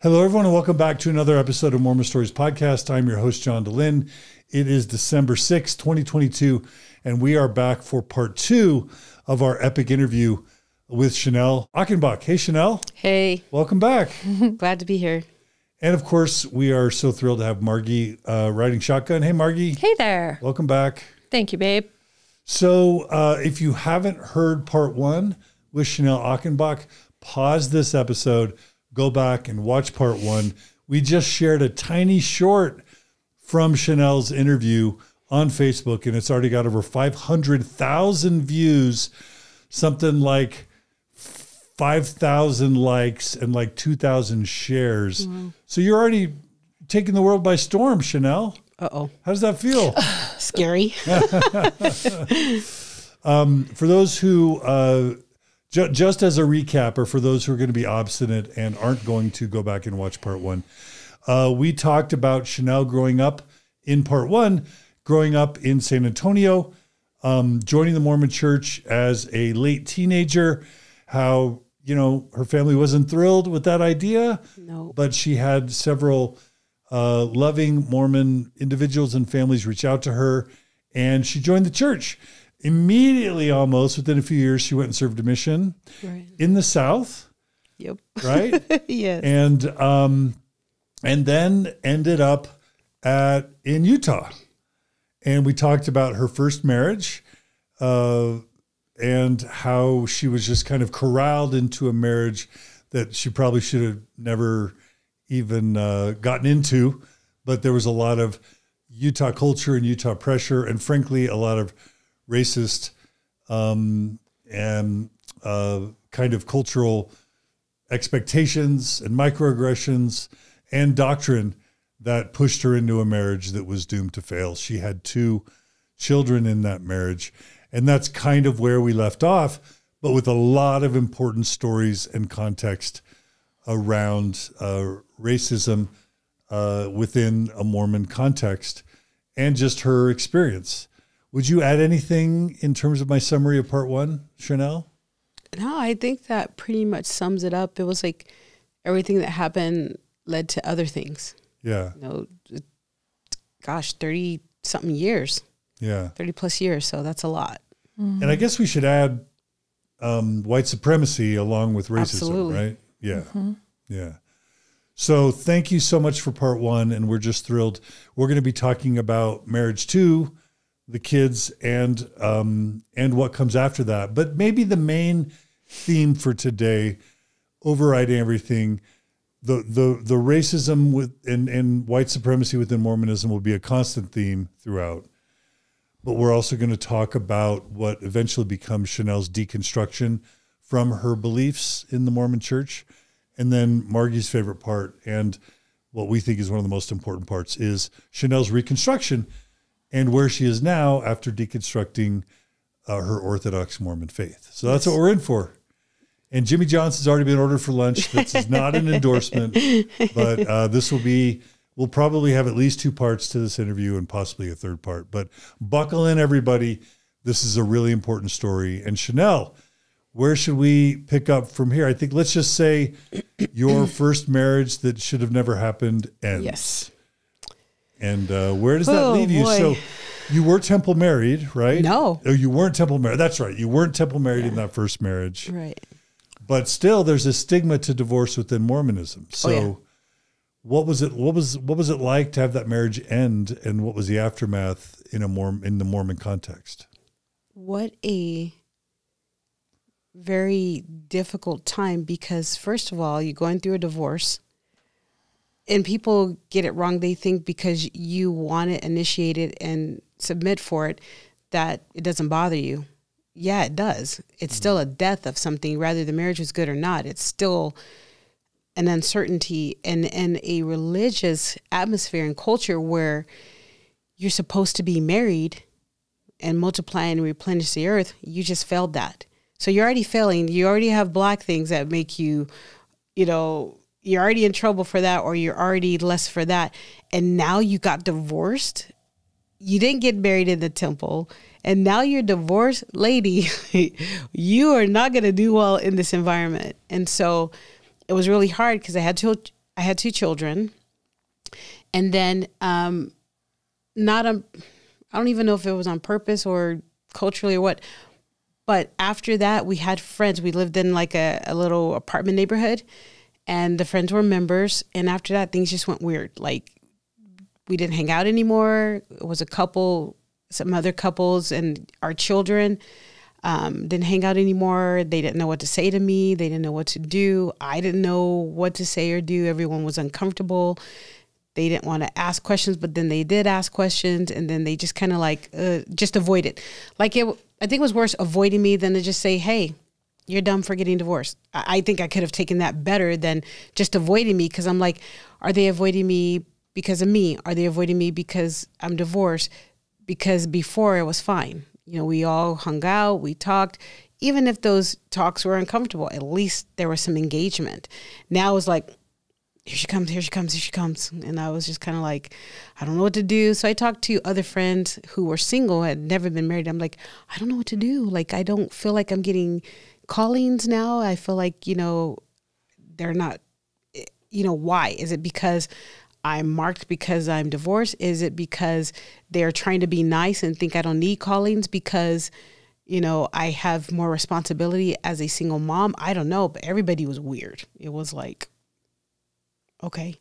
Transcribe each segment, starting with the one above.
Hello, everyone, and welcome back to another episode of Mormon Stories Podcast. I'm your host, John Dehlin. It is December 6, 2022, and we are back for part two of our epic interview with Channel Achenbach. Hey, Channel. Hey. Welcome back. Glad to be here. And of course, we are so thrilled to have Margie uh, riding shotgun. Hey, Margie. Hey there. Welcome back. Thank you, babe. So, uh, if you haven't heard part one with Channel Achenbach, pause this episode go back and watch part one. We just shared a tiny short from Channel's interview on Facebook, and it's already got over 500,000 views, something like 5,000 likes and like 2,000 shares. Mm-hmm. So you're already taking the world by storm, Channel. Uh oh. How does that feel? Scary. um, for those who, uh, just as a recap, or for those who are going to be obstinate and aren't going to go back and watch part one, uh, we talked about Channel growing up in part one, growing up in San Antonio, um, joining the Mormon church as a late teenager, how, you know, her family wasn't thrilled with that idea. No. But she had several uh, loving Mormon individuals and families reach out to her, and she joined the church immediately almost within a few years she went and served a mission right. in the south yep. right? Yes. And um and then ended up at in utah. And we talked about her first marriage uh and how she was just kind of corralled into a marriage that she probably should have never even uh, gotten into. But there was a lot of utah culture and utah pressure and frankly a lot of racist um, and uh, kind of cultural expectations and microaggressions and doctrine that pushed her into a marriage that was doomed to fail. She had two children in that marriage. And that's kind of where we left off, but with a lot of important stories and context around uh, racism uh, within a Mormon context and just her experience. Would you add anything in terms of my summary of part one, Channel? No, I think that pretty much sums it up. It was like everything that happened led to other things. Yeah. You know, gosh, 30 something years. Yeah. 30 plus years. So that's a lot. Mm-hmm. And I guess we should add um, white supremacy along with racism, Absolutely. right? Yeah. Mm-hmm. Yeah. So thank you so much for part one. And we're just thrilled. We're going to be talking about marriage two the kids and um, and what comes after that. But maybe the main theme for today, overriding everything, the the the racism with and, and white supremacy within Mormonism will be a constant theme throughout. But we're also going to talk about what eventually becomes Channel's deconstruction from her beliefs in the Mormon Church, and then Margie's favorite part and what we think is one of the most important parts is Channel's reconstruction and where she is now after deconstructing uh, her Orthodox Mormon faith. So that's what we're in for. And Jimmy John's already been ordered for lunch. This is not an endorsement, but uh, this will be, we'll probably have at least two parts to this interview and possibly a third part. But buckle in, everybody. This is a really important story. And Channel, where should we pick up from here? I think let's just say your first marriage that should have never happened ends. Yes. And uh, where does that Oh, leave you? boy. So you were temple married, right? No. Oh, you weren't temple married. That's right. You weren't temple married in that first marriage. Right. But still there's a stigma to divorce within Mormonism. So Oh, yeah. what was it what was what was it like to have that marriage end and what was the aftermath in a Mormon in the Mormon context? What a very difficult time because, first of all, you're going through a divorce. And people get it wrong. They think because you want it, initiate it, and submit for it, that it doesn't bother you. Yeah, it does. It's mm-hmm. still a death of something, whether the marriage was good or not. It's still an uncertainty and, and a religious atmosphere and culture where you're supposed to be married and multiply and replenish the earth, you just failed that. So you're already failing. You already have black things that make you, you know, you're already in trouble for that, or you're already less for that. And now you got divorced. You didn't get married in the temple, and now you're divorced, lady. you are not going to do well in this environment. And so it was really hard because I had two, I had two children, and then um, not a, I don't even know if it was on purpose or culturally or what, but after that we had friends. We lived in like a, a little apartment neighborhood, and the friends were members. And after that, things just went weird. Like we didn't hang out anymore. It was a couple, some other couples, and our children um, didn't hang out anymore. They didn't know what to say to me. They didn't know what to do. I didn't know what to say or do. Everyone was uncomfortable. They didn't want to ask questions, but then they did ask questions, and then they just kind of like uh, just avoid it. Like it, I think it was worse avoiding me than to just say, "Hey, you're dumb for getting divorced." I, think I could have taken that better than just avoiding me because I'm like, are they avoiding me because of me? Are they avoiding me because I'm divorced? Because before it was fine. You know, we all hung out, we talked. Even if those talks were uncomfortable, at least there was some engagement. Now it's like, here she comes, here she comes, here she comes. And I was just kind of like, I don't know what to do. So I talked to other friends who were single, had never been married. I'm like, I don't know what to do. Like, I don't feel like I'm getting callings now. I feel like, you know, they're not, eh, you know, why? Is it because I'm marked because I'm divorced? Is it because they're trying to be nice and think I don't need callings because, you know, I have more responsibility as a single mom? I don't know, but everybody was weird. It was like, okay.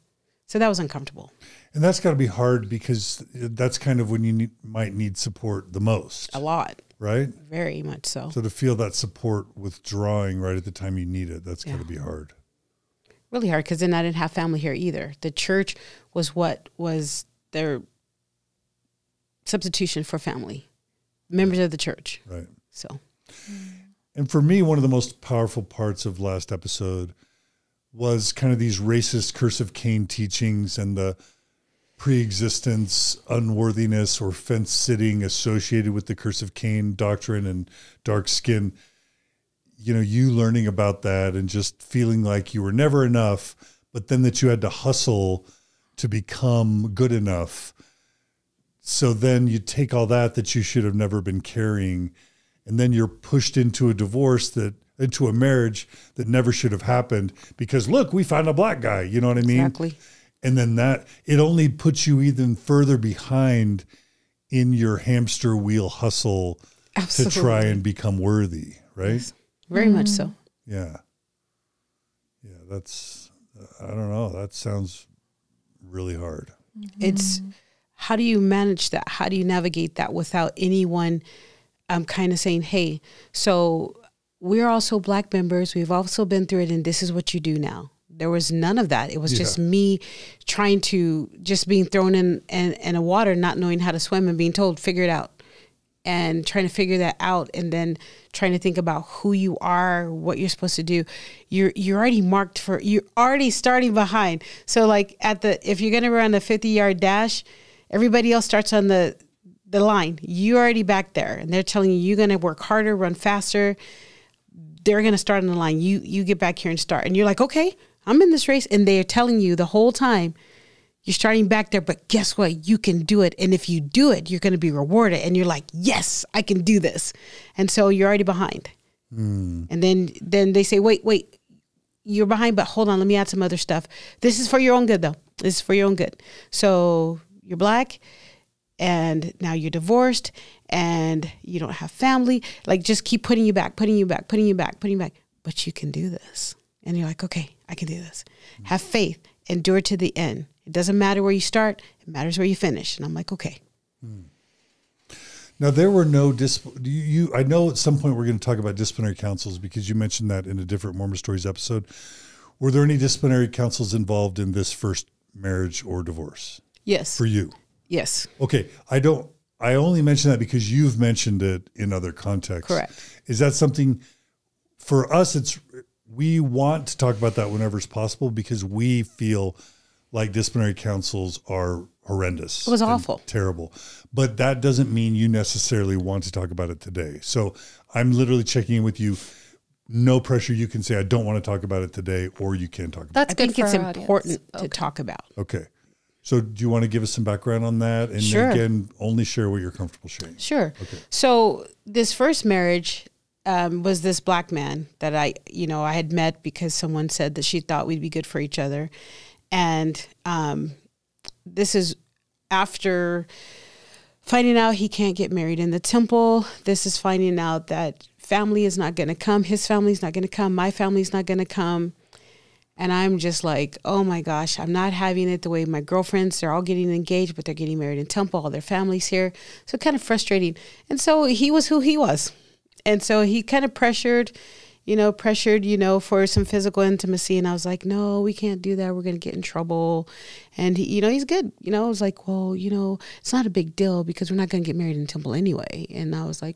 So that was uncomfortable. And that's got to be hard because that's kind of when you need, might need support the most. A lot. Right? Very much so. So to feel that support withdrawing right at the time you need it, that's yeah. got to be hard. Really hard because then I didn't have family here either. The church was what was their substitution for family, members of the church. Right. So. And for me, one of the most powerful parts of last episode was kind of these racist curse of Cain teachings and the pre-existence unworthiness or fence sitting associated with the curse of Cain doctrine and dark skin you know you learning about that and just feeling like you were never enough but then that you had to hustle to become good enough so then you take all that that you should have never been carrying and then you're pushed into a divorce that into a marriage that never should have happened because look, we found a black guy. You know what I mean? Exactly. And then that it only puts you even further behind in your hamster wheel hustle Absolutely. to try and become worthy, right? Very mm much so. Yeah. Yeah, that's I don't know, that sounds really hard. It's how do you manage that? How do you navigate that without anyone um, kind of saying, "Hey, so we're also black members. We've also been through it, and this is what you do now. There was none of that. It was yeah. just me trying to just being thrown in, in in a water, not knowing how to swim, and being told figure it out, and trying to figure that out, and then trying to think about who you are, what you're supposed to do. You're you're already marked for. You're already starting behind. So like at the if you're gonna run a 50 yard dash, everybody else starts on the the line. You're already back there, and they're telling you you're gonna work harder, run faster they're going to start on the line. You you get back here and start. And you're like, "Okay, I'm in this race." And they're telling you the whole time you're starting back there, but guess what? You can do it. And if you do it, you're going to be rewarded. And you're like, "Yes, I can do this." And so you're already behind. Mm. And then then they say, "Wait, wait. You're behind, but hold on, let me add some other stuff. This is for your own good though. This is for your own good." So, you're black and now you're divorced and you don't have family, like just keep putting you back, putting you back, putting you back, putting you back. But you can do this. And you're like, okay, I can do this. Mm-hmm. Have faith, endure to the end. It doesn't matter where you start, it matters where you finish. And I'm like, okay. Mm. Now there were no disp- you, you I know at some point we're going to talk about disciplinary councils because you mentioned that in a different Mormon Stories episode. Were there any disciplinary councils involved in this first marriage or divorce? Yes. For you? Yes. Okay. I don't I only mention that because you've mentioned it in other contexts. Correct. Is that something for us? It's we want to talk about that whenever it's possible because we feel like disciplinary councils are horrendous. It was awful, terrible. But that doesn't mean you necessarily want to talk about it today. So I'm literally checking in with you. No pressure. You can say I don't want to talk about it today, or you can talk about That's it. I think it's important audience. to okay. talk about. Okay. So, do you want to give us some background on that? And sure. again, only share what you're comfortable sharing. Sure. Okay. So, this first marriage um, was this black man that I, you know, I had met because someone said that she thought we'd be good for each other. And um, this is after finding out he can't get married in the temple. This is finding out that family is not going to come. His family's not going to come. My family's not going to come. And I'm just like, oh my gosh, I'm not having it the way my girlfriends, they're all getting engaged, but they're getting married in temple, all their families here. So kind of frustrating. And so he was who he was. And so he kind of pressured, you know, pressured, you know, for some physical intimacy. And I was like, no, we can't do that. We're going to get in trouble. And, he, you know, he's good. You know, I was like, well, you know, it's not a big deal because we're not going to get married in temple anyway. And I was like,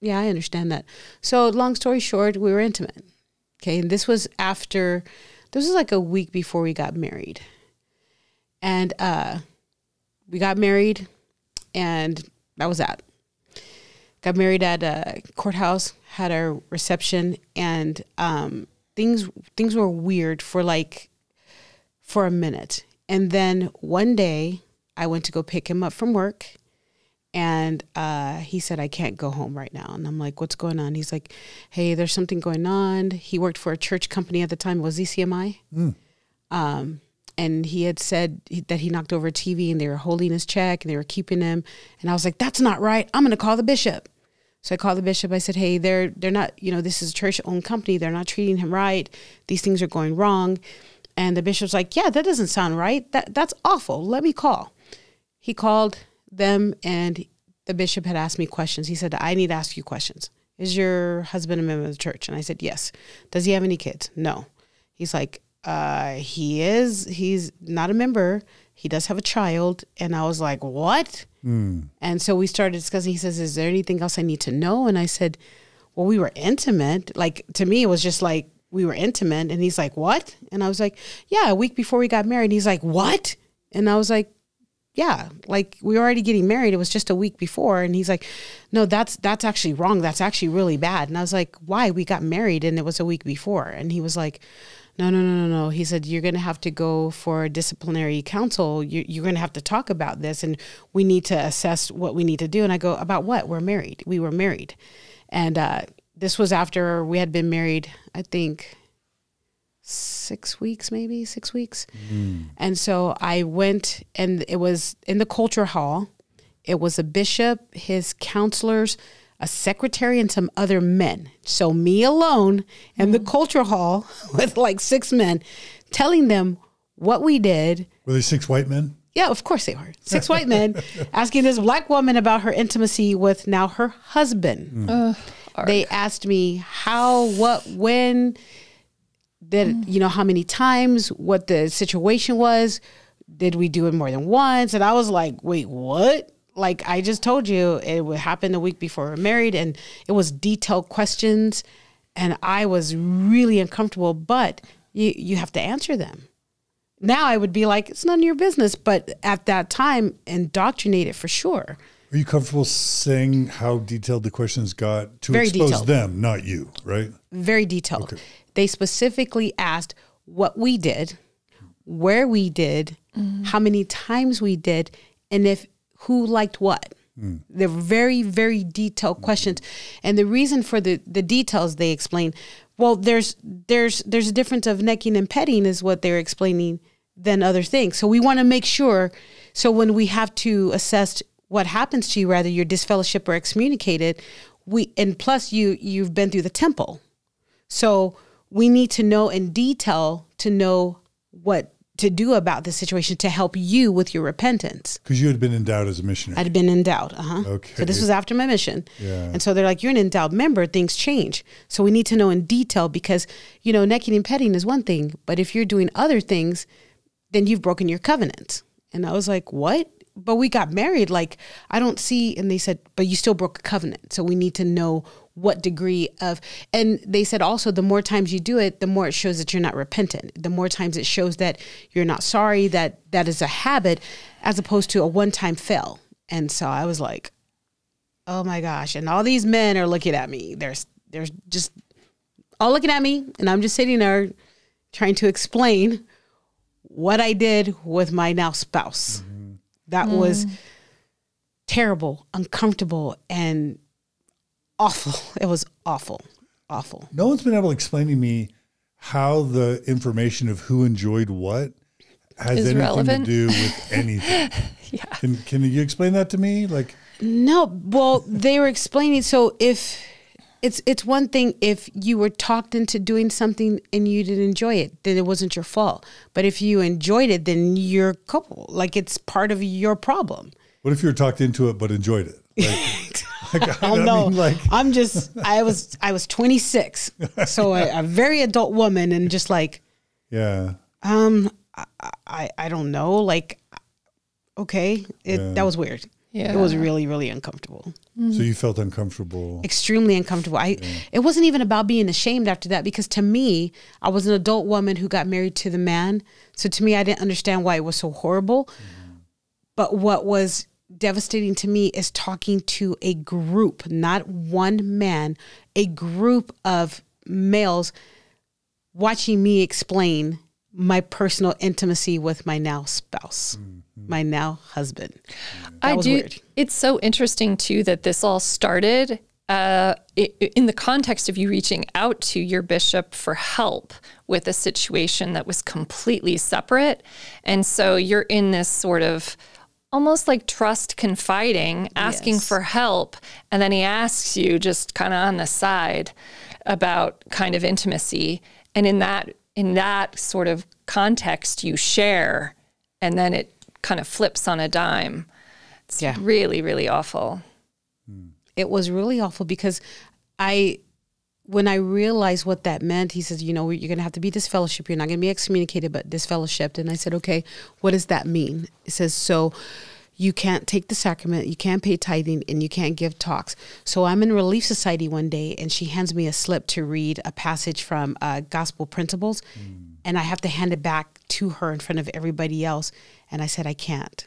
yeah, I understand that. So long story short, we were intimate. Okay. And this was after this was like a week before we got married. And uh, we got married, and that was that. Got married at a courthouse, had a reception, and um, things things were weird for like for a minute. And then one day, I went to go pick him up from work, and uh, he said, I can't go home right now. And I'm like, what's going on? He's like, hey, there's something going on. He worked for a church company at the time, was ECMI. Mm. Um, and he had said that he knocked over a TV and they were holding his check and they were keeping him. And I was like, that's not right. I'm going to call the bishop. So I called the bishop. I said, hey, they're, they're not, you know, this is a church owned company. They're not treating him right. These things are going wrong. And the bishop's like, yeah, that doesn't sound right. That, that's awful. Let me call. He called them and the bishop had asked me questions. He said, I need to ask you questions. Is your husband a member of the church? And I said, Yes. Does he have any kids? No. He's like, uh, he is. He's not a member. He does have a child. And I was like, What? Mm. And so we started discussing. He says, Is there anything else I need to know? And I said, Well, we were intimate. Like to me, it was just like we were intimate. And he's like, What? And I was like, Yeah, a week before we got married. he's like, What? And I was like, yeah like we were already getting married it was just a week before and he's like no that's that's actually wrong that's actually really bad and i was like why we got married and it was a week before and he was like no no no no no he said you're going to have to go for a disciplinary council you're, you're going to have to talk about this and we need to assess what we need to do and i go about what we're married we were married and uh, this was after we had been married i think six weeks, maybe six weeks. Mm. And so I went, and it was in the culture hall. It was a bishop, his counselors, a secretary, and some other men. So me alone in mm. the culture hall with like six men, telling them what we did. Were they six white men? Yeah, of course they were. Six white men asking this black woman about her intimacy with now her husband. Mm. Uh, they asked me how, what, when did mm. you know how many times, what the situation was? Did we do it more than once? And I was like, wait, what? Like I just told you, it would happen the week before we were married, and it was detailed questions, and I was really uncomfortable. But you you have to answer them. Now I would be like, it's none of your business, but at that time, indoctrinated for sure. Are you comfortable saying how detailed the questions got to Very expose detailed. them, not you, right? Very detailed. Okay. They specifically asked what we did, where we did, mm. how many times we did, and if who liked what. Mm. They're very, very detailed questions. And the reason for the, the details they explain, well, there's there's there's a difference of necking and petting is what they're explaining than other things. So we want to make sure so when we have to assess what happens to you, whether you're disfellowship or excommunicated, we and plus you you've been through the temple. So we need to know in detail to know what to do about the situation to help you with your repentance. Because you had been endowed as a missionary. I'd been endowed. Uh huh. Okay. So this was after my mission. Yeah. And so they're like, you're an endowed member, things change. So we need to know in detail because, you know, necking and petting is one thing, but if you're doing other things, then you've broken your covenant. And I was like, what? But we got married. Like, I don't see. And they said, but you still broke a covenant. So we need to know what degree of and they said also the more times you do it the more it shows that you're not repentant. The more times it shows that you're not sorry that that is a habit as opposed to a one-time fail. And so i was like oh my gosh. And all these men are looking at me. There's there's just all looking at me and i'm just sitting there trying to explain what i did with my now spouse. Mm-hmm. that mm. was terrible uncomfortable and awful. It was awful, awful. No one's been able to explain to me how the information of who enjoyed what has is anything relevant. to do with anything. Yeah. Can can you explain that to me? Like, No, well, they were explaining. So if it's it's one thing if you were talked into doing something and you didn't enjoy it, then it wasn't your fault. But if you enjoyed it, then you're couple. Like it's part of your problem. what if you were talked into it but enjoyed it? Like, like, Oh I no, mean, like, I'm just I was I was 26, so a, a very adult woman, and just like yeah, um I I, I don't know, like okay, it, Yeah. that was weird. Yeah. It was really really uncomfortable. so you felt uncomfortable. extremely uncomfortable. I it wasn't even about being ashamed after that because to me, I was an adult woman who got married to the man. So to me, I didn't understand why it was so horrible. But what was devastating to me is talking to a group, not one man, a group of males watching me explain my personal intimacy with my now spouse, my now husband. That I do. weird. It's so interesting too that this all started uh, in the context of you reaching out to your bishop for help with a situation that was completely separate, and so you're in this sort of almost like trust confiding, asking Yes. for help, and then he asks you just kind of on the side about kind of intimacy, and in that in that sort of context, you share, and then it kind of flips on a dime. It's Yeah. really, really awful. it was really awful because I, when I realized what that meant, he says, you know, you're going to have to be disfellowship. You're not going to be excommunicated, but disfellowshipped. And I said, okay, what does that mean? He says, so you can't take the sacrament, you can't pay tithing, and you can't give talks. So I'm in Relief Society one day, and she hands me a slip to read a passage from uh, Gospel Principles, and I have to hand it back to her in front of everybody else. And I said, I can't.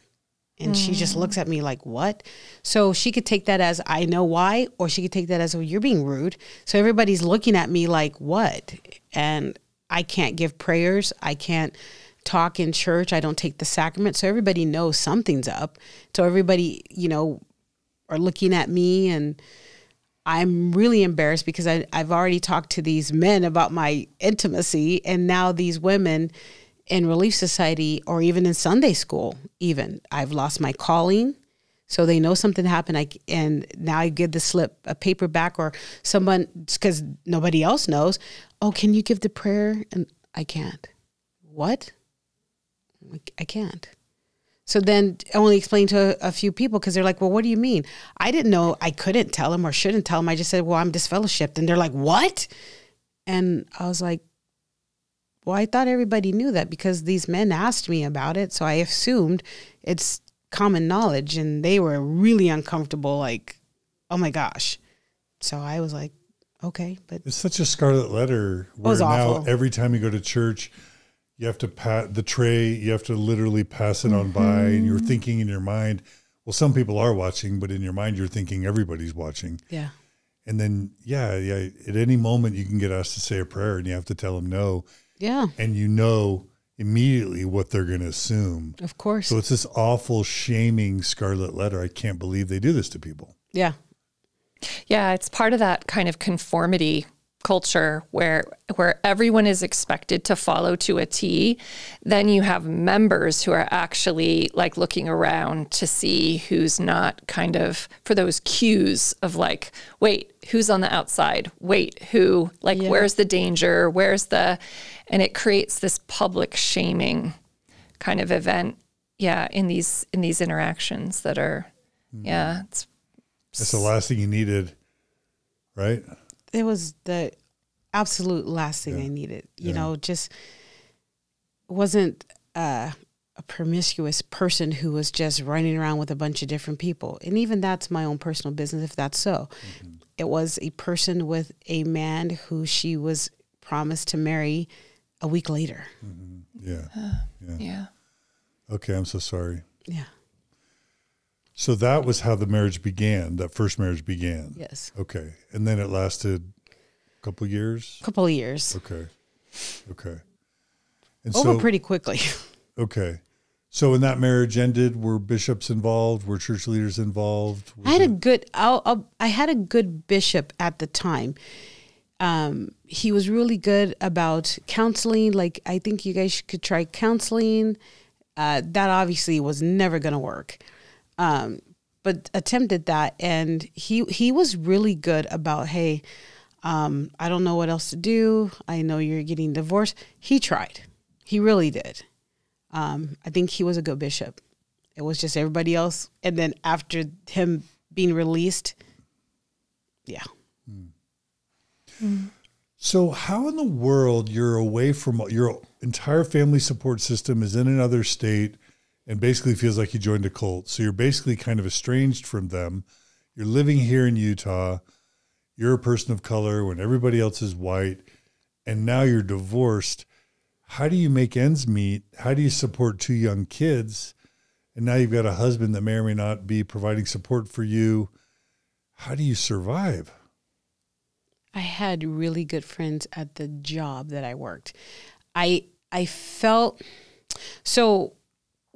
And she just mm. looks at me like, what? So she could take that as, I know why, or she could take that as, well, you're being rude. So everybody's looking at me like, what? And I can't give prayers. I can't talk in church. I don't take the sacrament. So everybody knows something's up. So everybody, you know, are looking at me and I'm really embarrassed because I, I've already talked to these men about my intimacy, and now these women in Relief Society or even in Sunday school, even I've lost my calling, so they know something happened. I and now I give the slip, a paper back, or someone because nobody else knows. Oh, can you give the prayer? And I can't. What? I can't. So then I only explained to a, a few people because they're like, well, what do you mean? I didn't know I couldn't tell them or shouldn't tell them. I just said, well, I'm disfellowshipped. And they're like, what? And I was like, well, I thought everybody knew that because these men asked me about it. So I assumed it's common knowledge. And they were really uncomfortable, like, oh my gosh. So I was like, okay. But It's such a scarlet letter where was now awful. every time you go to church, you have to pat the tray, you have to literally pass it on by, and Mm-hmm. you're thinking in your mind, well, some people are watching, but in your mind, you're thinking everybody's watching. yeah. And then, yeah, yeah, at any moment, you can get asked to say a prayer and you have to tell them no. Yeah, And you know immediately what they're going to assume. of course. So it's this awful, shaming scarlet letter. I can't believe they do this to people. yeah. Yeah, it's part of that kind of conformity culture where where everyone is expected to follow to a T. Then you have members who are actually like looking around to see who's not kind of for those cues of like, wait, who's on the outside? Wait, who like Yeah. where's the danger? Where's the and it creates this public shaming kind of event. Yeah, in these in these interactions that are mm-hmm. yeah, it's That's the last thing you needed, right? It was the absolute last thing I needed. You know, just wasn't uh, a promiscuous person who was just running around with a bunch of different people. And even that's my own personal business, if that's so. It was a person with a man who she was promised to marry a week later. Yeah. yeah. Okay, I'm so sorry. Yeah. So that was how the marriage began. That first marriage began. Yes. Okay, and then it lasted a couple years. A couple of years. Okay, okay, and Over so pretty quickly. okay, so when that marriage ended, were bishops involved? Were church leaders involved? Was I had a good. I'll, I'll, I had a good bishop at the time. Um, he was really good about counseling. Like I think you guys could try counseling. Uh, that obviously was never going to work. Um, but attempted that, and he he was really good about hey, um, I don't know what else to do. I know you're getting divorced. He tried. He really did. Um, I think he was a good bishop. It was just everybody else. And then after him being released, yeah. Mm. So, how in the world you're away from your entire family support system is in another state and basically feels like you joined a cult? So, you're basically kind of estranged from them. You're living here in Utah. You're a person of color when everybody else is white. And now you're divorced. How do you make ends meet? How do you support two young kids? and now you've got a husband that may or may not be providing support for you. How do you survive? I had really good friends at the job that I worked. I I felt so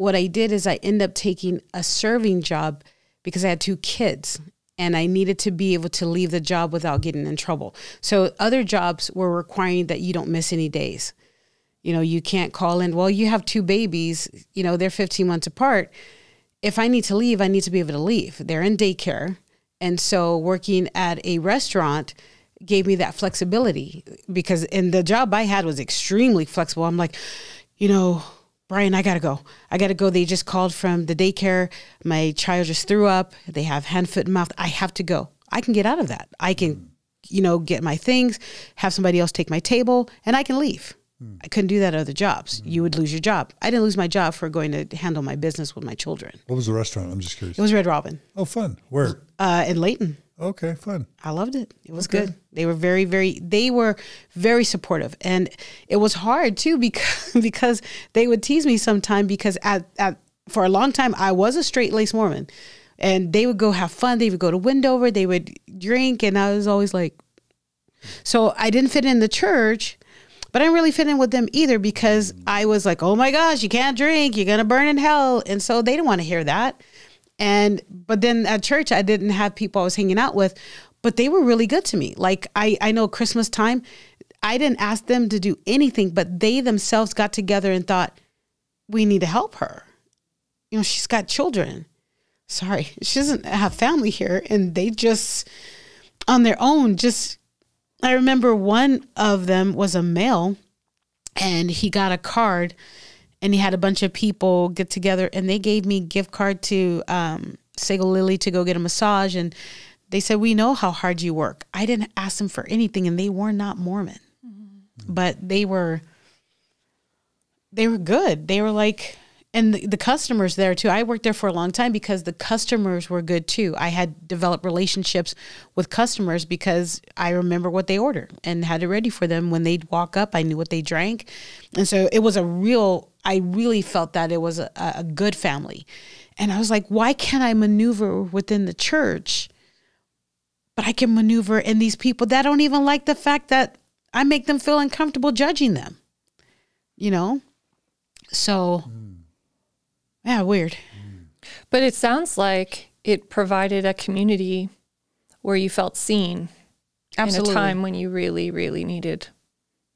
what I did is I ended up taking a serving job because I had two kids and I needed to be able to leave the job without getting in trouble. So other jobs were requiring that you don't miss any days. You know, you can't call in, well, you have two babies, you know, they're 15 months apart. If I need to leave, I need to be able to leave. They're in daycare. And so working at a restaurant gave me that flexibility because in the job I had was extremely flexible. I'm like, you know, Brian, I gotta go. I gotta go. They just called from the daycare. My child just threw up. They have hand, foot, and mouth. I have to go. I can get out of that. I can, hmm. you know, get my things, have somebody else take my table, and I can leave. Hmm. I couldn't do that at other jobs. You hmm. would lose your job. I didn't lose my job for going to handle my business with my children. What was the restaurant? I'm just curious. It was Red Robin. Oh, fun. Where? Uh, in Layton. Okay, fun. I loved it. It was okay. good. They were very, very. They were very supportive, and it was hard too because because they would tease me sometime because at at for a long time I was a straight lace Mormon, and they would go have fun. They would go to Wendover. They would drink, and I was always like, so I didn't fit in the church but I didn't really fit in with them either because I was like, oh my gosh, you can't drink, you're gonna burn in hell, and so they didn't want to hear that. And but then at church, I didn't have people I was hanging out with, but they were really good to me. Like I I know Christmas time, I didn't ask them to do anything, but they themselves got together and thought, we need to help her. You know, she's got children. Sorry, she doesn't have family here, and they just on their own just I remember one of them was a male and he got a card and he had a bunch of people get together and they gave me gift card to um, Sego Lily to go get a massage and they said we know how hard you work. I didn't ask them for anything and they were not Mormon. Mm-hmm. But they were they were good. They were like and the, the, customers there too. I worked there for a long time because the customers were good too. I had developed relationships with customers because I remember what they ordered and had it ready for them when they'd walk up. I knew what they drank, and so it was a real. I really felt that it was a, a good family, and I was like, why can't I maneuver within the church? But I can maneuver in these people that don't even like the fact that I make them feel uncomfortable judging them. You know, so. Mm yeah, weird. But it sounds like it provided a community where you felt seen Absolutely. in a time when you really, really needed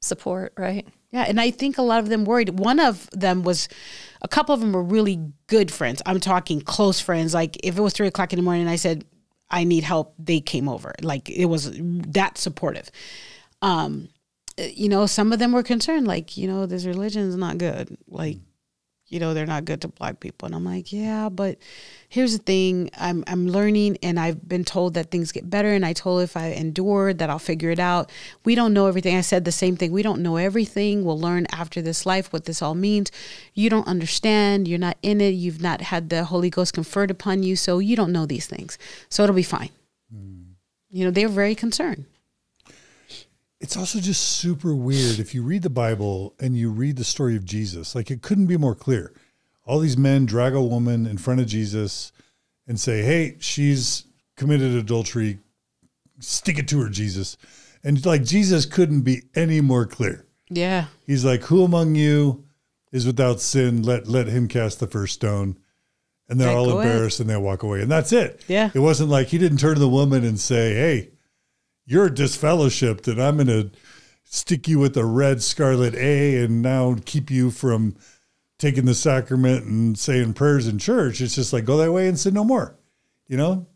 support, right? Yeah, and I think a lot of them worried. One of them was, a couple of them were really good friends. I'm talking close friends. Like if it was three o'clock in the morning and I said, I need help, they came over. Like it was that supportive. Um, you know, some of them were concerned, like, you know, this religion is not good. Like, you know they're not good to black people. And i'm like yeah but here's the thing. I'm i'm learning and i've been told that things get better. And i told if i endure that i'll figure it out. We don't know everything. I said the same thing. We don't know everything. We'll learn after this life what this all means. You don't understand. You're not in it. You've not had the holy ghost conferred upon you. So you don't know these things. So it'll be fine. Mm. you know they're very concerned it's also just super weird if you read the Bible and you read the story of Jesus. Like it couldn't be more clear. All these men drag a woman in front of Jesus and say, "Hey, she's committed adultery. Stick it to her, Jesus." And like Jesus couldn't be any more clear. Yeah. He's like, "Who among you is without sin? Let let him cast the first stone." And they're all embarrassed and they walk away. And that's it. Yeah. It wasn't like he didn't turn to the woman and say, "Hey, you're disfellowshipped and I'm going to stick you with a red scarlet A and now keep you from taking the sacrament and saying prayers in church. It's just like go that way and sin no more. You know,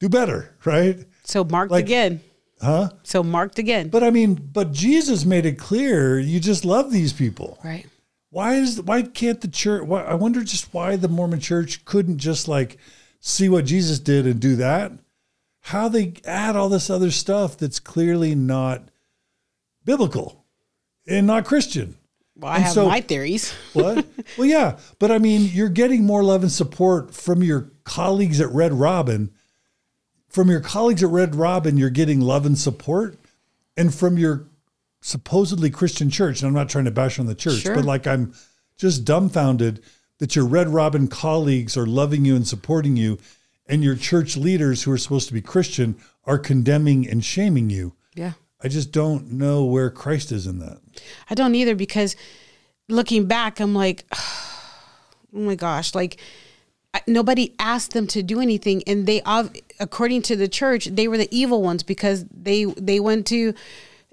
do better, right? So marked Like- again. Huh? So marked again. But I mean, but Jesus made it clear you just love these people. right. Why is why can't the church? Why, I wonder just why the Mormon Church couldn't just like see what Jesus did and do that. How they add all this other stuff that's clearly not biblical and not Christian. Well, I And have so- my theories. What? well, yeah, but I mean, you're getting more love and support from your colleagues at Red Robin. From your colleagues at Red Robin, you're getting love and support, and from your supposedly Christian church. And I'm not trying to bash on the church, Sure. but like I'm just dumbfounded that your Red Robin colleagues are loving you and supporting you, and your church leaders who are supposed to be Christian are condemning and shaming you. Yeah. I just don't know where Christ is in that. I don't either because looking back, I'm like, oh my gosh, like nobody asked them to do anything, and they, according to the church, they were the evil ones because they they went to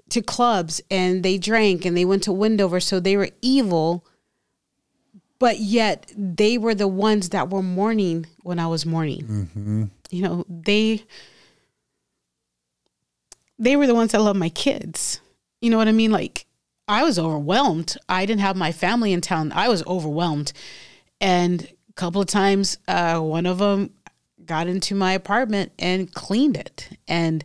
to clubs and they drank and they went to Wendover, so they were evil. But yet they were the ones that were mourning when I was mourning. You know, they they were the ones that loved my kids. You know what I mean? Like I was overwhelmed. I didn't have my family in town. I was overwhelmed. And a couple of times, uh, one of them got into my apartment and cleaned it. And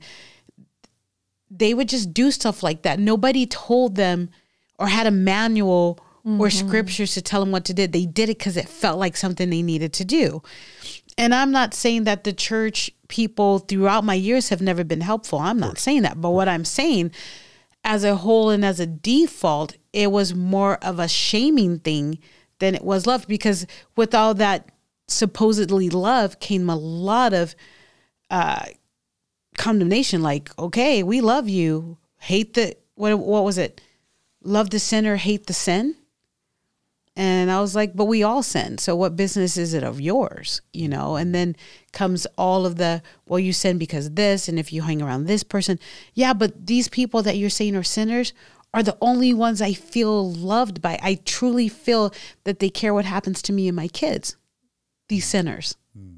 they would just do stuff like that. Nobody told them or had a manual or scriptures to tell them what to do. They did it because it felt like something they needed to do. And I'm not saying that the church people throughout my years have never been helpful. I'm not saying that. But what I'm saying, as a whole and as a default, it was more of a shaming thing than it was love because with all that supposedly love came a lot of uh, condemnation. Like, okay, we love you. Hate the what? What was it? Love the sinner, hate the sin. And I was like, but we all sin. So what business is it of yours? You know? And then comes all of the, well, you sin because of this. And if you hang around this person, yeah, but these people that you're saying are sinners are the only ones I feel loved by. I truly feel that they care what happens to me and my kids, these sinners. Mm-hmm.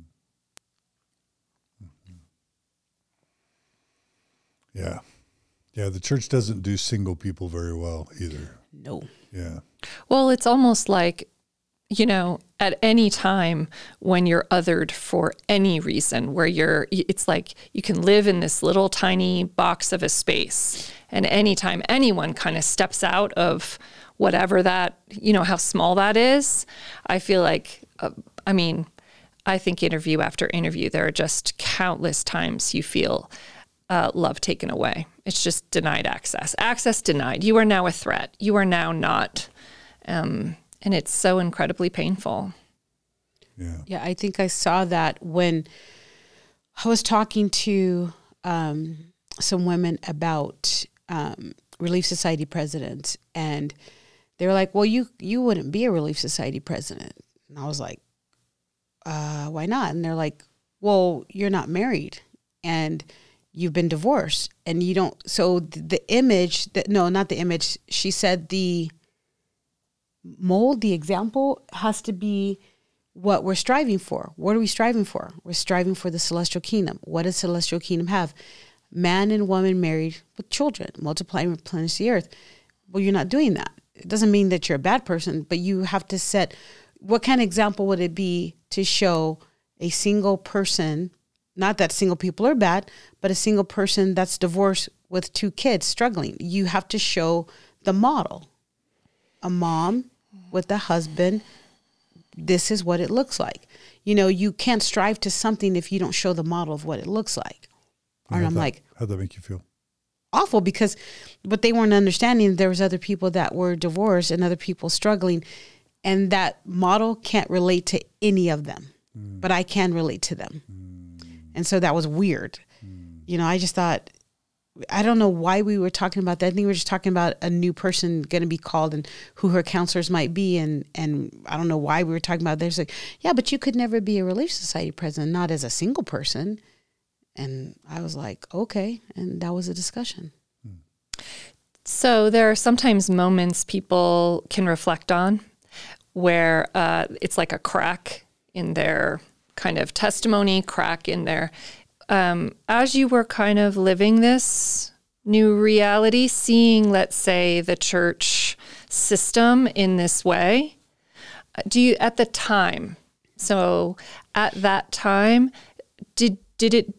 Yeah. Yeah, the church doesn't do single people very well either. No. Yeah. Well, it's almost like, you know, at any time when you're othered for any reason, where you're, it's like you can live in this little tiny box of a space. And anytime anyone kind of steps out of whatever that, you know, how small that is, I feel like, uh, I mean, I think interview after interview, there are just countless times you feel uh, love taken away. It's just denied access. Access denied. You are now a threat. You are now not. Um, and it's so incredibly painful. Yeah. Yeah, I think I saw that when I was talking to um, some women about um, Relief Society presidents, and they were like, "Well, you you wouldn't be a Relief Society president," and I was like, uh, "Why not?" And they're like, "Well, you're not married, and you've been divorced, and you don't." So th- the image that no, not the image. She said the mold, the example has to be what we're striving for. What are we striving for? We're striving for the celestial kingdom. What does celestial kingdom have? Man and woman married with children, multiply and replenish the earth. Well, you're not doing that. It doesn't mean that you're a bad person, but you have to set what kind of example would it be to show a single person, not that single people are bad, but a single person that's divorced with two kids struggling. You have to show the model. A mom with a husband this is what it looks like. You know, you can't strive to something if you don't show the model of what it looks like. And How'd I'm that- like, how'd that make you feel? awful because but they weren't understanding there was other people that were divorced and other people struggling and that model can't relate to any of them mm. but i can relate to them mm. And so that was weird. You know i just thought i don't know why we were talking about that. I think we were just talking about a new person going to be called and who her counselors might be. And and i don't know why we were talking about this like yeah but you could never be a relief society president not as a single person. And I was like, okay. And that was a discussion. So there are sometimes moments people can reflect on where uh, it's like a crack in their kind of testimony, crack in there. Um, as you were kind of living this new reality, seeing, let's say, the church system in this way, do you at the time? So at that time, did did it?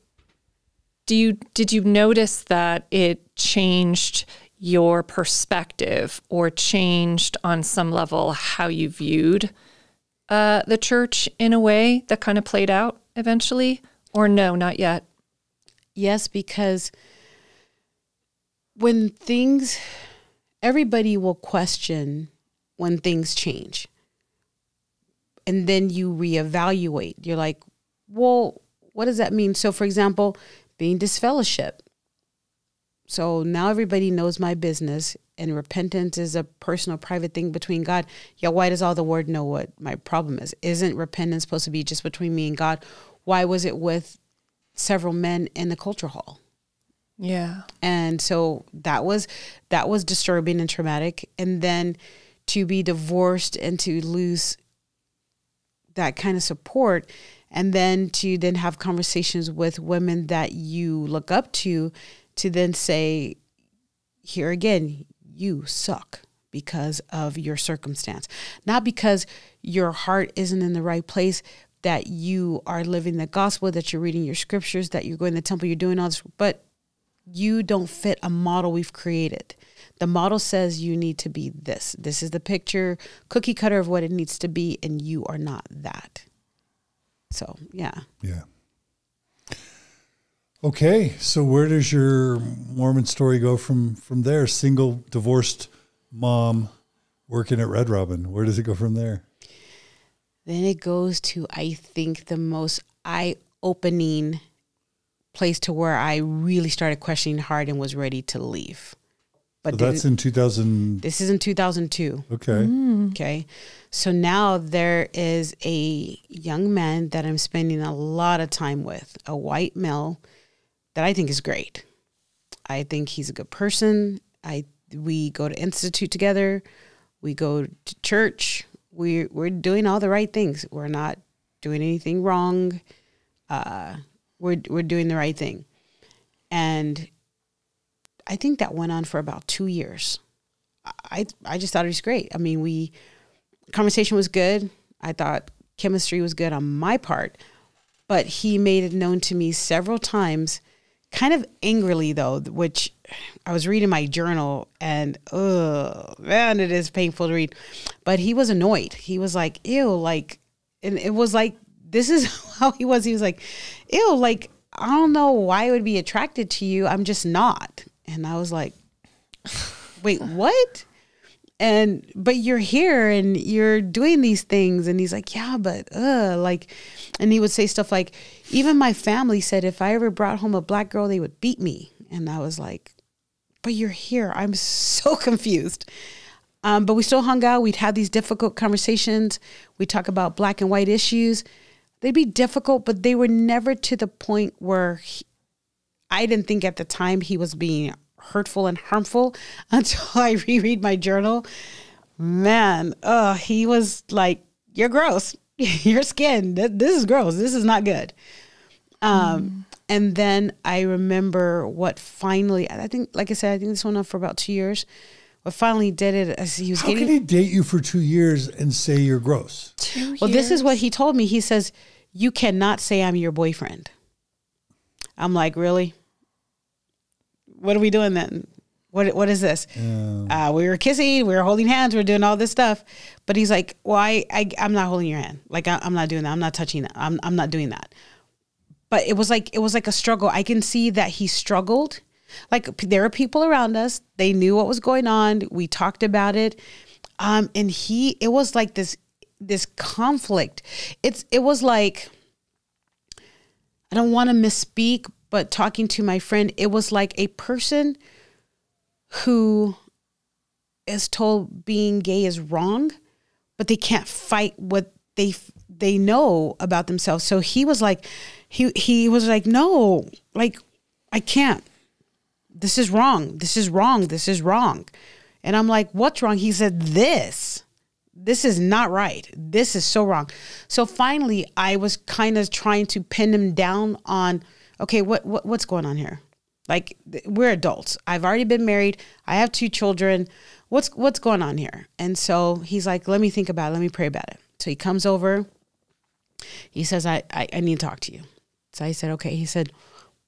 Do you did you notice that it changed your perspective or changed on some level how you viewed uh, the church in a way that kind of played out eventually? Or no, not yet? Yes, because when things, everybody will question when things change. And then you reevaluate. You're like, well, what does that mean? So, for example, being disfellowship. So now everybody knows my business, and repentance is a personal, private thing between God. Yeah, why does all the word know what my problem is? Isn't repentance supposed to be just between me and God? Why was it with several men in the culture hall? Yeah. And so that was that was disturbing and traumatic. And then to be divorced and to lose that kind of support and then to then have conversations with women that you look up to to then say, here again, you suck because of your circumstance, not because your heart isn't in the right place, that you are living the gospel, that you're reading your scriptures, that you're going to the temple, you're doing all this, but you don't fit a model we've created. The model says you need to be this. This is the picture, cookie cutter of what it needs to be, and you are not that. So, yeah. Yeah. Okay, so where does your Mormon story go from from there? Single divorced mom working at Red Robin. Where does it go from there? Then it goes to I think the most eye opening place to where I really started questioning hard and was ready to leave. But so that's in 2000. This is in 2002. Okay. Mm. Okay. So now there is a young man that I'm spending a lot of time with, a white male that I think is great. I think he's a good person. I we go to institute together, we go to church. We we're doing all the right things. We're not doing anything wrong. Uh, we're we're doing the right thing, and I think that went on for about two years. I I just thought it was great. I mean, we conversation was good. I thought chemistry was good on my part, but he made it known to me several times kind of angrily though, which I was reading my journal and oh man, it is painful to read. But he was annoyed. He was like, ew, like and it was like this is how he was. He was like, ew, like I don't know why I would be attracted to you. I'm just not. And I was like, wait, what? and but you're here and you're doing these things and he's like yeah but uh like and he would say stuff like even my family said if i ever brought home a black girl they would beat me. And i was like but you're here. I'm so confused. Um, but we still hung out. We'd have these difficult conversations. We talk about black and white issues. They'd be difficult but they were never to the point where he, i didn't think at the time he was being hurtful and harmful until I reread my journal. Man, oh, he was like, "You're gross. Your skin. This is gross. This is not good." Um, mm. and then I remember what finally. I think, like I said, I think this went on for about two years. What finally did it as he was How getting. can he date you for two years and say you're gross? Two well, years? this is what he told me. He says, "You cannot say I'm your boyfriend." I'm like, really? what are we doing then? What what is this? Yeah. Uh, we were kissing, we were holding hands, we are doing all this stuff. But he's like, well, I, I am not holding your hand. Like I, am not doing that. I'm not touching that. I'm I'm not doing that. But it was like it was like a struggle. I can see that he struggled. Like there are people around us. They knew what was going on. We talked about it. Um, and he, it was like this this conflict. It's it was like I don't want to misspeak, but talking to my friend, it was like a person who is told being gay is wrong, but they can't fight what they they know about themselves. So he was like, he he was like, "No, like I can't. This is wrong. This is wrong. This is wrong." And I'm like, "What's wrong?" He said, "This. This is not right. This is so wrong." So finally, I was kind of trying to pin him down on, "Okay, what, what what's going on here?" Like we're adults. I've already been married. I have two children. What's what's going on here? And so he's like, "Let me think about it. Let me pray about it." So he comes over. He says, I, I, I need to talk to you. So I said, okay. He said,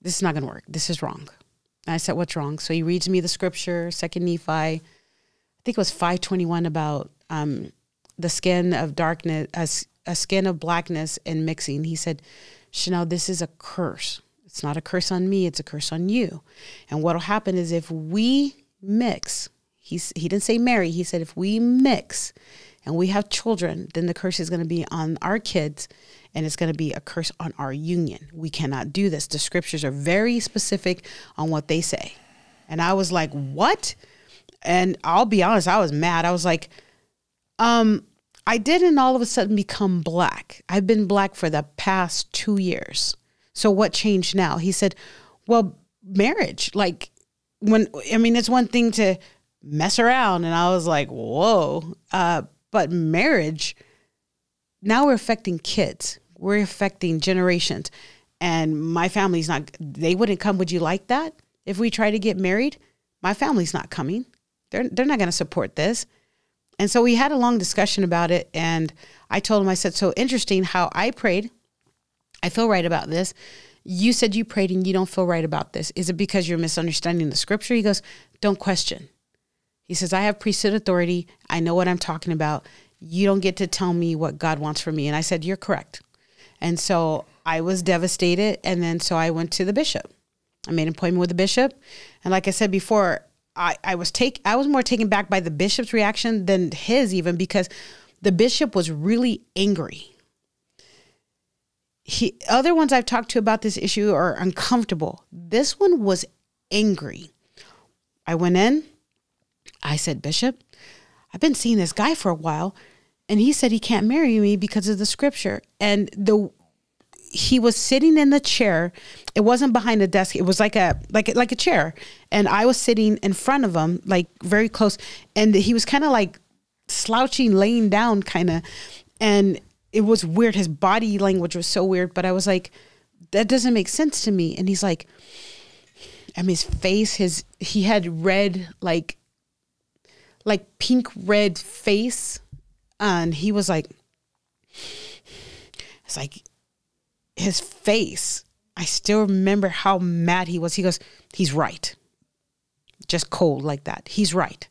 this is not going to work. This is wrong. And I said, what's wrong? So he reads me the scripture, Second Nephi. I think it was 521 about um, the skin of darkness, a, a skin of blackness and mixing. He said, Channel, this is a curse. It's not a curse on me, it's a curse on you. And what'll happen is if we mix, he's, he didn't say marry, he said if we mix and we have children, then the curse is going to be on our kids and it's going to be a curse on our union. We cannot do this. The scriptures are very specific on what they say. And I was like, what? And I'll be honest, I was mad. I was like, um, I didn't all of a sudden become black. I've been black for the past two years. So what changed now? He said, well, marriage. Like, when, I mean, it's one thing to mess around. And I was like, whoa. Uh, but marriage, now we're affecting kids. We're affecting generations. And my family's not, they wouldn't come. Would you like that? If we try to get married, my family's not coming. They're, they're not going to support this. And so we had a long discussion about it. And I told him, I said, so interesting how I prayed. I feel right about this. You said you prayed and you don't feel right about this. Is it because you're misunderstanding the scripture? He goes, don't question. He says, I have priesthood authority. I know what I'm talking about. You don't get to tell me what God wants for me. And I said, You're correct. And so I was devastated. And then so I went to the bishop. I made an appointment with the bishop. And like I said before, I, I was take I was more taken back by the bishop's reaction than his even because the bishop was really angry. He other ones I've talked to about this issue are uncomfortable. This one was angry. I went in, I said, Bishop, I've been seeing this guy for a while, and he said he can't marry me because of the scripture. And the he was sitting in the chair. It wasn't behind the desk. It was like a like like a chair, and I was sitting in front of him, like very close. And he was kind of like slouching, laying down, kind of. And it was weird. His body language was so weird. But I was like, that doesn't make sense to me. And he's like, I mean, his face, his he had red like like pink red face. And he was like it's like his face. I still remember how mad he was. He goes he's right. Just cold like that. He's right.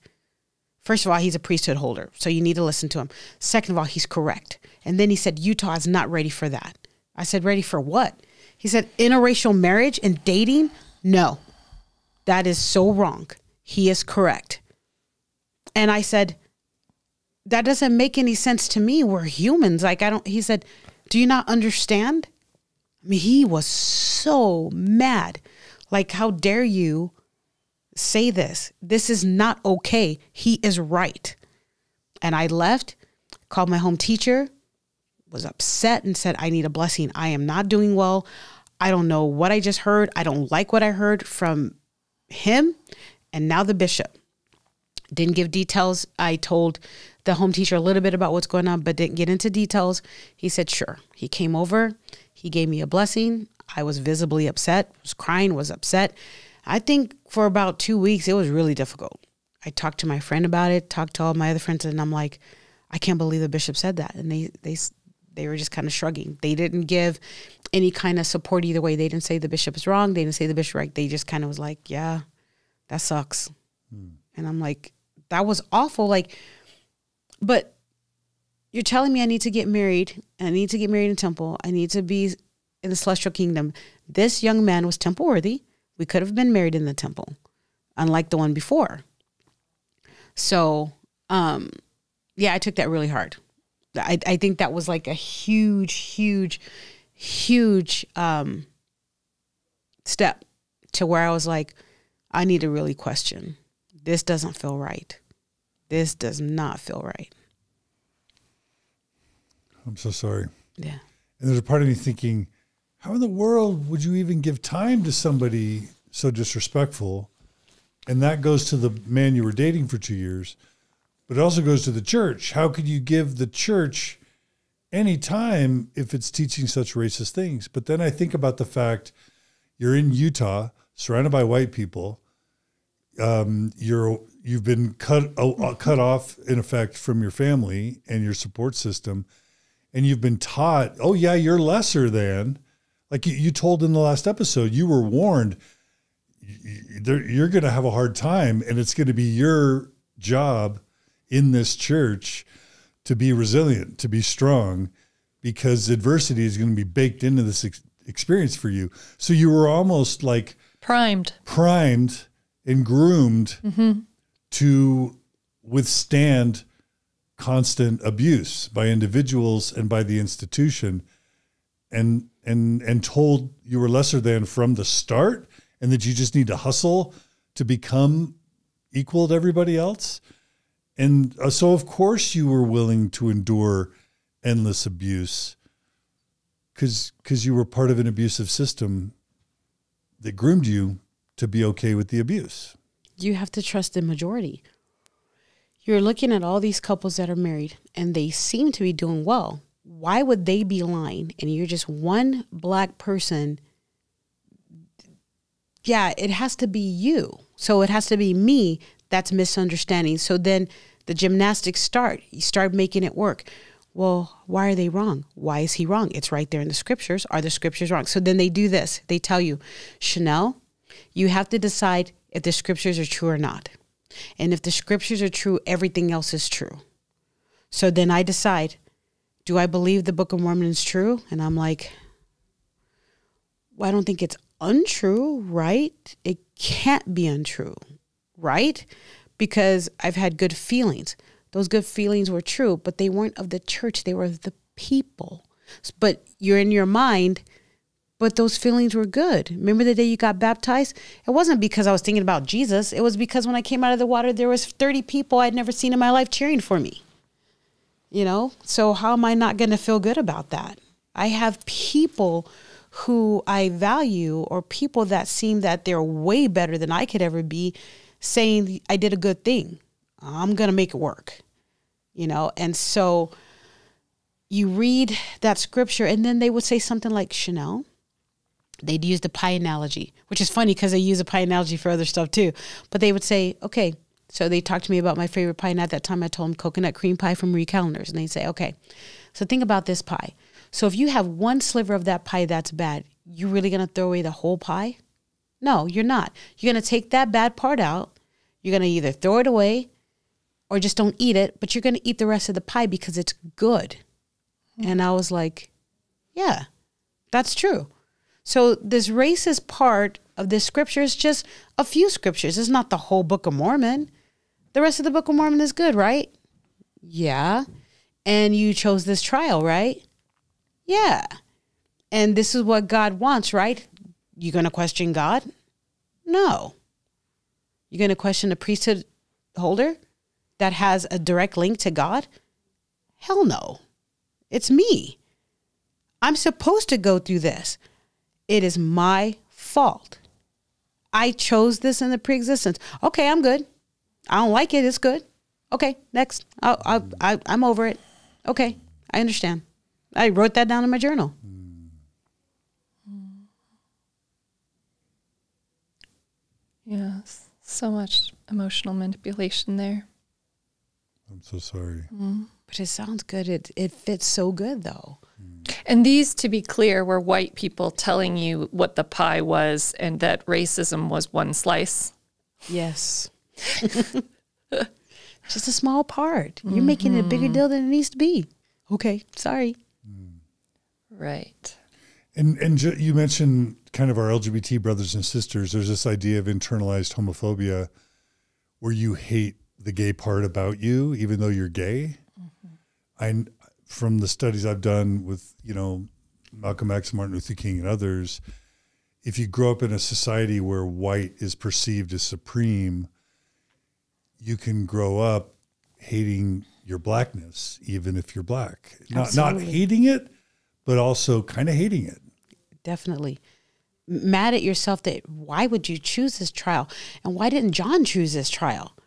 First of all he's a priesthood holder so you need to listen to him. Second of all he's correct and then he said utah is not ready for that i said ready for what he said interracial marriage and dating no that is so wrong he is correct and I said, that doesn't make any sense to me. We're humans. Like, I don't, he said, do you not understand? I mean, he was so mad. Like, how dare you say this? This is not okay. He is right. And I left, called my home teacher, was upset, and said, I need a blessing. I am not doing well. I don't know what I just heard. I don't like what I heard from him and now the bishop. Didn't give details. I told the home teacher a little bit about what's going on, but didn't get into details. He said, sure. He came over. He gave me a blessing. I was visibly upset, was crying, was upset. I think for about two weeks, it was really difficult. I talked to my friend about it, talked to all my other friends, and I'm like, I can't believe the bishop said that. And they, they, they were just kind of shrugging. They didn't give any kind of support either way. They didn't say the bishop is wrong. They didn't say the bishop right. They just kind of was like, yeah, that sucks. Hmm. And I'm like, that was awful. Like, but you're telling me I need to get married. I need to get married in temple. I need to be in the celestial kingdom. This young man was temple worthy. We could have been married in the temple, unlike the one before. So, um, yeah, I took that really hard. I, I think that was like a huge, huge, huge um, step to where I was like, I need to really question this doesn't feel right. This does not feel right. I'm so sorry. Yeah. And there's a part of me thinking, how in the world would you even give time to somebody so disrespectful? And that goes to the man you were dating for two years, but it also goes to the church. How could you give the church any time if it's teaching such racist things? But then I think about the fact you're in Utah, surrounded by white people. Um, you're you've been cut uh, cut off in effect from your family and your support system, and you've been taught, oh yeah, you're lesser than. Like you, you told in the last episode, you were warned you're going to have a hard time, and it's going to be your job in this church to be resilient, to be strong, because adversity is going to be baked into this ex- experience for you. So you were almost like primed, primed, and groomed mm-hmm. to withstand constant abuse by individuals and by the institution and and and told you were lesser than from the start and that you just need to hustle to become equal to everybody else. And uh, so, of course, you were willing to endure endless abuse because because you were part of an abusive system that groomed you to be okay with the abuse. You have to trust the majority. You're looking at all these couples that are married and they seem to be doing well. Why would they be lying? And you're just one black person yeah, it has to be you. So it has to be me that's misunderstanding. So then the gymnastics start. You start making it work. Well, why are they wrong? Why is he wrong? It's right there in the scriptures. Are the scriptures wrong? So then they do this. They tell you, Channel, you have to decide if the scriptures are true or not. And if the scriptures are true, everything else is true. So then I decide, do I believe the Book of Mormon is true? And I'm like, well, I don't think it's untrue, right? It can't be untrue, right? Because I've had good feelings. Those good feelings were true, but they weren't of the church, they were of the people. But you're in your mind, but those feelings were good. Remember the day you got baptized? It wasn't because I was thinking about Jesus. It was because when I came out of the water, there was 30 people I'd never seen in my life cheering for me. You know? So how am I not going to feel good about that? I have people who I value or people that seem that they're way better than I could ever be saying I did a good thing. I'm going to make it work. You know, and so you read that scripture and then they would say something like Channel. They'd use the pie analogy, which is funny because they use a pie analogy for other stuff too. But they would say, okay, so they talked to me about my favorite pie. And at that time, I told them coconut cream pie from Marie Callender's. And they'd say, okay, so think about this pie. So if you have one sliver of that pie that's bad, you really going to throw away the whole pie? No, you're not. You're going to take that bad part out. You're going to either throw it away or just don't eat it, but you're going to eat the rest of the pie because it's good. Mm-hmm. And I was like, yeah, that's true. So this racist part of this scripture is just a few scriptures. It's not the whole Book of Mormon. The rest of the Book of Mormon is good, right? Yeah. And you chose this trial, right? Yeah. And this is what God wants, right? You going to question God? No. You're going to question a priesthood holder that has a direct link to God? Hell no. It's me. I'm supposed to go through this. It is my fault. I chose this in the preexistence. Okay, I'm good. I don't like it. It's good. Okay, next. I, I, I, I'm over it. Okay, I understand. I wrote that down in my journal. Yes, so much emotional manipulation there. I'm so sorry. Mm. But it sounds good. It it fits so good though. And these, to be clear, were white people telling you what the pie was and that racism was one slice. Yes. Just a small part. You're mm-hmm. making it a bigger mm-hmm. deal than it needs to be. Okay, sorry. Right. And and you mentioned kind of our LGBT brothers and sisters. There's this idea of internalized homophobia, where you hate the gay part about you, even though you're gay. Mm-hmm. I from the studies I've done with you know Malcolm X, Martin Luther King, and others, if you grow up in a society where white is perceived as supreme, you can grow up hating your blackness, even if you're black. Not not hating it, but also kind of hating it. Definitely. Mad at yourself that why would you choose this trial? And why didn't John choose this trial?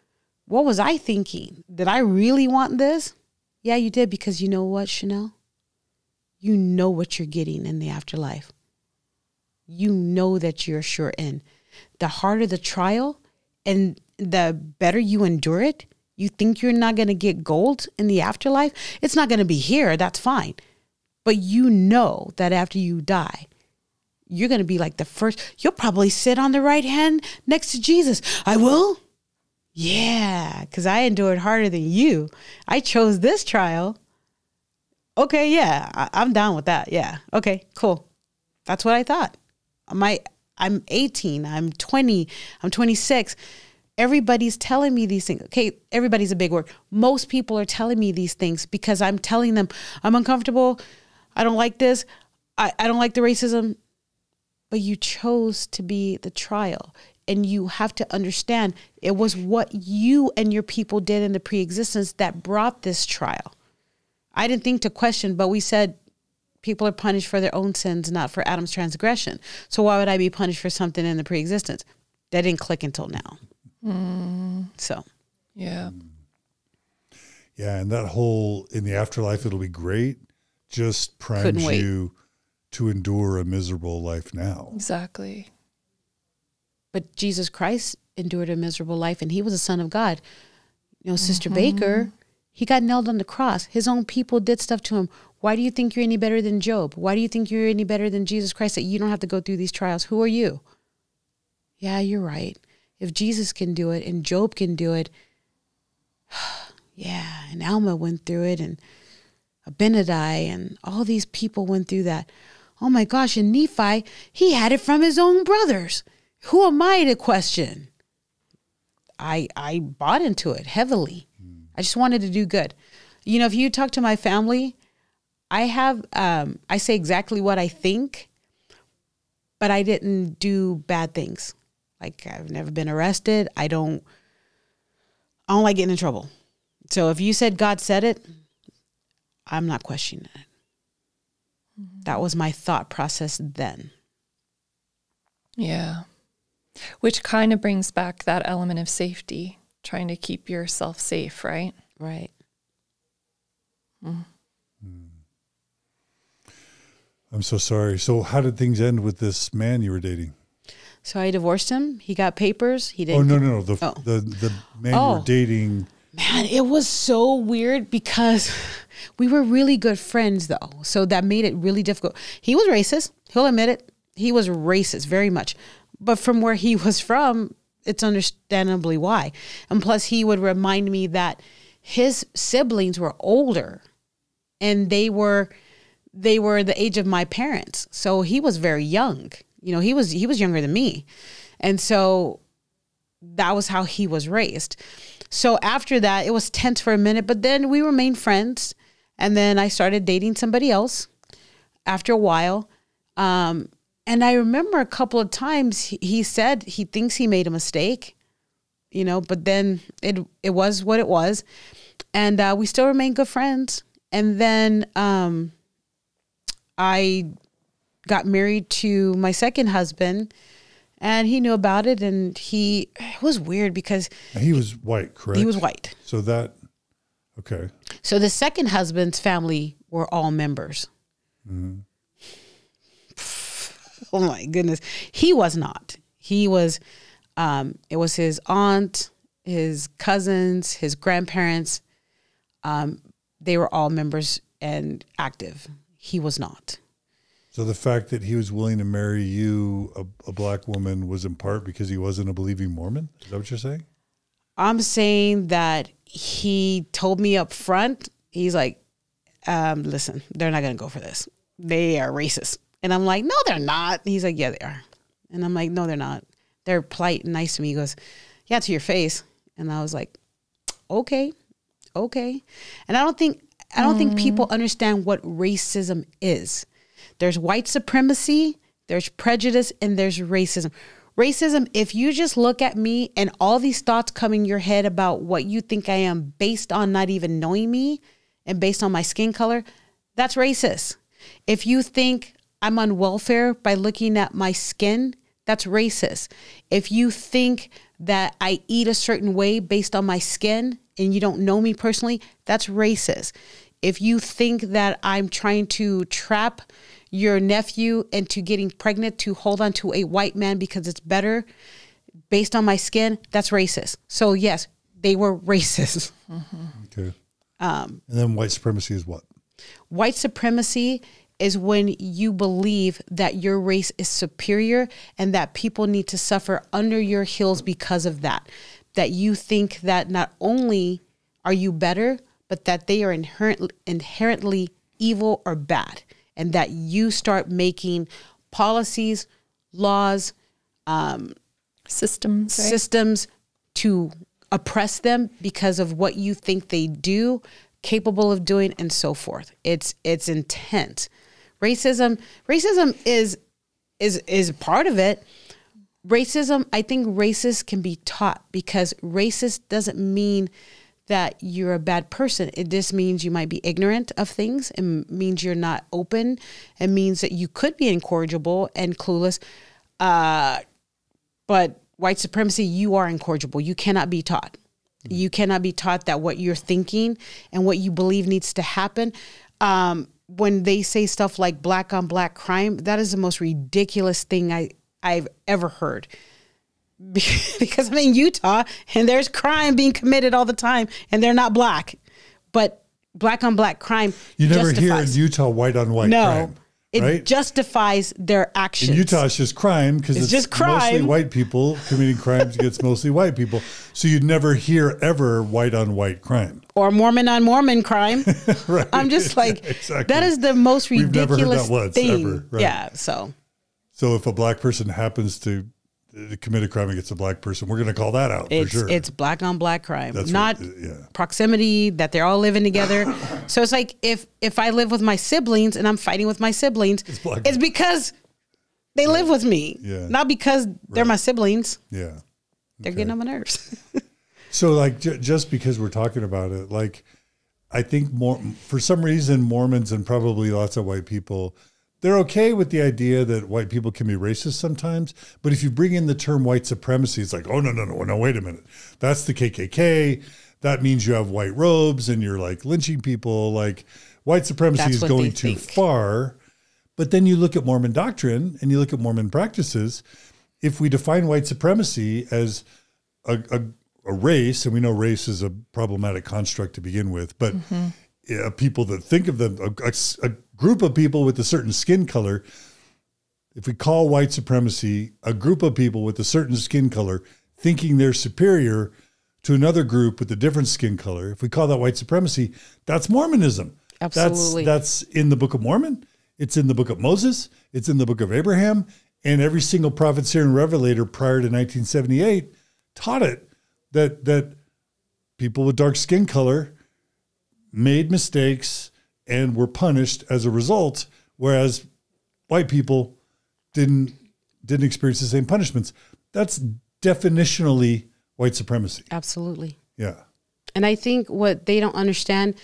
What was I thinking? Did I really want this? Yeah, you did because you know what, Channel? You know what you're getting in the afterlife. You know that you're sure in. The harder the trial and the better you endure it, you think you're not going to get gold in the afterlife? It's not going to be here. That's fine. But you know that after you die, you're going to be like the first, you'll probably sit on the right hand next to Jesus. I will. Yeah, because I endured harder than you. I chose this trial. Okay, yeah, I, I'm down with that. Yeah. Okay, cool. That's what I thought. My I'm 18, I'm 20, I'm 26. Everybody's telling me these things. Okay, everybody's a big word. Most people are telling me these things because I'm telling them I'm uncomfortable. I don't like this. I, I don't like the racism. But you chose to be the trial. And you have to understand it was what you and your people did in the pre existence that brought this trial. I didn't think to question, but we said people are punished for their own sins, not for Adam's transgression. So why would I be punished for something in the pre existence? That didn't click until now. Mm. So, yeah. Yeah. And that whole in the afterlife, it'll be great, just primes you to endure a miserable life now. Exactly. But Jesus Christ endured a miserable life and he was a son of God. You know, Sister mm-hmm. Baker, he got nailed on the cross. His own people did stuff to him. Why do you think you're any better than Job? Why do you think you're any better than Jesus Christ that you don't have to go through these trials? Who are you? Yeah, you're right. If Jesus can do it and Job can do it, yeah, and Alma went through it and Abinadi and all these people went through that. Oh my gosh, and Nephi, he had it from his own brothers. Who am I to question? I I bought into it heavily. Mm. I just wanted to do good. You know, if you talk to my family, I have um, I say exactly what I think, but I didn't do bad things. Like I've never been arrested. I don't I don't like getting in trouble. So if you said God said it, I'm not questioning it. Mm-hmm. That was my thought process then. Yeah. Which kind of brings back that element of safety, trying to keep yourself safe, right? Right. Mm. I'm so sorry. So, how did things end with this man you were dating? So I divorced him. He got papers. He didn't. Oh no, no, no. The oh. the the man oh. you were oh. dating. Man, it was so weird because we were really good friends though. So that made it really difficult. He was racist. He'll admit it. He was racist very much but from where he was from, it's understandably why. And plus, he would remind me that his siblings were older, and they were they were the age of my parents. So he was very young. You know, he was he was younger than me, and so that was how he was raised. So after that, it was tense for a minute, but then we remained friends, and then I started dating somebody else. After a while, um, and I remember a couple of times he said he thinks he made a mistake, you know, but then it it was what it was, and uh, we still remain good friends. And then um, I got married to my second husband, and he knew about it, and he it was weird because he was white, correct? He was white. So that okay. So the second husband's family were all members. Mm-hmm oh my goodness. He was not. He was, um, it was his aunt, his cousins, his grandparents. Um, they were all members and active. He was not. So the fact that he was willing to marry you, a, a, black woman, was in part because he wasn't a believing Mormon. Is that what you're saying? I'm saying that he told me up front. He's like, um, "Listen, they're not going to go for this. They are racist. And I'm like, no, they're not. he's like, yeah, they are. And I'm like, no, they're not. They're polite and nice to me. He goes, yeah, to your face. And I was like, okay, okay. And I don't think I don't mm. think people understand what racism is. There's white supremacy, there's prejudice, and there's racism. Racism, if you just look at me and all these thoughts come in your head about what you think I am based on not even knowing me and based on my skin color, that's racist. If you think I'm on welfare by looking at my skin, that's racist. If you think that I eat a certain way based on my skin and you don't know me personally, that's racist. If you think that I'm trying to trap your nephew into getting pregnant to hold on to a white man because it's better based on my skin, that's racist. So, yes, they were racist. Okay. Um, and then white supremacy is what? White supremacy is when you believe that your race is superior and that people need to suffer under your heels because of that. That you think that not only are you better, but that they are inherently, inherently evil or bad. And that you start making policies, laws, um, systems, right? systems to oppress them because of what you think they do, capable of doing, and so forth. It's it's intense racism racism is is is part of it racism i think racist can be taught because racist doesn't mean that you're a bad person. It just means you might be ignorant of things. It means you're not open. It means that you could be incorrigible and clueless. Uh, but white supremacy you are incorrigible. You cannot be taught. You cannot be taught that what you're thinking and what you believe needs to happen. Um, when they say stuff like black on black crime, that is the most ridiculous thing I, I've ever heard. because I'm in Utah and there's crime being committed all the time and they're not black. But black on black crime. You never justifies. hear in Utah white on white no, crime. It right? justifies their actions. In Utah, it's just crime because it's, it's, just crime. mostly white people committing crimes against mostly white people. So you'd never hear ever white on white crime or Mormon on Mormon crime. right. I'm just like exactly. that is the most ridiculous thing. Ever, right. Yeah. So. So if a black person happens to commit a crime against a black person, we're going to call that out it's, for sure. It's black on black crime, That's not what, yeah. proximity that they're all living together. so it's like if if I live with my siblings and I'm fighting with my siblings, it's, it's because they yeah. live with me, yeah. not because they're my siblings. Yeah, okay. they're getting on my nerves. so like j- just because we're talking about it, like I think more for some reason Mormons and probably lots of white people they're okay with the idea that white people can be racist sometimes, but if you bring in the term white supremacy, it's like, oh no, no, no, no, wait a minute. That's the KKK. That means you have white robes and you're like lynching people. Like white supremacy That's is going too think. far. But then you look at Mormon doctrine and you look at Mormon practices. If we define white supremacy as a, a, a race, and we know race is a problematic construct to begin with, but mm-hmm uh, people that think of them, a, a, a group of people with a certain skin color, if we call white supremacy a group of people with a certain skin color thinking they're superior to another group with a different skin color, if we call that white supremacy, that's Mormonism. Absolutely. That's, that's in the Book of Mormon. It's in the Book of Moses. It's in the Book of Abraham. And every single prophet, seer, and revelator prior to 1978 taught it that that people with dark skin color made mistakes and were punished as a result, whereas white people didn't didn't experience the same punishments. That's definitionally white supremacy. Absolutely. Yeah. And I think what they don't understand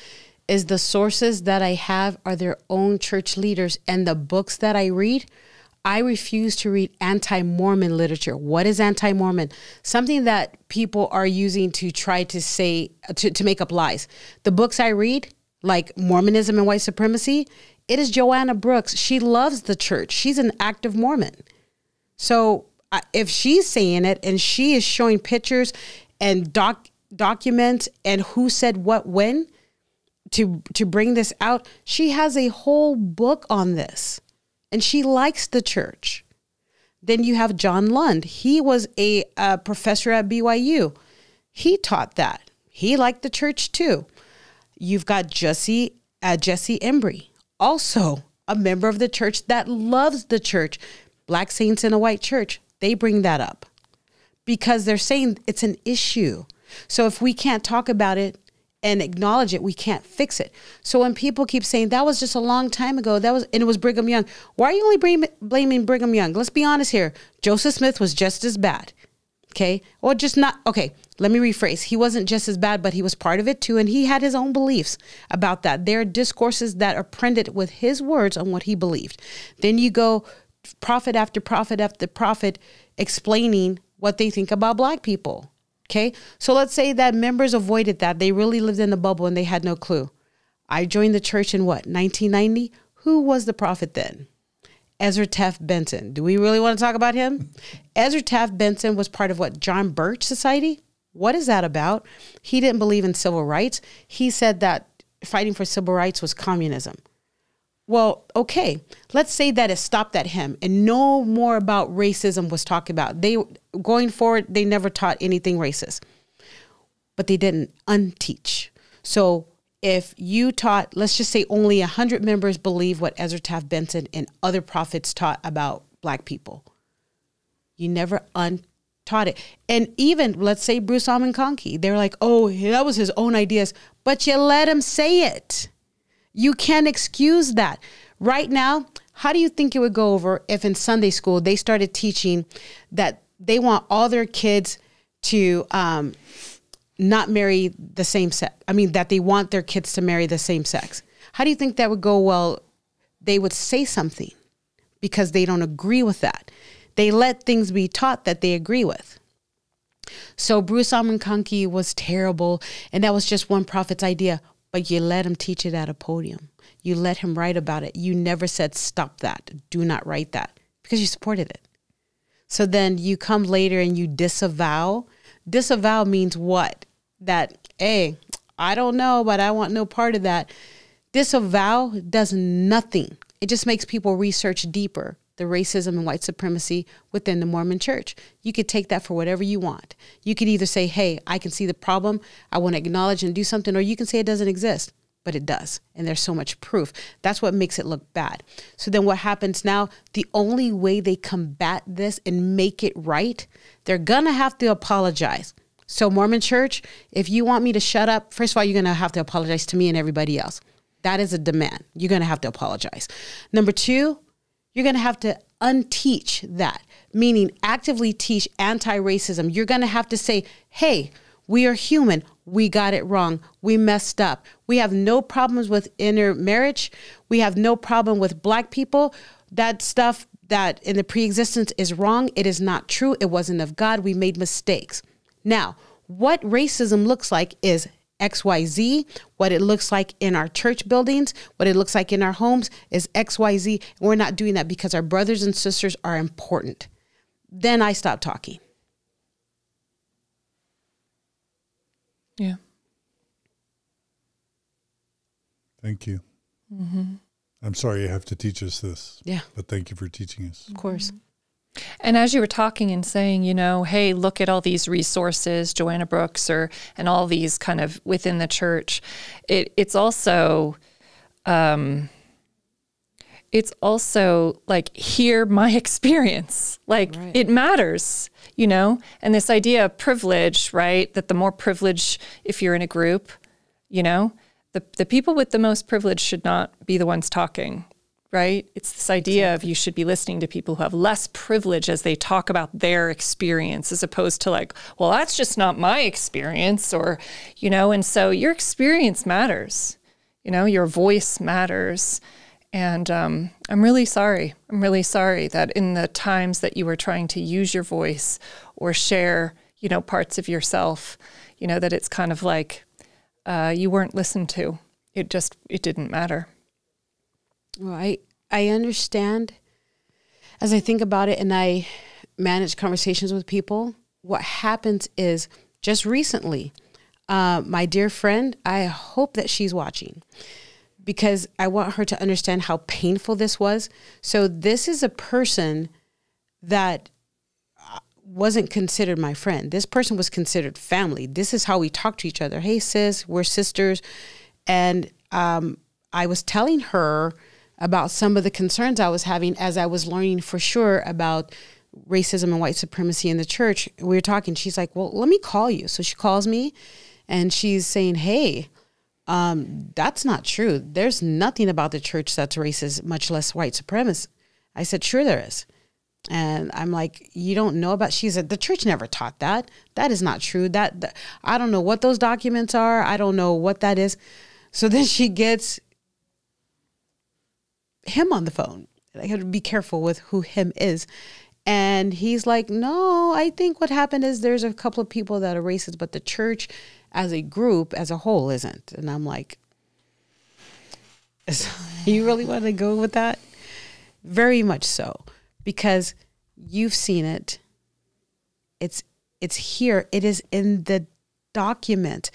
is the sources that I have are their own church leaders and the books that I read I refuse to read anti Mormon literature. What is anti Mormon? Something that people are using to try to say, to, to make up lies. The books I read, like Mormonism and White Supremacy, it is Joanna Brooks. She loves the church, she's an active Mormon. So if she's saying it and she is showing pictures and doc, documents and who said what when to to bring this out, she has a whole book on this and she likes the church. Then you have John Lund. He was a, a professor at BYU. He taught that. He liked the church too. You've got Jessie uh, Jessie Embry, also a member of the church that loves the church. Black saints in a white church. They bring that up because they're saying it's an issue. So if we can't talk about it and acknowledge it, we can't fix it. So when people keep saying that was just a long time ago, that was and it was Brigham Young. Why are you only blaming Brigham Young? Let's be honest here. Joseph Smith was just as bad. Okay, or just not okay. Let me rephrase. He wasn't just as bad, but he was part of it too. And he had his own beliefs about that. There are discourses that are printed with his words on what he believed. Then you go prophet after prophet after prophet explaining what they think about black people. Okay. So let's say that members avoided that. They really lived in a bubble and they had no clue. I joined the church in what, 1990? Who was the prophet then? Ezra Taft Benson. Do we really want to talk about him? Ezra Taft Benson was part of what, John Birch Society? What is that about? He didn't believe in civil rights. He said that fighting for civil rights was communism. Well, okay, let's say that it stopped at him and no more about racism was talked about. They going forward, they never taught anything racist. But they didn't unteach. So if you taught, let's just say only 100 members believe what Ezra Taft Benson and other prophets taught about black people, you never untaught it. And even, let's say Bruce R. McConkie, they're like, oh, that was his own ideas, but you let him say it. You can't excuse that. Right now, how do you think it would go over if in Sunday school they started teaching that they want all their kids to um, not marry the same sex? I mean, that they want their kids to marry the same sex. How do you think that would go? Well, they would say something because they don't agree with that. They let things be taught that they agree with. So Bruce Almond was terrible, and that was just one prophet's idea but you let him teach it at a podium. You let him write about it. You never said, stop that, do not write that, because you supported it. So then you come later and you disavow. Disavow means what? That, hey, I don't know, but I want no part of that. Disavow does nothing. It just makes people research deeper the racism and white supremacy within the Mormon church. You could take that for whatever you want. You could either say, hey, I can see the problem, I want to acknowledge and do something, or you can say it doesn't exist, but it does. And there's so much proof. That's what makes it look bad. So then what happens now? The only way they combat this and make it right, they're going to have to apologize. So, Mormon church, if you want me to shut up, first of all, you're going to have to apologize to me and everybody else. That is a demand. You're going to have to apologize. Number two, you're going to have to unteach that, meaning actively teach anti racism. You're going to have to say, hey, we are human. We got it wrong. We messed up. We have no problems with intermarriage. We have no problem with black people. That stuff that in the pre-existence is wrong. It is not true. It wasn't of God. We made mistakes. Now, what racism looks like is XYZ. What it looks like in our church buildings, what it looks like in our homes is XYZ. We're not doing that because our brothers and sisters are important. Then I stop talking. Yeah. Thank you. Mm-hmm. I'm sorry you have to teach us this. Yeah. But thank you for teaching us. Of course. And as you were talking and saying, you know, hey, look at all these resources, Joanna Brooks, or and all these kind of within the church, it, it's also, um, it's also like hear my experience. Like right. it matters, you know. And this idea of privilege, right? That the more privilege, if you're in a group, you know, the the people with the most privilege should not be the ones talking right? It's this idea of you should be listening to people who have less privilege as they talk about their experience, as opposed to like, well, that's just not my experience, or, you know, and so your experience matters, you know, your voice matters. And um, I'm really sorry. I'm really sorry that in the times that you were trying to use your voice or share, you know, parts of yourself, you know, that it's kind of like uh, you weren't listened to. It just, it didn't matter. Well, I I understand as I think about it and I manage conversations with people. What happens is just recently, uh, my dear friend, I hope that she's watching because I want her to understand how painful this was. So this is a person that uh, wasn't considered my friend. This person was considered family. This is how we talk to each other. Hey, sis, we're sisters. And um, I was telling her about some of the concerns I was having as I was learning for sure about racism and white supremacy in the church. We were talking. She's like, "Well, let me call you." So she calls me, and she's saying, "Hey, um, that's not true. There's nothing about the church that's racist, much less white supremacist." I said, "Sure, there is." And I'm like, you don't know about. She said the church never taught that. That is not true. That, that I don't know what those documents are. I don't know what that is. So then she gets him on the phone. I had to be careful with who him is. And he's like, no, I think what happened is there's a couple of people that are racist, but the church as a group, as a whole, isn't. And I'm like, you really want to go with that? Very much so, because you've seen it. It's it's here. It is in the document.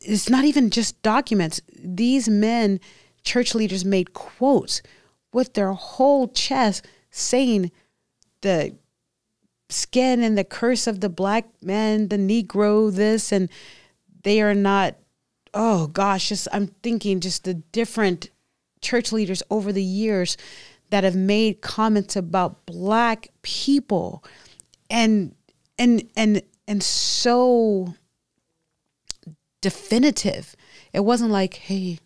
It's not even just documents. These men, church leaders, made quotes with their whole chest saying the skin and the curse of the black man, the Negro, this, and they are not, oh gosh, just I'm thinking just the different church leaders over the years that have made comments about black people and and and and so definitive. It wasn't like, hey,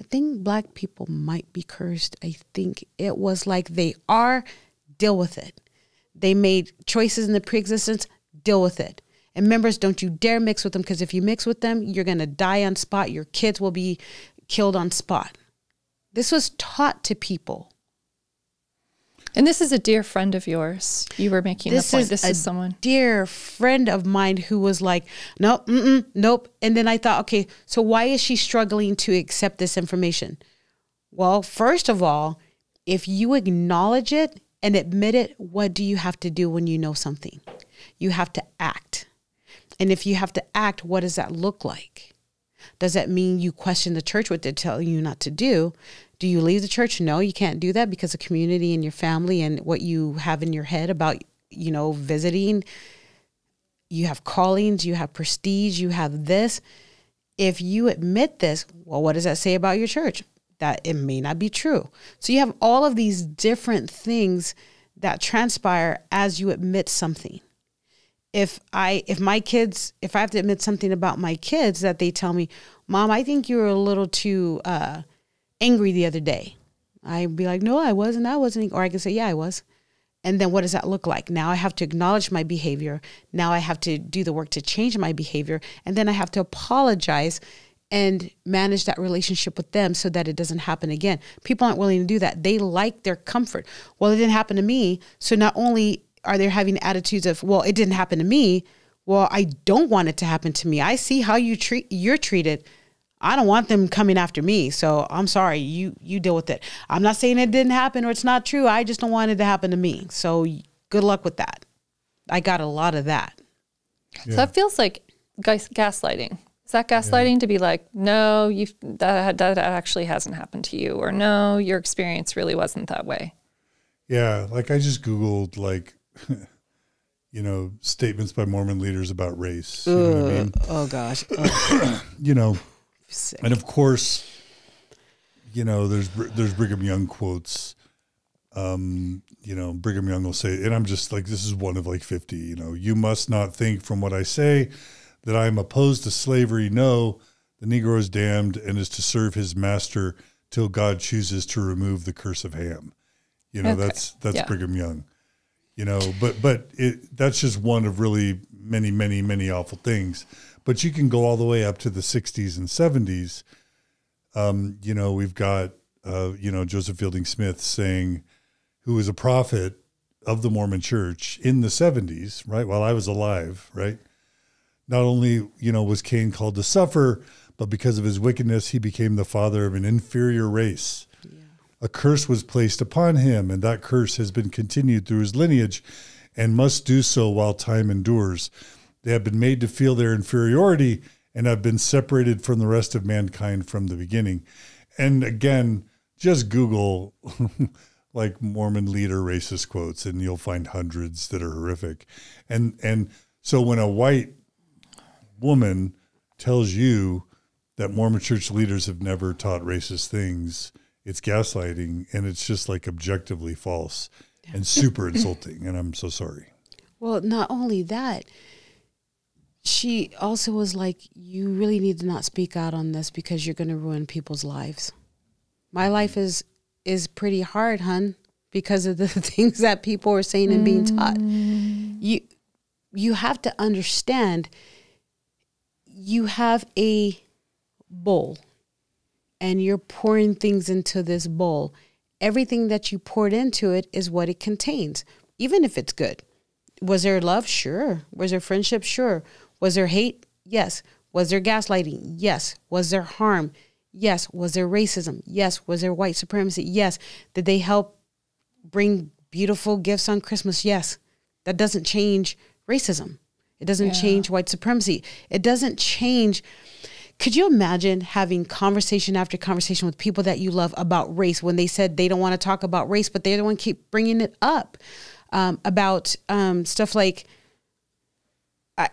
I think black people might be cursed. I think it was like they are, deal with it. They made choices in the preexistence, deal with it. And members, don't you dare mix with them because if you mix with them, you're going to die on spot. Your kids will be killed on spot. This was taught to people. And this is a dear friend of yours. You were making this the point. Is this is someone dear friend of mine who was like, nope, nope. And then I thought, okay, so why is she struggling to accept this information? Well, first of all, if you acknowledge it and admit it, what do you have to do when you know something? You have to act. And if you have to act, what does that look like? Does that mean you question the church what they're telling you not to do? Do you leave the church? No, you can't do that because the community and your family and what you have in your head about, you know, visiting. You have callings, you have prestige, you have this. If you admit this, well, what does that say about your church? That it may not be true. So you have all of these different things that transpire as you admit something. If I if my kids if I have to admit something about my kids that they tell me, "Mom, I think you're a little too uh, angry the other day. I'd be like, no, I wasn't. I wasn't. Or I can say, yeah, I was. And then what does that look like? Now I have to acknowledge my behavior. Now I have to do the work to change my behavior. And then I have to apologize and manage that relationship with them so that it doesn't happen again. People aren't willing to do that. They like their comfort. Well, it didn't happen to me. So not only are they having attitudes of, well, it didn't happen to me. Well, I don't want it to happen to me. I see how you treat you're treated. I don't want them coming after me. So I'm sorry, you you deal with it. I'm not saying it didn't happen or it's not true. I just don't want it to happen to me. So good luck with that. I got a lot of that. Yeah. So that feels like gaslighting. Is that gaslighting yeah. to be like, no, you that that actually hasn't happened to you, or no, your experience really wasn't that way? Yeah, like I just googled like, you know, statements by Mormon leaders about race. You know I mean? Oh gosh. you know, Sick. And of course, you know, there's there's Brigham Young quotes. Um, you know, Brigham Young will say, and I'm just like, this is one of like 50. You know, you must not think from what I say that I am opposed to slavery. No, the Negro is damned and is to serve his master till God chooses to remove the curse of Ham. You know, okay. that's that's yeah. Brigham Young. You know, but but it that's just one of really many many many awful things. But you can go all the way up to the 60s and 70s. Um, you know, we've got, uh, you know, Joseph Fielding Smith saying, who was a prophet of the Mormon church in the 70s, right? While I was alive, right? Not only, you know, was Cain called to suffer, but because of his wickedness, he became the father of an inferior race. Yeah. A curse was placed upon him, and that curse has been continued through his lineage and must do so while time endures. They have been made to feel their inferiority and have been separated from the rest of mankind from the beginning. And again, just Google like Mormon leader racist quotes and you'll find hundreds that are horrific. And and so when a white woman tells you that Mormon church leaders have never taught racist things, it's gaslighting and it's just like objectively false and super insulting and I'm so sorry. Well, not only that, she also was like, You really need to not speak out on this because you're going to ruin people's lives. My life is is pretty hard, hun. because of the things that people are saying and being taught. Mm. You you have to understand you have a bowl and you're pouring things into this bowl. Everything that you poured into it is what it contains, even if it's good. Was there love? Sure. Was there friendship? Sure. Was there hate? Yes. Was there gaslighting? Yes. Was there harm? Yes. Was there racism? Yes. Was there white supremacy? Yes. Did they help bring beautiful gifts on Christmas? Yes. That doesn't change racism. It doesn't yeah. change white supremacy. It doesn't change. Could you imagine having conversation after conversation with people that you love about race when they said they don't want to talk about race, but they're the one keep bringing it up um, about um, stuff like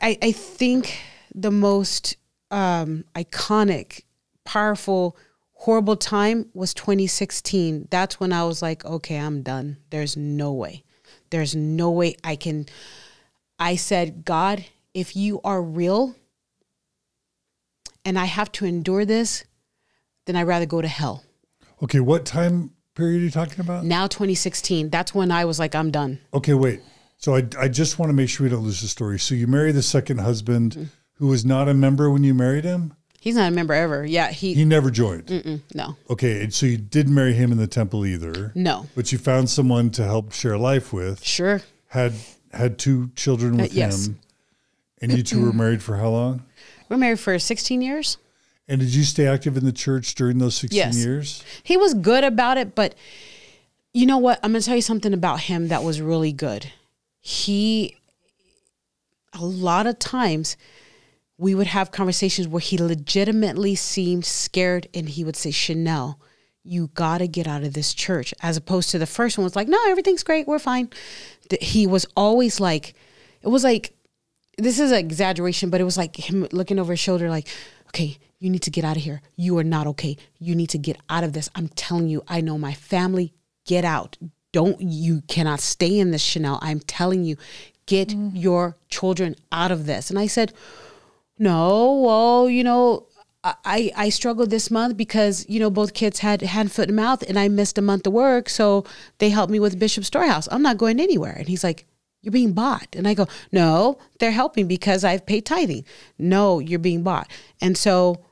I, I think the most um, iconic, powerful, horrible time was 2016. That's when I was like, okay, I'm done. There's no way. There's no way I can. I said, God, if you are real and I have to endure this, then I'd rather go to hell. Okay, what time period are you talking about? Now 2016. That's when I was like, I'm done. Okay, wait. So I, I just want to make sure we don't lose the story. So you marry the second husband mm-hmm. who was not a member when you married him? He's not a member ever. Yeah, he he never joined. No. Okay, so you didn't marry him in the temple either. No. But you found someone to help share life with. Sure. Had had two children uh, with uh, yes. him, and you two were married for how long? We're married for 16 years. And did you stay active in the church during those 16 yes. years? He was good about it, but you know what? I'm going to tell you something about him that was really good. He, a lot of times, we would have conversations where he legitimately seemed scared and he would say, Channel, you got to get out of this church. As opposed to the first one was like, no, everything's great. We're fine. He was always like, it was like, this is an exaggeration, but it was like him looking over his shoulder, like, okay, you need to get out of here. You are not okay. You need to get out of this. I'm telling you, I know my family. Get out. Don't, you cannot stay in this, Channel. I'm telling you, get mm. your children out of this. And I said, no, well, you know, I, I struggled this month because you know both kids had hand foot and mouth and I missed a month of work so they helped me with Bishop Storehouse. I'm not going anywhere. And he's like, You're being bought. And I go, No, they're helping because I've paid tithing. No, you're being bought. And so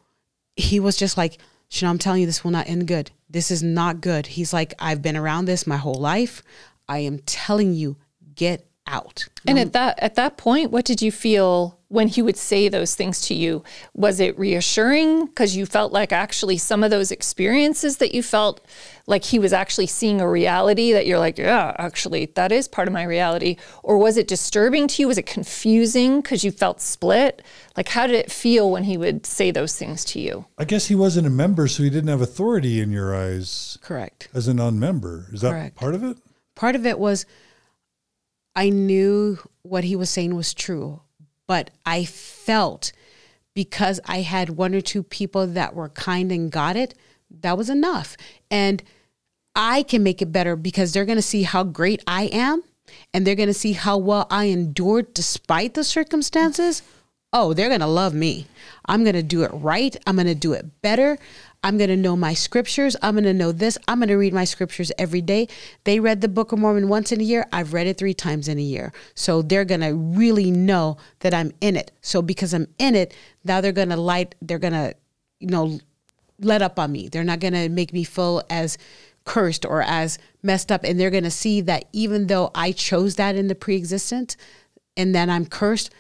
he was just like, Channel, I'm telling you, this will not end good. This is not good. He's like, I've been around this my whole life. I am telling you, get out. And at that at that point, what did you feel when he would say those things to you? Was it reassuring because you felt like actually some of those experiences that you felt like he was actually seeing a reality that you're like, yeah, actually that is part of my reality, or was it disturbing to you? Was it confusing because you felt split? Like how did it feel when he would say those things to you? I guess he wasn't a member, so he didn't have authority in your eyes. Correct. As a non-member, is Correct. that part of it? Part of it was I knew what he was saying was true, but I felt because I had one or two people that were kind and got it, that was enough. And I can make it better because they're going to see how great I am and they're going to see how well I endured despite the circumstances. Oh, they're going to love me. I'm going to do it right. I'm going to do it better. I'm going to know my scriptures. I'm going to know this. I'm going to read my scriptures every day. They read the Book of Mormon once in a year. I've read it three times in a year. So they're going to really know that I'm in it. So because I'm in it, now they're going to light, they're going to, you know, let up on me. They're not going to make me feel as cursed or as messed up. And they're going to see that even though I chose that in the pre existent and then I'm cursed,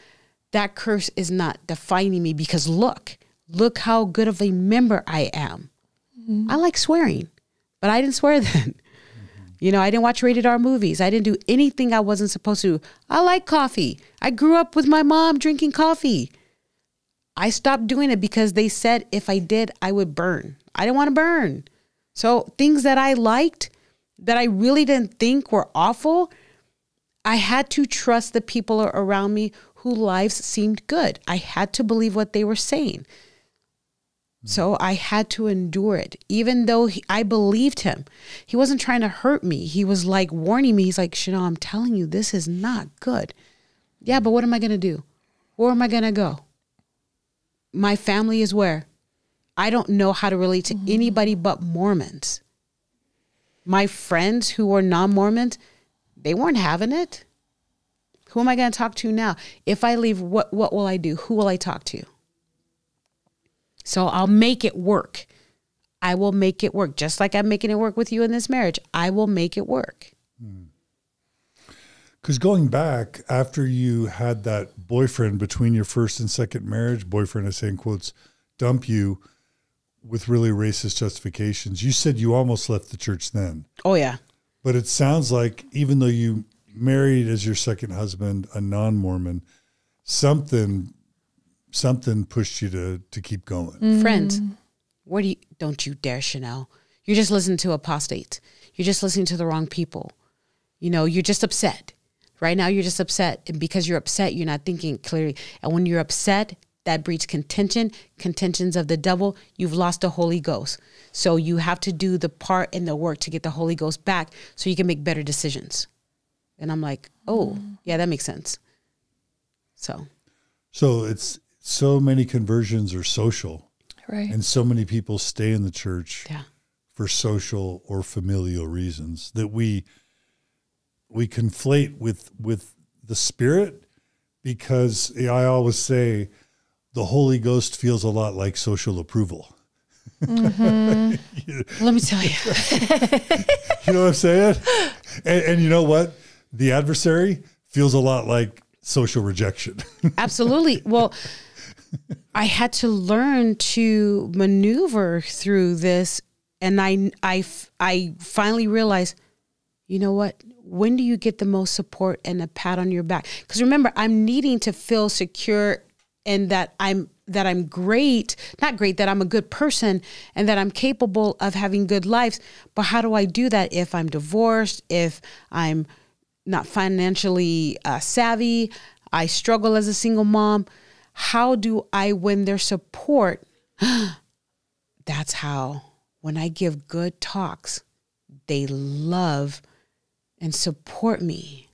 that curse is not defining me because look, look how good of a member I am. Mm-hmm. I like swearing, but I didn't swear then. You know, I didn't watch rated R movies. I didn't do anything I wasn't supposed to. I like coffee. I grew up with my mom drinking coffee. I stopped doing it because they said if I did, I would burn. I didn't want to burn. So things that I liked that I really didn't think were awful, I had to trust the people around me whose lives seemed good. I had to believe what they were saying. So I had to endure it, even though he, I believed him. He wasn't trying to hurt me. He was like warning me. He's like, Channel, I'm telling you, this is not good. Yeah, but what am I going to do? Where am I going to go? My family is where? I don't know how to relate to mm-hmm. anybody but Mormons. My friends who were non Mormons, they weren't having it. Who am I going to talk to now? If I leave, what, what will I do? Who will I talk to? So I'll make it work. I will make it work. Just like I'm making it work with you in this marriage, I will make it work. Hmm. Because going back after you had that boyfriend between your first and second marriage, boyfriend, I say in quotes, dump you with really racist justifications, you said you almost left the church then. Oh, yeah. But it sounds like even though you married as your second husband a non-Mormon, something something pushed you to to keep going. Mm. Friends, what do you, don't you dare, Channel. You're just listening to apostates. You're just listening to the wrong people. You know, you're just upset. Right now, you're just upset. And because you're upset, you're not thinking clearly. And when you're upset, that breeds contention, contentions of the devil. You've lost the Holy Ghost. So you have to do the part and the work to get the Holy Ghost back so you can make better decisions. And I'm like, oh, mm. yeah, that makes sense. So, So it's so many conversions are social, Right. and so many people stay in the church yeah. for social or familial reasons that we we conflate with with the spirit because I always say the Holy Ghost feels a lot like social approval. Mm-hmm. Let me tell you. You know what I'm saying? And, and you know what? The adversary feels a lot like social rejection. Absolutely. Well, I had to learn to maneuver through this, and I I I finally realized, you know what? When do you get the most support and a pat on your back? Because remember, I'm needing to feel secure and that I'm that I'm great, not great, that I'm a good person and that I'm capable of having good lives. But how do I do that if I'm divorced, if I'm not financially uh, savvy, I struggle as a single mom? How do I win their support? That's how, when I give good talks, they love and support me.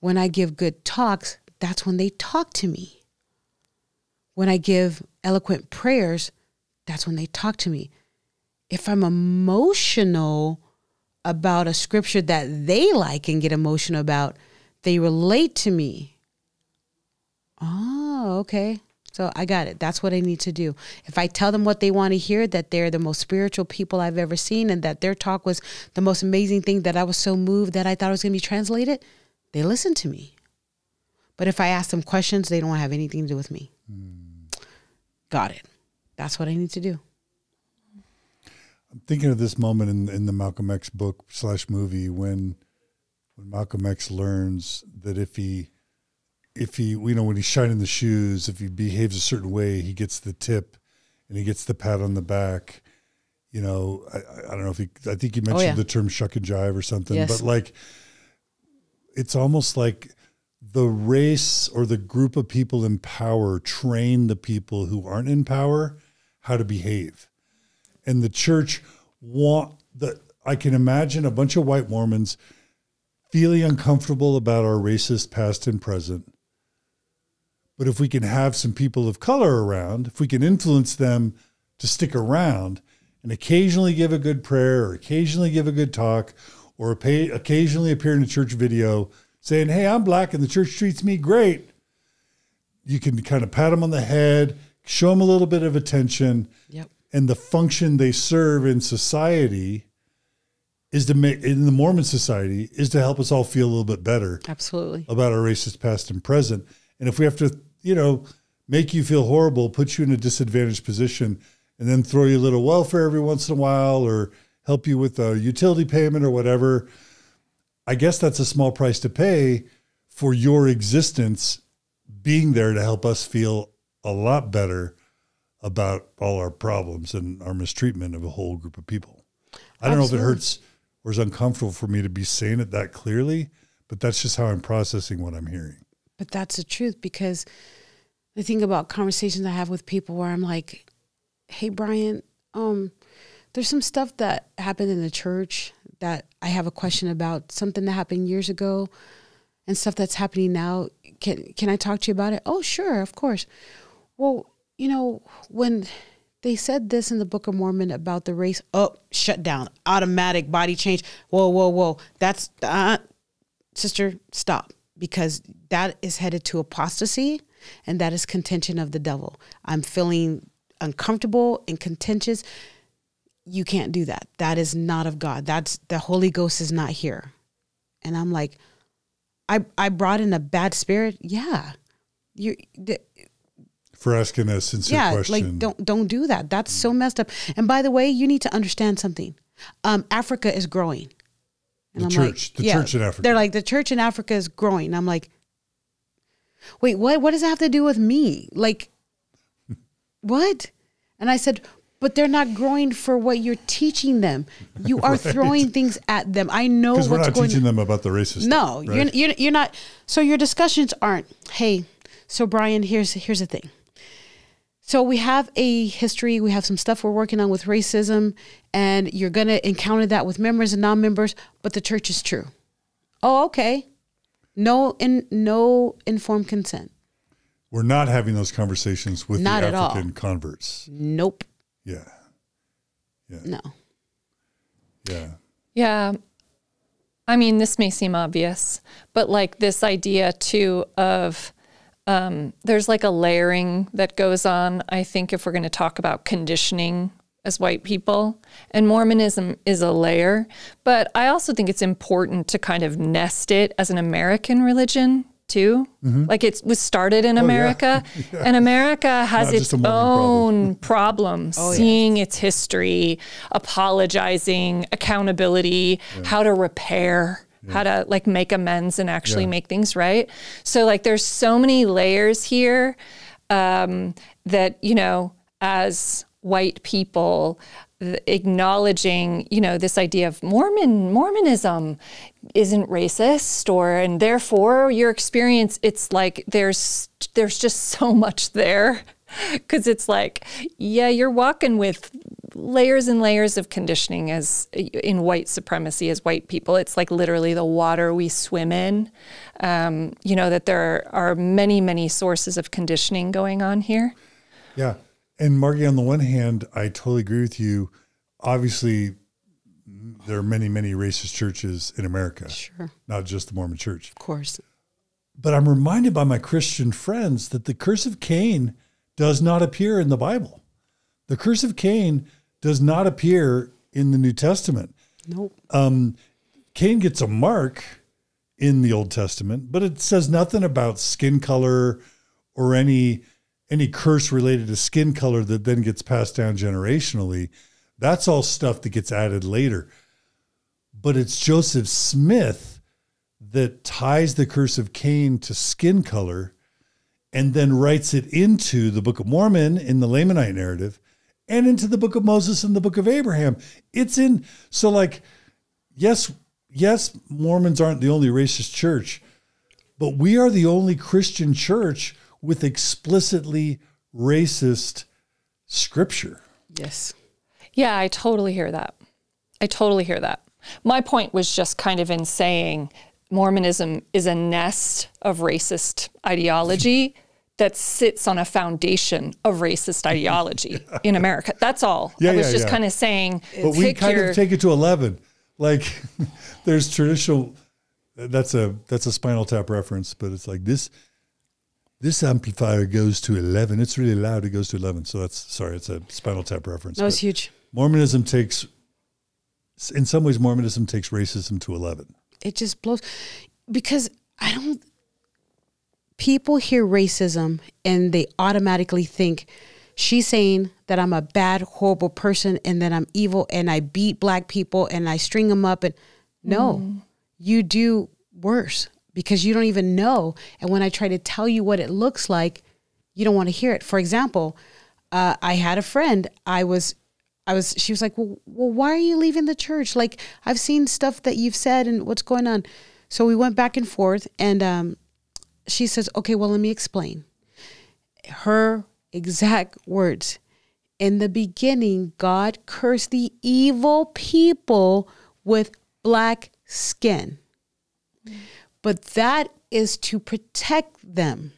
When I give good talks, that's when they talk to me. When I give eloquent prayers, that's when they talk to me. If I'm emotional about a scripture that they like and get emotional about, they relate to me. Oh, okay. So I got it. That's what I need to do. If I tell them what they want to hear, that they're the most spiritual people I've ever seen, and that their talk was the most amazing thing, that I was so moved that I thought it was going to be translated, they listen to me. But if I ask them questions, they don't have anything to do with me. Hmm. Got it. That's what I need to do. I'm thinking of this moment in in the Malcolm X book slash movie when when Malcolm X learns that if he if he you know when he's shining the shoes, if he behaves a certain way, he gets the tip and he gets the pat on the back. You know, I, I- don't know if he I think you oh, mentioned yeah. the term shuck and jive or something, Yes. but like it's almost like the race or the group of people in power train the people who aren't in power how to behave and the church want the I can imagine a bunch of white Mormons feeling uncomfortable about our racist past and present. But if we can have some people of color around, if we can influence them to stick around and occasionally give a good prayer or occasionally give a good talk or pay, occasionally appear in a church video saying, Hey, I'm black and the church treats me great. You can kind of pat them on the head, show them a little bit of attention Yep. And the function they serve in society is to make in the Mormon society is to help us all feel a little bit better Absolutely. about our racist past and present. And if we have to, you know, make you feel horrible, put you in a disadvantaged position, and then throw you a little welfare every once in a while or help you with a utility payment or whatever, I guess that's a small price to pay for your existence being there to help us feel a lot better about all our problems and our mistreatment of a whole group of people. I don't know if it hurts or is uncomfortable for me to be saying it that clearly, but that's just how I'm processing what I'm hearing. But that's the truth because I think about conversations I have with people where I'm like, "Hey, Brian, um, there's some stuff that happened in the church that I have a question about. Something that happened years ago, and stuff that's happening now. Can can I talk to you about it? Oh, sure, of course. Well, you know, when they said this in the Book of Mormon about the race. Oh, shut down, automatic body change. Whoa, whoa, whoa. That's uh, sister, stop, because that is headed to apostasy, and that is contention of the devil. I'm feeling uncomfortable and contentious. You can't do that. That is not of God. That's the Holy Ghost is not here. And I'm like, I I brought in a bad spirit. Yeah, you for asking a sincere yeah, question. like don't don't do that. That's so messed up. And by the way, you need to understand something. Um, Africa is growing. And the I'm church, like, the yeah, church in Africa. They're like the church in Africa is growing. I'm like, wait, what? What does that have to do with me? Like, what? And I said, but they're not growing for what you're teaching them. You are right. throwing things at them. I know because we're not teaching them about the racist. No, stuff, right? you're, you're you're not. So your discussions aren't. Hey, so Brian, here's here's the thing. So we have a history, we have some stuff we're working on with racism, and you're going to encounter that with members and non-members, but the church is true. Oh, okay. No in no informed consent. We're not having those conversations with not the African converts. Nope. Yeah. Yeah. No. Yeah. Yeah. I mean, this may seem obvious, but like this idea too of um, there's like a layering that goes on, I think, if we're going to talk about conditioning as white people. And Mormonism is a layer. But I also think it's important to kind of nest it as an American religion too. Mm-hmm. Like it was started in oh, America, yeah. yeah. and America has Not its own problem, problem oh, seeing its history, apologizing, accountability, yeah. how to repair yeah. how to like make amends and actually yeah. make things right. So like there's so many layers here um, that you know as white people acknowledging you know this idea of mormon mormonism isn't racist or and therefore your experience it's like there's there's just so much there because it's like yeah you're walking with layers and layers of conditioning as in white supremacy as white people. It's like literally the water we swim in. Um, you know that there are many, many sources of conditioning going on here. Yeah, and Margie, on the one hand, I totally agree with you. Obviously, there are many, many racist churches in America. Sure, not just the Mormon Church, of course. But I'm reminded by my Christian friends that the curse of Cain does not appear in the Bible. The curse of Cain does not appear in the New Testament. Nope. Um, Cain gets a mark in the Old Testament, but it says nothing about skin color or any any curse related to skin color that then gets passed down generationally. That's all stuff that gets added later. But it's Joseph Smith that ties the curse of Cain to skin color and then writes it into the Book of Mormon in the Lamanite narrative and into the book of Moses and the book of Abraham. It's in so like yes, yes, Mormons aren't the only racist church, but we are the only Christian church with explicitly racist scripture. Yes. Yeah, I totally hear that. I totally hear that. My point was just kind of in saying Mormonism is a nest of racist ideology that sits on a foundation of racist ideology yeah. in America. That's all. Yeah, I was yeah, just yeah. kind of saying. But we kind your, of take it to eleven. Like there's traditional. That's a that's a Spinal Tap reference, but it's like this. This amplifier goes to eleven. It's really loud. It goes to eleven. So that's sorry. It's a Spinal Tap reference. That was huge. Mormonism takes, in some ways, Mormonism takes racism to eleven. It just blows, because I don't people hear racism and they automatically think she's saying that I'm a bad, horrible person and that I'm evil and I beat black people and I string them up. And no, mm. you do worse because you don't even know. And when I try to tell you what it looks like, you don't want to hear it. For example, uh, I had a friend. I was, I was. She was like, "Well, well, why are you leaving the church? Like, I've seen stuff that you've said, and what's going on." So we went back and forth, and um, she says, okay, well, let me explain. Her exact words In the beginning, God cursed the evil people with black skin. But that is to protect them.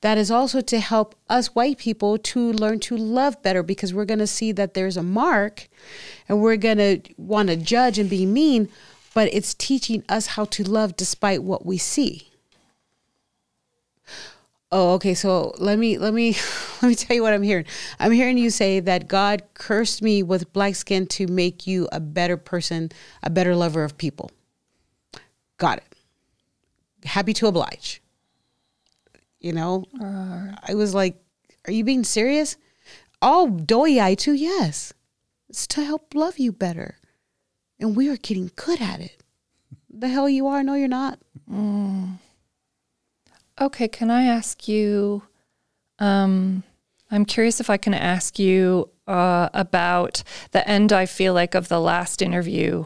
That is also to help us white people to learn to love better because we're going to see that there's a mark and we're going to want to judge and be mean, but it's teaching us how to love despite what we see. Oh, okay. So let me let me let me tell you what I'm hearing. I'm hearing you say that God cursed me with black skin to make you a better person, a better lover of people. Got it. Happy to oblige. You know, uh, I was like, "Are you being serious?" Oh, doy I too. Yes, it's to help love you better, and we are getting good at it. The hell you are? No, you're not. Mm. Okay, can I ask you? Um, I'm curious if I can ask you uh, about the end. I feel like of the last interview,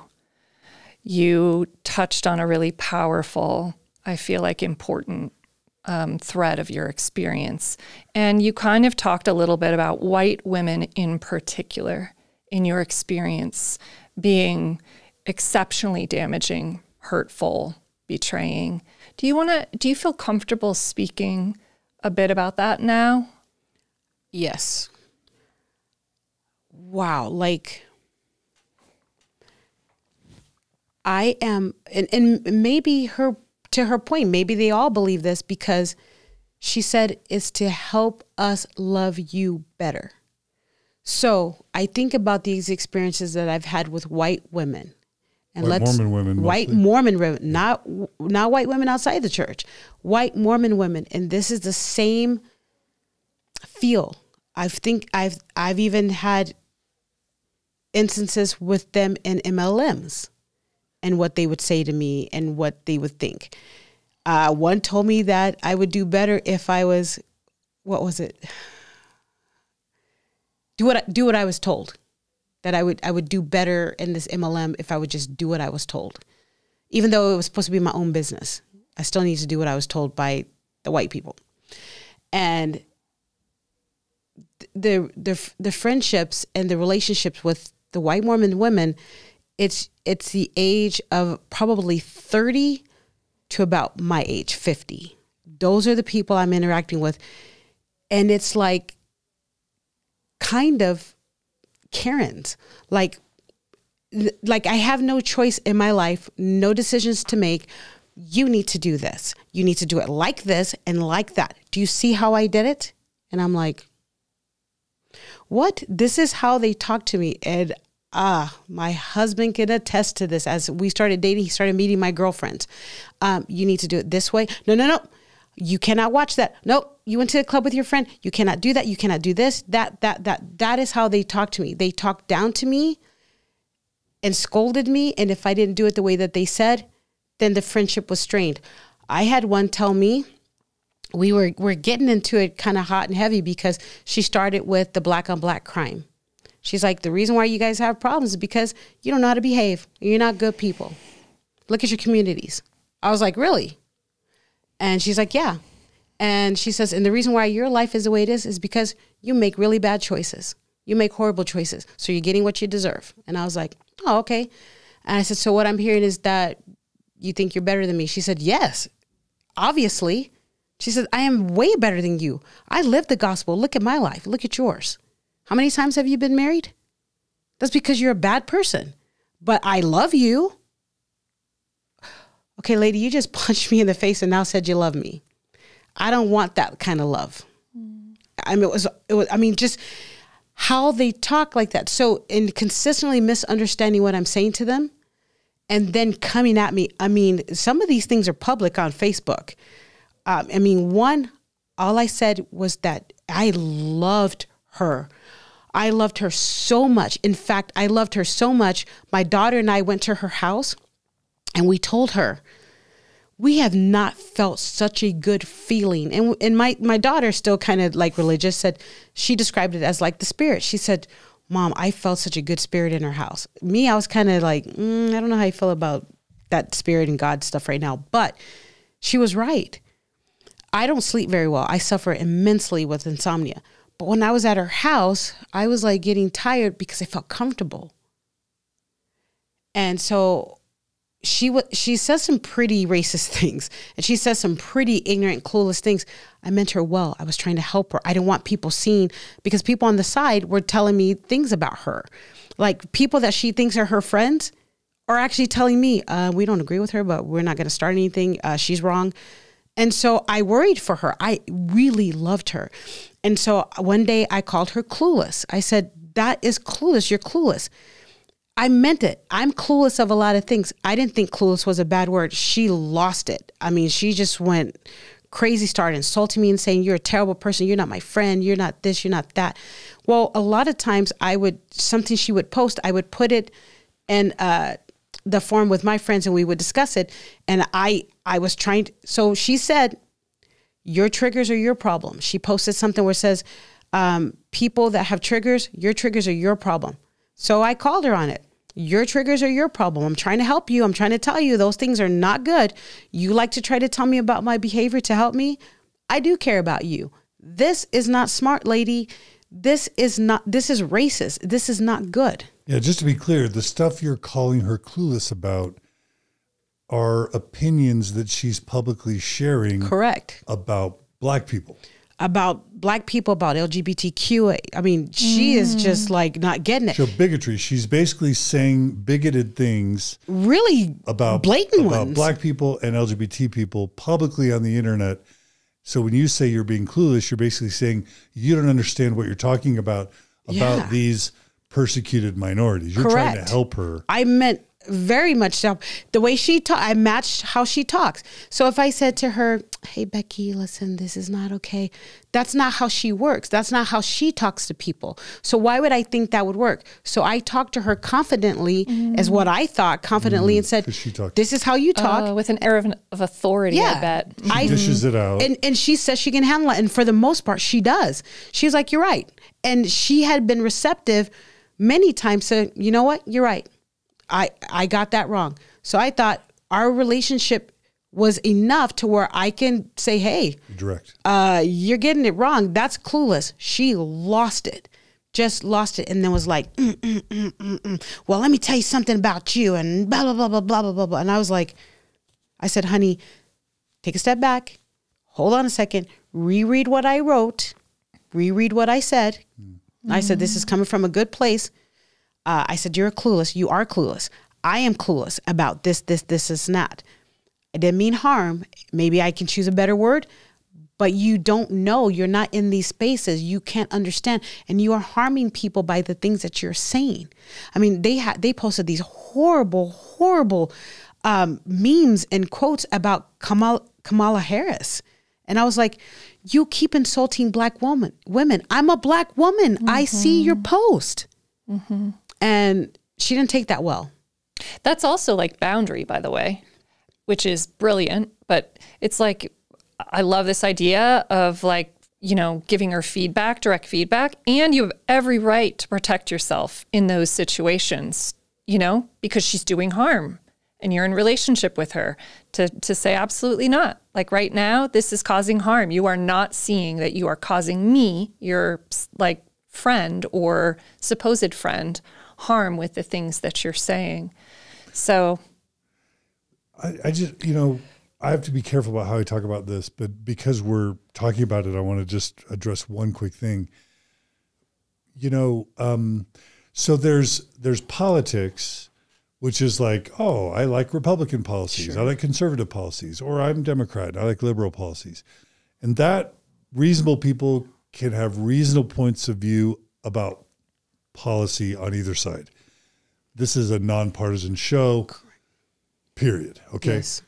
you touched on a really powerful, I feel like important um, thread of your experience, and you kind of talked a little bit about white women in particular in your experience being exceptionally damaging, hurtful, betraying. Do you want to do you feel comfortable speaking a bit about that now? Yes. Wow, like I am and, and maybe her to her point, maybe they all believe this because she said it's to help us love you better. So I think about these experiences that I've had with white women and white let's Mormon women, white mostly. Mormon women, not not white women outside the church, white Mormon women, and this is the same feel. I think I've I've even had instances with them in MLMs and what they would say to me and what they would think. Uh, one told me that I would do better if I was, what was it? Do what I, do what I was told that I would I would do better in this MLM if I would just do what I was told. Even though it was supposed to be my own business. I still need to do what I was told by the white people. And the the the friendships and the relationships with the white Mormon women, it's it's the age of probably 30 to about my age, 50. Those are the people I'm interacting with. And it's like kind of Karens. Like, like I have no choice in my life, no decisions to make. You need to do this. You need to do it like this and like that. Do you see how I did it? And I'm like, what? This is how they talk to me. And ah, my husband can attest to this. As we started dating, he started meeting my girlfriends. Um, you need to do it this way. No, no, no. You cannot watch that. Nope. You went to the club with your friend. You cannot do that. You cannot do this. That, that, that. That is how they talk to me. They talked down to me and scolded me. And if I didn't do it the way that they said, then the friendship was strained. I had one tell me, we were we're getting into it kind of hot and heavy because she started with the black on black crime. She's like, the reason why you guys have problems is because you don't know how to behave. You're not good people. Look at your communities. I was like, really? And she's like, yeah. And she says, and the reason why your life is the way it is is because you make really bad choices. You make horrible choices. So you're getting what you deserve. And I was like, oh, okay. And I said, so what I'm hearing is that you think you're better than me. She said, yes, obviously. She said, I am way better than you. I live the gospel. Look at my life. Look at yours. How many times have you been married? That's because you're a bad person. But I love you okay, lady, you just punched me in the face and now said you love me. I don't want that kind of love. Mm. I mean, it was, it was, I mean, just how they talk like that. So, in consistently misunderstanding what I'm saying to them and then coming at me. I mean, some of these things are public on Facebook. Um, I mean, one, all I said was that I loved her. I loved her so much. In fact, I loved her so much. My daughter and I went to her house and we told her, we have not felt such a good feeling. And and my my daughter still kind of like religious said she described it as like the spirit. She said, "Mom, I felt such a good spirit in her house." Me, I was kind of like, mm, I don't know how I feel about that spirit and God stuff right now, but she was right. I don't sleep very well. I suffer immensely with insomnia. But when I was at her house, I was like getting tired because I felt comfortable. And so she wa she says some pretty racist things and she says some pretty ignorant clueless things. I meant her well. I was trying to help her. I didn't want people seeing because people on the side were telling me things about her. Like people that she thinks are her friends are actually telling me uh, we don't agree with her but we're not going to start anything uh, she's wrong. And so i worried for her. I really loved her. And so one day i called her clueless. I said that is clueless. You're clueless I meant it. I'm clueless of a lot of things. I didn't think clueless was a bad word. She lost it. I mean, she just went crazy, started insulting me and saying, You're a terrible person. You're not my friend. You're not this. You're not that. Well, a lot of times I would, something she would post, I would put it in uh, the forum with my friends and we would discuss it. And I, I was trying to, so she said, Your triggers are your problem. She posted something where it says, um, People that have triggers, your triggers are your problem. So I called her on it. Your triggers are your problem. I'm trying to help you. I'm trying to tell you those things are not good. You like to try to tell me about my behavior to help me. I do care about you. This is not smart, lady. This is not this is racist. This is not good. Yeah, just to be clear, the stuff you're calling her clueless about are opinions that she's publicly sharing Correct. about black people about black people, about LGBTQ. I mean, she mm. is just like not getting it. So bigotry. She's basically saying bigoted things, really about blatant about ones. black people and LGBT people publicly on the internet. So when you say you're being clueless, you're basically saying you don't understand what you're talking about about yeah. these persecuted minorities. You're Correct. trying to help her. I meant very much so. The way she talk, I matched how she talks. So if I said to her, "Hey Becky, listen, this is not okay," that's not how she works. That's not how she talks to people. So why would I think that would work? So I talked to her confidently, mm. as what I thought confidently, mm, and said, "This is how you talk," uh, with an air of, of authority. Yeah, I bet she I, dishes it out, and and she says she can handle it, and for the most part, she does. She's like, "You're right," and she had been receptive many times. So you know what? You're right I I got that wrong. So I thought our relationship was enough to where I can say, "Hey, direct. Uh, you're getting it wrong. That's clueless." She lost it, just lost it, and then was like, mm, mm, mm, mm, mm. "Well, let me tell you something about you," and blah blah blah blah blah blah blah. And I was like, I said, "Honey, take a step back, hold on a second, reread what I wrote, reread what I said." -hmm. I said, "This is coming from a good place uh, I said, You're clueless. You are clueless. I am clueless about this, this, this, is not. I didn't mean harm. Maybe I can choose a better word, but you don't know. You're not in these spaces. You can't understand. And you are harming people by the things that you're saying. I mean, they had they posted these horrible, horrible um, memes and quotes about Kamala, Kamala Harris. And I was like, you keep insulting black woman women. I'm a black woman. Mm-hmm. I see your post. Mm-hmm. And she didn't take that well. That's also like boundary, by the way, which is brilliant. But it's like, I love this idea of like, you know, giving her feedback, direct feedback, and you have every right to protect yourself in those situations, you know, because she's doing harm and you're in relationship with her to to say absolutely not. Like right now, this is causing harm. You are not seeing that you are causing me, your like friend or supposed friend, harm with the things that you're saying. So I, I just, you know, I have to be careful about how I talk about this, but because we're talking about it, I want to just address one quick thing. You know, um, so there's there's politics, which is like, oh, I like Republican policies, sure. I like conservative policies, or I'm Democrat, I like liberal policies, and that reasonable people can have reasonable points of view about policy on either side. This is a nonpartisan show, period. Okay. Yes.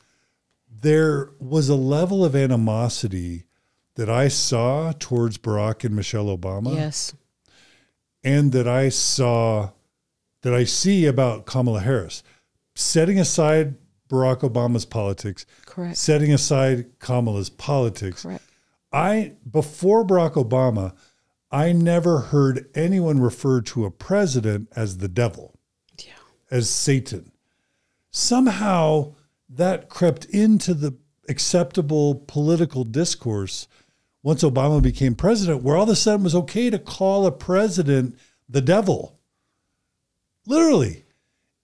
There was a level of animosity that I saw towards Barack and Michelle Obama. Yes. And that I saw, that I see about Kamala Harris. Setting aside Barack Obama's politics, correct. Setting aside Kamala's politics, correct. I before Barack Obama, I never heard anyone refer to a president as the devil, yeah. as Satan. Somehow that crept into the acceptable political discourse once Obama became president, where all of a sudden it was okay to call a president the devil. Literally.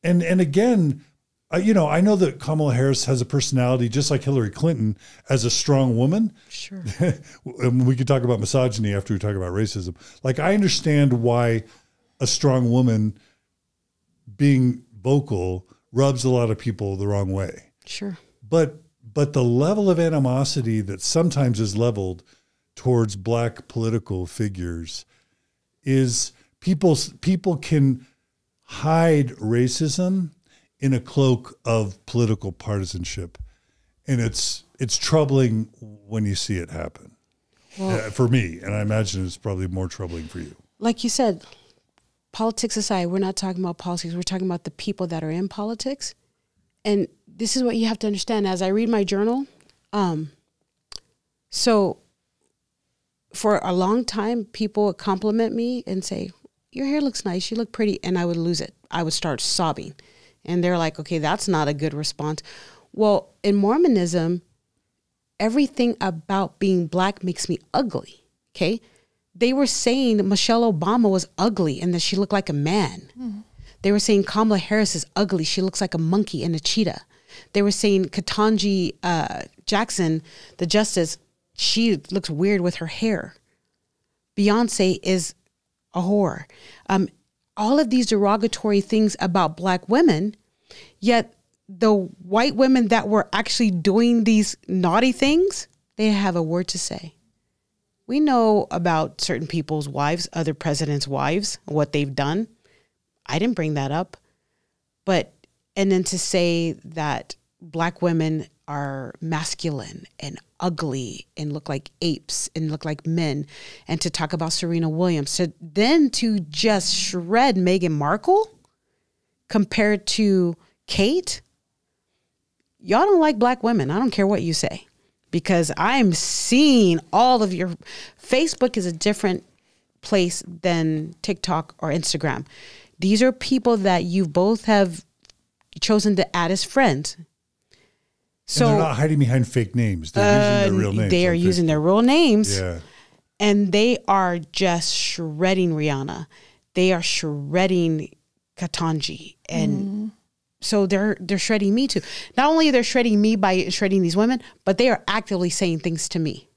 And and again, uh, you know, I know that Kamala Harris has a personality just like Hillary Clinton as a strong woman. Sure. and we could talk about misogyny after we talk about racism. Like, I understand why a strong woman being vocal rubs a lot of people the wrong way. Sure. But but the level of animosity that sometimes is leveled towards black political figures is people people can hide racism in a cloak of political partisanship. And it's it's troubling when you see it happen. Well, uh, for me and i imagine it's probably more troubling for you. Like you said politics aside we're not talking about politics we're talking about the people that are in politics. And this is what you have to understand. As i read my journal um, so for a long time people would compliment me and say your hair looks nice. You look pretty. And i would lose it. I would start sobbing and they're like, okay, that's not a good response. Well, in Mormonism, everything about being black makes me ugly. Okay. They were saying Michelle Obama was ugly and that she looked like a man. Mm. They were saying Kamala Harris is ugly. She looks like a monkey and a cheetah. They were saying Ketanji uh, Jackson, the justice, she looks weird with her hair. Beyonce is a whore. Um, all of these derogatory things about black women, yet the white women that were actually doing these naughty things, they have a word to say. We know about certain people's wives, other presidents' wives, what they've done. I didn't bring that up. But, and then to say that black women are masculine and ugly and look like apes and look like men. And to talk about Serena Williams to then to just shred Meghan Markle compared to Kate y'all don't like black women. I don't care what you say because I'm seeing all of your Facebook is a different place than TikTok or Instagram. These are people that you both have chosen to add as friends so and they're not hiding behind fake names. They're uh, using their real names. They are using their real names. Yeah. And they are just shredding Rihanna. They are shredding Ketanji. And mm. so they're they're shredding me too. Not only are they shredding me by shredding these women, but they are actively saying things to me.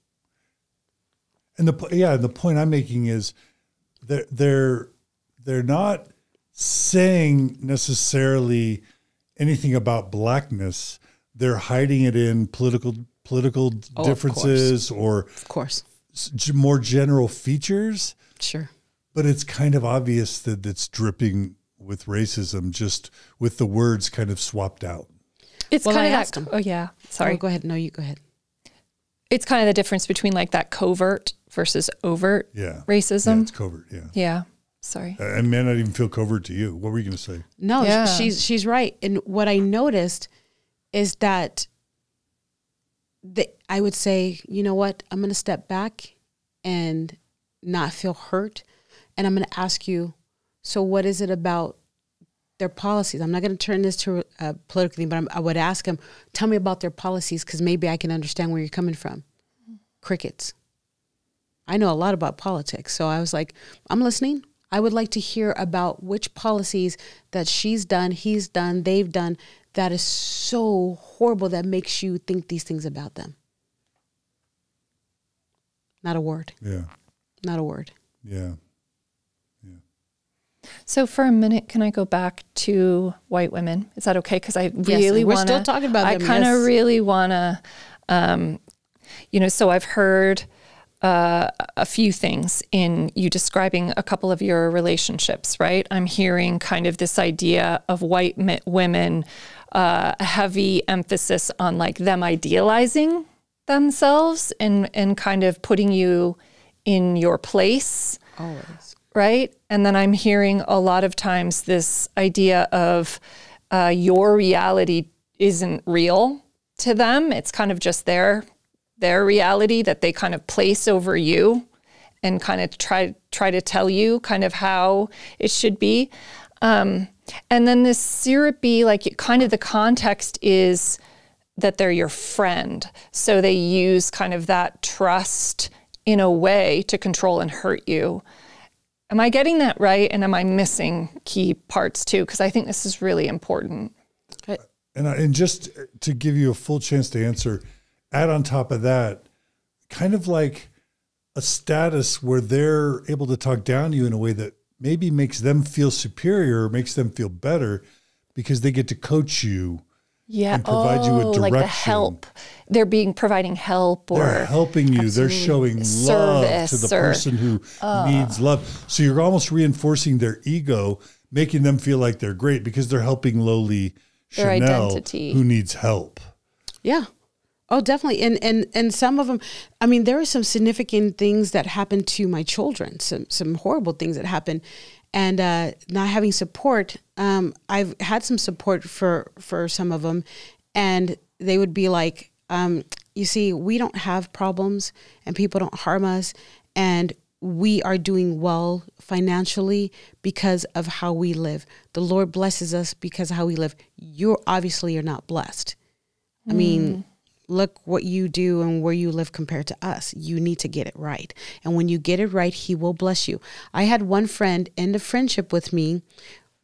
And the yeah, the point I'm making is they're they're they're not saying necessarily anything about blackness they're hiding it in political political oh, differences of or of course more general features. Sure. But it's kind of obvious that it's dripping with racism just with the words kind of swapped out. It's well, kind I of that. Oh yeah, sorry. Oh, go ahead. No, you go ahead. It's kind of the difference between like that covert versus overt yeah. racism. Yeah, it's covert. Yeah. Yeah. Sorry. Uh, and may not even feel covert to you. What were you going to say? No, yeah. she's she's right. And what I noticed is that the, I would say, you know what, I'm going to step back and not feel hurt. And I'm going to ask you, so what is it about their policies? I'm not going to turn this to a political thing, but I'm, i would ask them, tell me about their policies because maybe I can understand where you're coming from. Crickets. I know a lot about politics. So I was like, I'm listening. I would like to hear about which policies that she's done, he's done, they've done that is so horrible that makes you think these things about them. Not a word. Yeah. Not a word. Yeah. Yeah. So for a minute, can I go back to white women? Is that okay? Because I really yes, want to. We're still talking about. I kind of yes. really want to. Um, you know, so I've heard uh, a few things in you describing a couple of your relationships, right? I'm hearing kind of this idea of white women, uh, a heavy emphasis on like them idealizing themselves and and kind of putting you in your place. Always. Right? And then I'm hearing a lot of times this idea of uh, your reality isn't real to them. It's kind of just their their reality that they kind of place over you and kind of try try to tell you kind of how it should be. Um, and then this syrupy, like kind of the context is that they're your friend. So they use kind of that trust in a way to control and hurt you. Am I getting that right? And am I missing key parts too? Because I think this is really important. And I, and just to give you a full chance to answer, add on top of that, kind of like a status where they're able to talk down to you in a way that maybe makes them feel superior, makes them feel better because they get to coach you yeah. and provide oh, you with like the direction. help. They're being providing help or They're helping you. They're showing love to the or- person who uh. needs love. So you're almost reinforcing their ego, making them feel like they're great because they're helping lowly Their Chanel identity. who needs help. Yeah. Oh, definitely. And and and some of them, I mean, there are some significant things that happened to my children. Some some horrible things that happened, and uh, not having support. Um, I've had some support for for some of them, and they would be like, um, "You see, we don't have problems, and people don't harm us, and." We are doing well financially because of how we live. The Lord blesses us because of how we live. You obviously are not blessed. I mean, look what you do and where you live compared to us. You need to get it right. And when you get it right, He will bless you. I had one friend end a friendship with me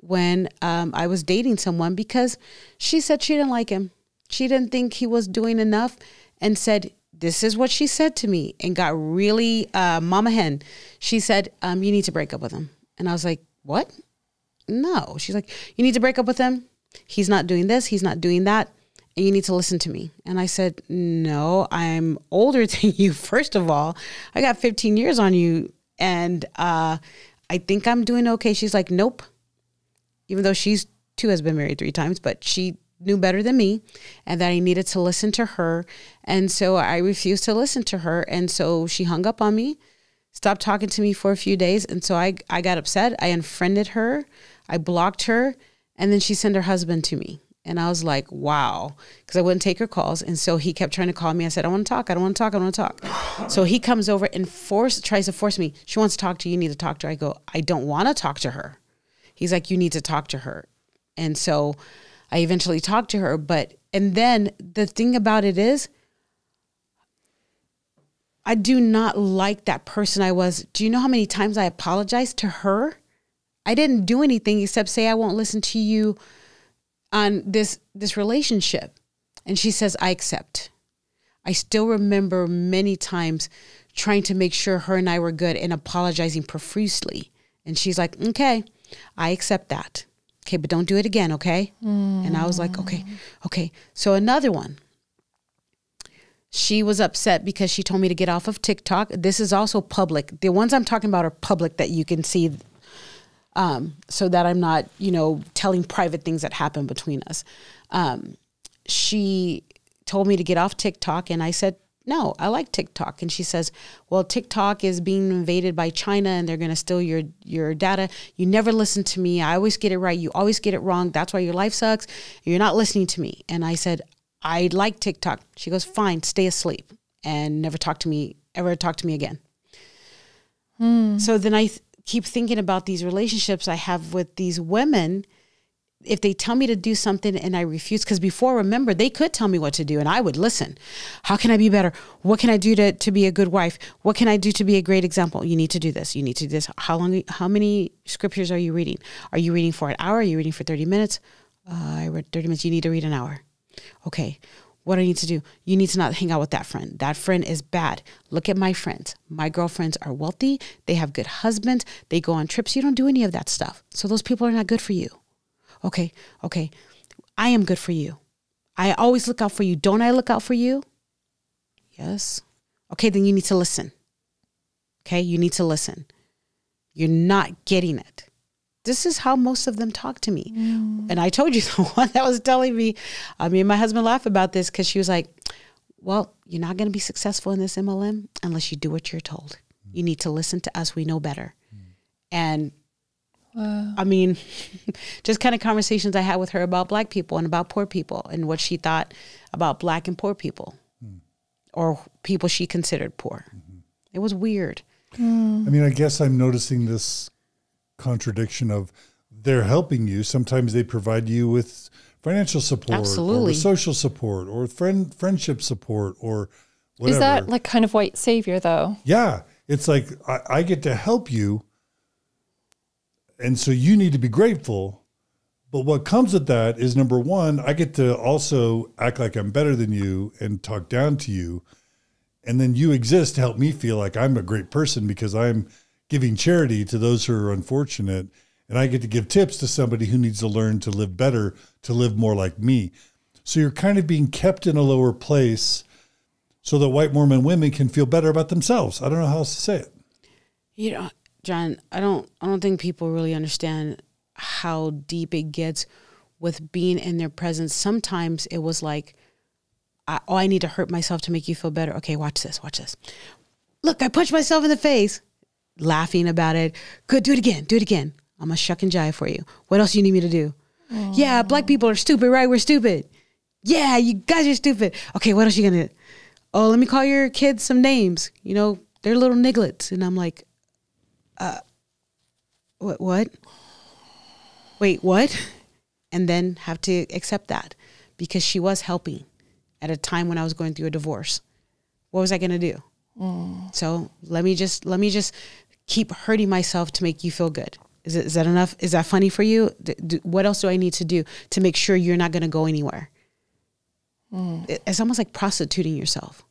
when um, I was dating someone because she said she didn't like him. She didn't think he was doing enough and said, This is what she said to me and got really uh, mama hen. She said, um, You need to break up with him. And I was like, What? No. She's like, You need to break up with him. He's not doing this. He's not doing that. And you need to listen to me. And I said, No, I'm older than you. First of all, I got 15 years on you. And uh, I think I'm doing okay. She's like, Nope. Even though she's too has been married three times, but she knew better than me and that I needed to listen to her. And so I refused to listen to her. And so she hung up on me stopped talking to me for a few days and so I I got upset. I unfriended her. I blocked her and then she sent her husband to me. And I was like, wow, because I wouldn't take her calls. And so he kept trying to call me. I said, I want to talk. I don't want to talk. I don't want to talk. So he comes over and force tries to force me. She wants to talk to you. You need to talk to her. I go, I don't want to talk to her. He's like, you need to talk to her. And so I eventually talked to her. But, and then the thing about it is, I do not like that person I was. Do you know how many times I apologized to her? I didn't do anything except say I won't listen to you on this this relationship. And she says I accept. I still remember many times trying to make sure her and I were good and apologizing profusely. And she's like, "Okay, I accept that. Okay, but don't do it again, okay?" And I was like, "Okay. Okay." So another one she was upset because she told me to get off of TikTok. This is also public. The ones I'm talking about are public that you can see um, so that I'm not, you know, telling private things that happen between us. Um, she told me to get off TikTok, and I said, no, I like TikTok. And she says, well, TikTok is being invaded by China and they're going to steal your, your data. You never listen to me. I always get it right. You always get it wrong. That's why your life sucks. You're not listening to me. And I said, I like TikTok. She goes, fine, stay asleep and never talk to me, ever talk to me again. So then I keep thinking about these relationships I have with these women. If they tell me to do something and I refuse, because before, remember, they could tell me what to do and I would listen. How can I be better? What can I do to, to be a good wife? What can I do to be a great example? You need to do this. You need to do this. How long, how many scriptures are you reading? Are you reading for an hour? Are you reading for 30 minutes? Uh, I read 30 minutes. You need to read an hour. Okay. What do I need to do? You need to not hang out with that friend. That friend is bad. Look at my friends. My girlfriends are wealthy. They have good husbands. They go on trips. You don't do any of that stuff. So those people are not good for you. Okay. Okay. I am good for you. I always look out for you. Don't I look out for you? Yes. Okay. Then you need to listen. Okay. You need to listen. You're not getting it. This is how most of them talk to me. Mm. And I told you the one that was telling me, uh, I mean, my husband laughed about this because she was like, well, you're not going to be successful in this MLM unless you do what you're told. Mm. You need to listen to us. We know better. Mm. And I mean, just kind of conversations I had with her about black people and about poor people and what she thought about black and poor people or people she considered poor. Mm-hmm. It was weird. I mean, I guess I'm noticing this contradiction of they're helping you. Sometimes they provide you with financial support, or Absolutely. with social support, or friend friendship support, or whatever. Is that like kind of white savior though? yeah, it's like I, I get to help you, and so you need to be grateful. But what comes with that is number one, I get to also act like I'm better than you and talk down to you. And then you exist to help me feel like I'm a great person because I'm giving charity to those who are unfortunate. And I get to give tips to somebody who needs to learn to live better, to live more like me. So you're kind of being kept in a lower place so that white Mormon women can feel better about themselves. I don't know how else to say it. You know, John, I don't I don't think people really understand how deep it gets with being in their presence. Sometimes it was like, I, oh, I need to hurt myself to make you feel better. Okay, watch this, watch this. Look, I punched myself in the face, laughing about it. Good, do it again, do it again. I'm a shuck and jive for you. What else do you need me to do? Aww. Yeah, black people are stupid, right? We're stupid. Yeah, you guys are stupid. Okay, what else are you gonna? Oh, let me call your kids some names. You know, they're little nigglets, and I'm like, uh, what? What? wait, what? And then have to accept that because she was helping at a time when I was going through a divorce. What was I going to do? Mm. So let me just let me just keep hurting myself to make you feel good. Is, it, is that enough? Is that funny for you? Do, what else do I need to do to make sure you're not going to go anywhere? Mm. It, it's almost like prostituting yourself.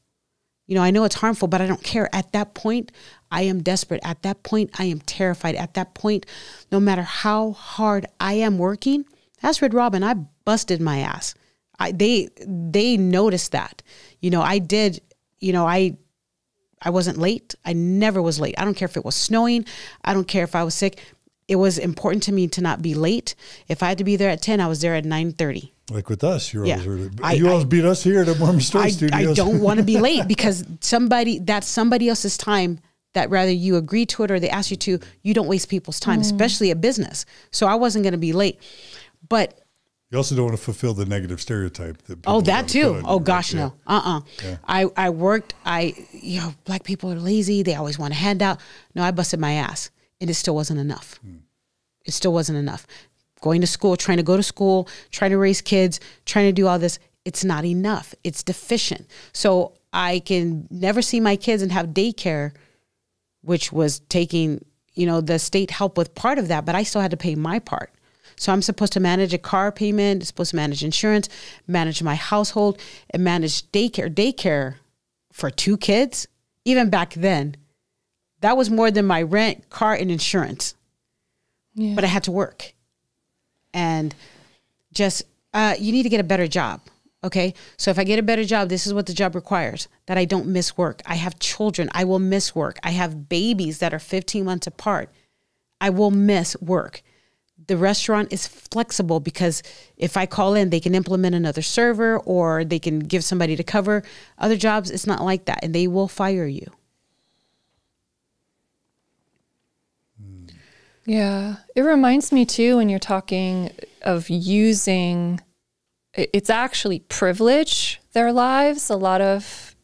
You know, I know it's harmful, but I don't care. At that point, I am desperate. At that point, I am terrified. At that point, no matter how hard I am working, that's Red Robin. I busted my ass. I, they they noticed that. You know, I did. You know, I I wasn't late. I never was late. I don't care if it was snowing. I don't care if I was sick. It was important to me to not be late. If I had to be there at ten, I was there at nine thirty. Like with us, you're yeah. always early. I, you always beat us here at Mormon Story I, Studios. I don't want to be late because somebody that's somebody else's time that rather you agree to it or they ask you to, you don't waste people's time, mm. especially a business. So I wasn't going to be late. But you also don't want to fulfill the negative stereotype that Oh, that too. Oh gosh, no. Uh-uh. Yeah. I I worked, I you know, black people are lazy, they always want a handout. No, I busted my ass and it still wasn't enough. Hmm. It still wasn't enough going to school, trying to go to school, trying to raise kids, trying to do all this. It's not enough. It's deficient. So I can never see my kids and have daycare, which was taking, you know, the state help with part of that, but I still had to pay my part. So I'm supposed to manage a car payment, supposed to manage insurance, manage my household, and manage daycare. Daycare for two kids, even back then, that was more than my rent, car, and insurance. Yeah. But I had to work and just uh, you need to get a better job. Okay. So if I get a better job, this is what the job requires that I don't miss work. I have children. I will miss work. I have babies that are 15 months apart. I will miss work. The restaurant is flexible because if I call in, they can implement another server or they can give somebody to cover. Other jobs, it's not like that, and they will fire you. Yeah. It reminds me too when you're talking of using it's actually privilege their lives. A lot of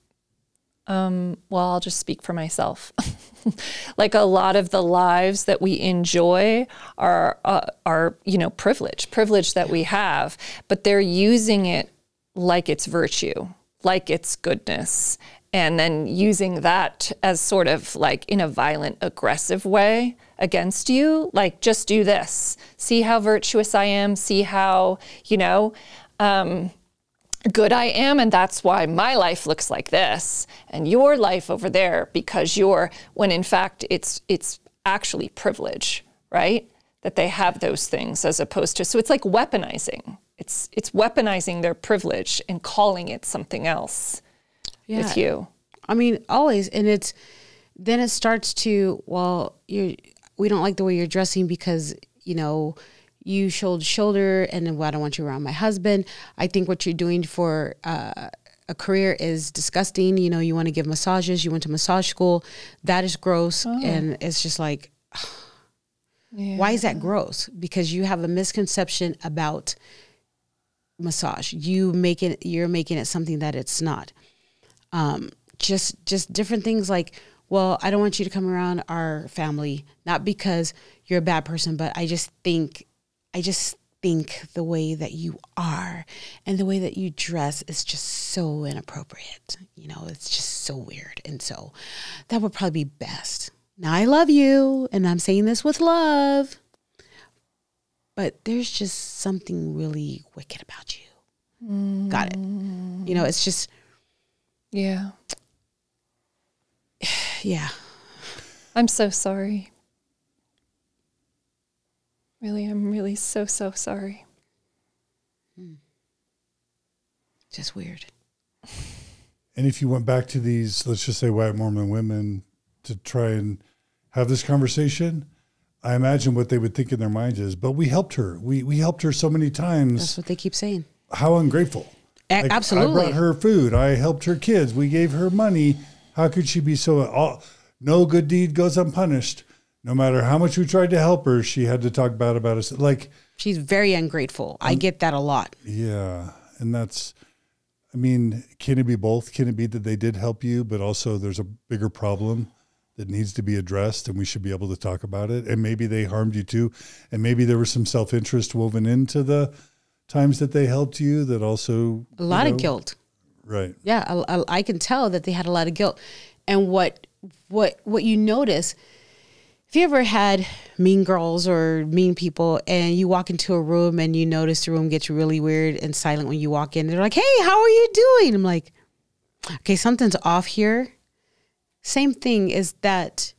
um, well, I'll just speak for myself. like a lot of the lives that we enjoy are uh, are you know privilege, privilege that we have, but they're using it like it's virtue, like it's goodness, and then using that as sort of like in a violent, aggressive way against you. Like, just do this. See how virtuous I am. See how, you know, um, good I am. And that's why my life looks like this and your life over there because you're, when in fact it's, it's actually privilege, right? That they have those things as opposed to, so it's like weaponizing. It's, it's weaponizing their privilege and calling it something else yeah. with you. I mean, always. And it's, then it starts to, well, you're, we don't like the way you're dressing because, you know, you shoulder shoulder and then well, I don't want you around my husband. I think what you're doing for uh, a career is disgusting. You know, you want to give massages, you went to massage school. That is gross. Oh. And it's just like, yeah. why is that gross? Because you have a misconception about massage. You make it, you're making it something that it's not. Um, just, just different things like, well, I don't want you to come around our family, not because you're a bad person, but I just think, I just think the way that you are and the way that you dress is just so inappropriate. You know, it's just so weird. And so that would probably be best. Now, I love you, and I'm saying this with love, but there's just something really wicked about you. Mm. Got it. You know, it's just. Yeah. Yeah. I'm so sorry. Really, I'm really so, so sorry. Hmm. Just weird. And if you went back to these, let's just say white Mormon women to try and have this conversation, I imagine what they would think in their minds is, but we helped her. We we helped her so many times. That's what they keep saying. How ungrateful. A- like, absolutely. I brought her food. I helped her kids. We gave her money. How could she be so all, no good deed goes unpunished? No matter how much we tried to help her, she had to talk bad about us. Like she's very ungrateful. I get that a lot. Yeah, and that's I mean, can it be both? Can it be that they did help you, but also there's a bigger problem that needs to be addressed and we should be able to talk about it? And maybe they harmed you too. And maybe there was some self interest woven into the times that they helped you that also. A lot know, of guilt. Right. Yeah. I, I, I can tell that they had a lot of guilt. And what, what, what you notice have you ever had mean girls or mean people and you walk into a room and you notice the room gets really weird and silent when you walk in? They're like, hey, how are you doing? I'm like, okay, something's off here. Same thing is that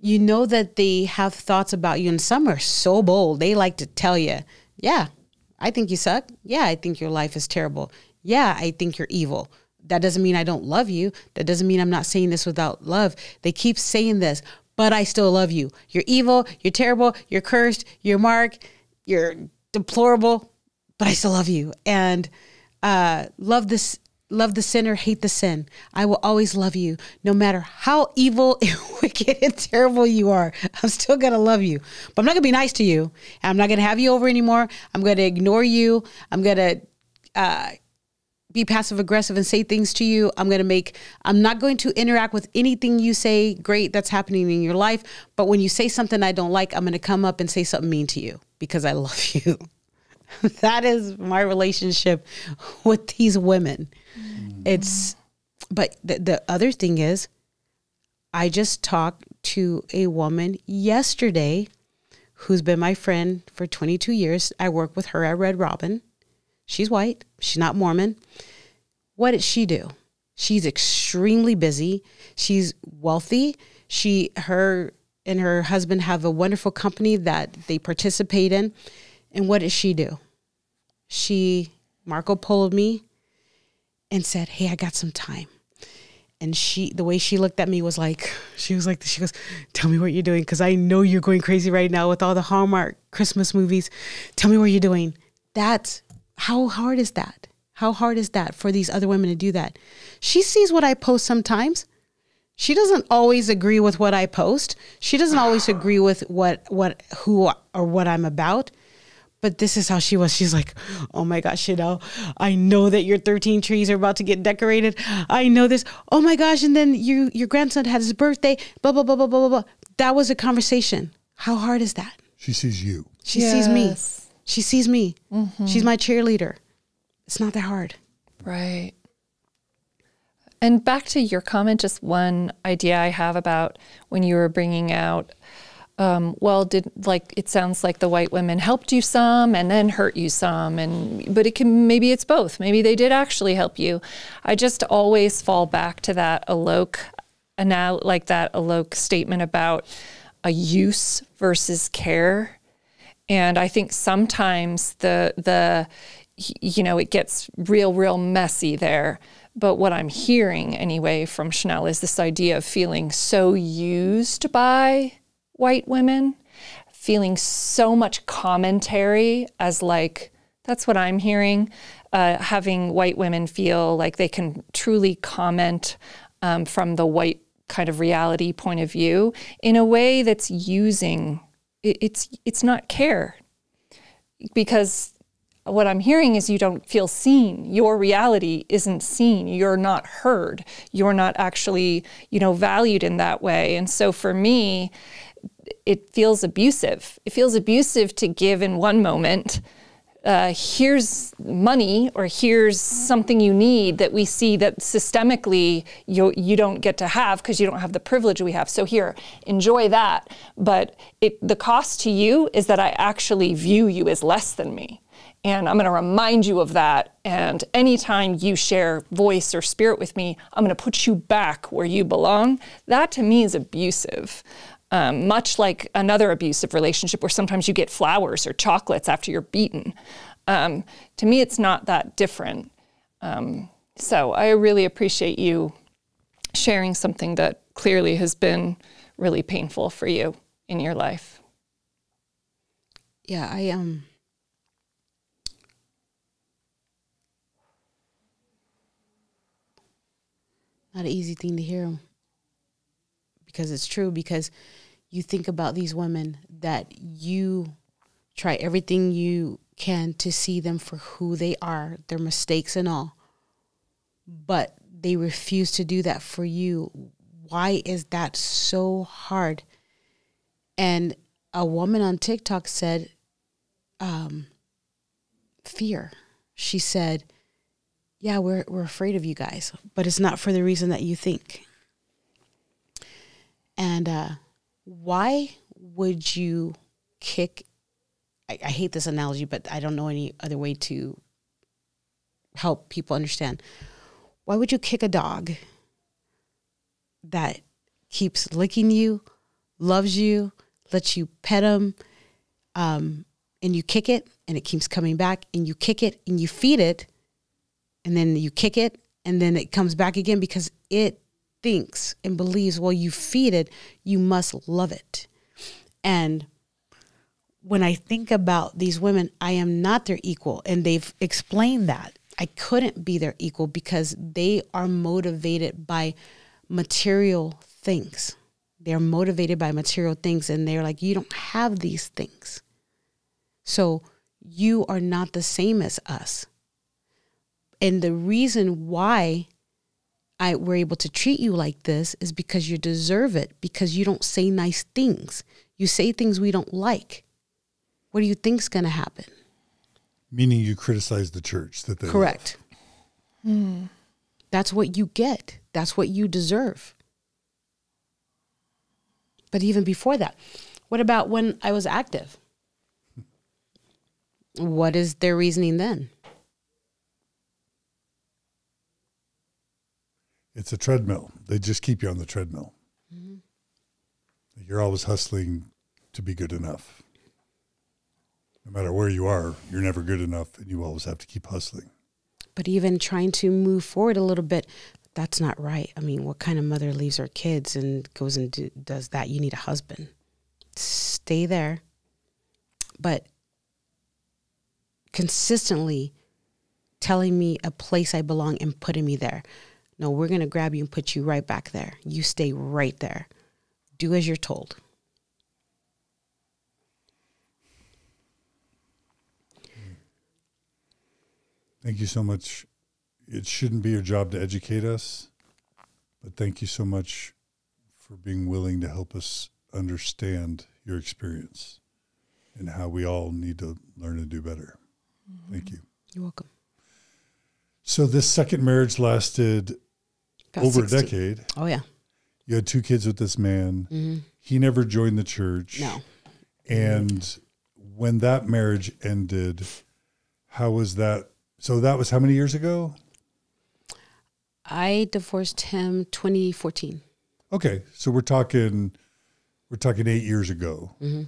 you know that they have thoughts about you, and some are so bold. They like to tell you, yeah, I think you suck. Yeah, I think your life is terrible. Yeah, I think you're evil. That doesn't mean I don't love you. That doesn't mean I'm not saying this without love. They keep saying this, but I still love you. You're evil, you're terrible, you're cursed, you're Mark, you're deplorable, but I still love you. And uh, love this love the sinner, hate the sin. I will always love you, no matter how evil and wicked and terrible you are. I'm still gonna love you, but I'm not gonna be nice to you. I'm not gonna have you over anymore. I'm gonna ignore you. I'm gonna uh, be passive aggressive and say things to you. I'm going to make, I'm not going to interact with anything you say great that's happening in your life. But when you say something I don't like, I'm going to come up and say something mean to you because I love you. that is my relationship with these women. Mm. It's, but the, the other thing is, I just talked to a woman yesterday who's been my friend for 22 years. I work with her at Red Robin She's white, she's not Mormon. What did she do? She's extremely busy. She's wealthy. She her and her husband have a wonderful company that they participate in. And what did she do? She Marco Poloed me and said, Hey, I got some time. And she, the way she looked at me was like, she was like, she goes, Tell me what you're doing. Cause I know you're going crazy right now with all the Hallmark Christmas movies. Tell me what you're doing. That's how hard is that? How hard is that for these other women to do that? She sees what I post sometimes. She doesn't always agree with what I post. She doesn't always agree with what what who or what I'm about. But this is how she was. She's like, "Oh my gosh, Channel, I know that your 13 trees are about to get decorated. I know this. Oh my gosh, and then you your grandson had his birthday. Blah blah blah blah blah blah." That was a conversation. How hard is that? She sees you. She yes. sees me. She sees me. Mm-hmm. She's my cheerleader. It's not that hard. Right. And back to your comment, just one idea I have about when you were bringing out, um, well, did like it sounds like the white women helped you some and then hurt you some, and but it can maybe it's both. Maybe they did actually help you. I just always fall back to that Alok, now like that Alok statement about a use versus care and I think sometimes the the you know it gets real real messy there. But what I'm hearing anyway from Channel is this idea of feeling so used by white women, feeling so much commentary as like that's what I'm hearing. Uh, having white women feel like they can truly comment um, from the white kind of reality point of view in a way that's using it's it's not care because what I'm hearing is you don't feel seen. Your reality isn't seen. You're not heard. You're not actually, you know, valued in that way. And so for me, it feels abusive. It feels abusive to give in one moment uh, here's money or here's something you need that we see that systemically you, you don't get to have because you don't have the privilege we have. So here, enjoy that. But it, the cost to you is that I actually view you as less than me. And I'm going to remind you of that. And anytime you share voice or spirit with me, I'm going to put you back where you belong. That to me is abusive. Um, much like another abusive relationship where sometimes you get flowers or chocolates after you're beaten. Um, to me, it's not that different. Um, so I really appreciate you sharing something that clearly has been really painful for you in your life. Yeah, I um not an easy thing to hear because it's true because you think about these women that you try everything you can to see them for who they are, their mistakes and all. But they refuse to do that for you. Why is that so hard? And a woman on TikTok said, um, fear. She said, yeah, we're, we're afraid of you guys, but it's not for the reason that you think. And uh, why would you kick? I, I hate this analogy, but I don't know any other way to help people understand. Why would you kick a dog that keeps licking you, loves you, lets you pet him, um, and you kick it and it keeps coming back, and you kick it and you feed it, and then you kick it and then it comes back again because it thinks and believes, well, you feed it, you must love it. And when I think about these women, I am not their equal. And they've explained that. I couldn't be their equal because they are motivated by material things. They're motivated by material things. And they're like, you don't have these things. So you are not the same as us. And the reason why I we're able to treat you like this is because you deserve it because you don't say nice things. You say things we don't like. What do you think's going to happen? Meaning you criticize the church that they Correct. Mm. That's what you get. That's what you deserve. But even before that, what about when I was active? What is their reasoning then? It's a treadmill. They just keep you on the treadmill. Mm-hmm. You're always hustling to be good enough. No matter where you are, you're never good enough, and you always have to keep hustling. But even trying to move forward a little bit, that's not right. I mean, what kind of mother leaves her kids and goes and do, does that? You need a husband. Stay there. But consistently telling me a place I belong and putting me there. No, we're going to grab you and put you right back there. You stay right there. Do as you're told. Thank you so much. It shouldn't be your job to educate us, but thank you so much for being willing to help us understand your experience and how we all need to learn to do better. Mm-hmm. Thank you. You're welcome. So this second marriage lasted about over 60. a decade. Oh yeah. You had two kids with this man. Mm-hmm. He never joined the church. No. And when that marriage ended, how was that? So that was how many years ago? I divorced him 2014. Okay, so we're talking we're talking 8 years ago. Mm-hmm.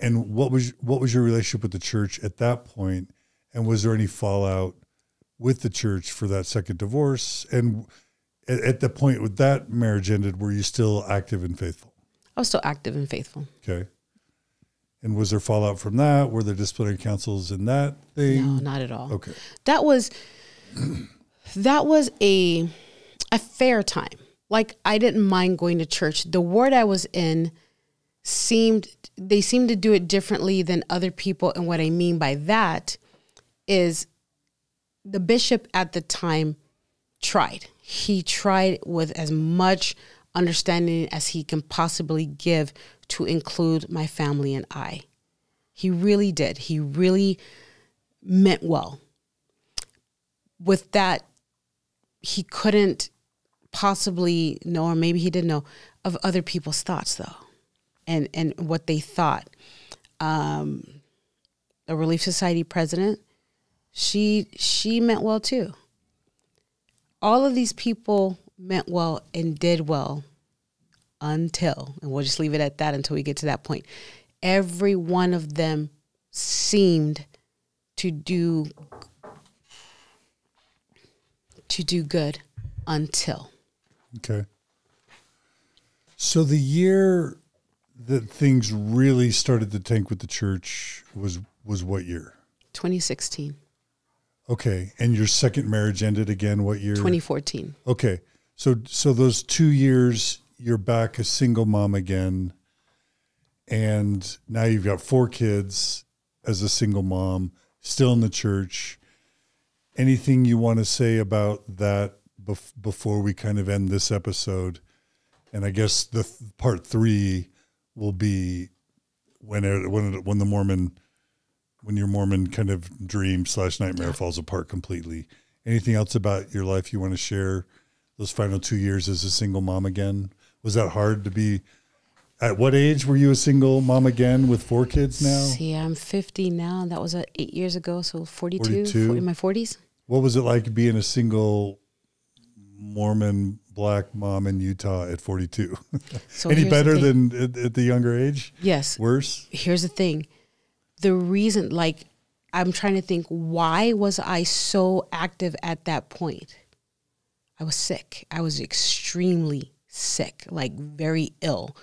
And what was what was your relationship with the church at that point and was there any fallout with the church for that second divorce and at, at the point with that marriage ended, were you still active and faithful? I was still active and faithful. Okay. And was there fallout from that? Were there disciplinary councils in that thing? No, not at all. Okay. That was that was a a fair time. Like I didn't mind going to church. The ward I was in seemed they seemed to do it differently than other people and what I mean by that is the bishop at the time tried he tried with as much understanding as he can possibly give to include my family and I. He really did. He really meant well. With that, he couldn't possibly know, or maybe he didn't know, of other people's thoughts though, and and what they thought. Um, a Relief Society president, she she meant well too. All of these people meant well and did well until, and we'll just leave it at that until we get to that point. Every one of them seemed to do to do good until. Okay. So the year that things really started to tank with the church was was what year? 2016. Okay. And your second marriage ended again what year? 2014. Okay. So so those 2 years you're back a single mom again and now you've got four kids as a single mom, still in the church. Anything you want to say about that bef- before we kind of end this episode? And I guess the th- part three will be when it, when it, when the Mormon when your Mormon kind of dream slash nightmare falls apart completely. Anything else about your life you want to share? Those final two years as a single mom again. Was that hard to be? At what age were you a single mom again with four kids now? See, I'm 50 now. That was uh, eight years ago, so 42, 42. 40, my 40s. What was it like being a single Mormon black mom in Utah at 42? So Any the better than at, at the younger age? Yes. Worse? Here's the thing. The reason, like, I'm trying to think, why was I so active at that point? I was sick. I was extremely sick, like very ill,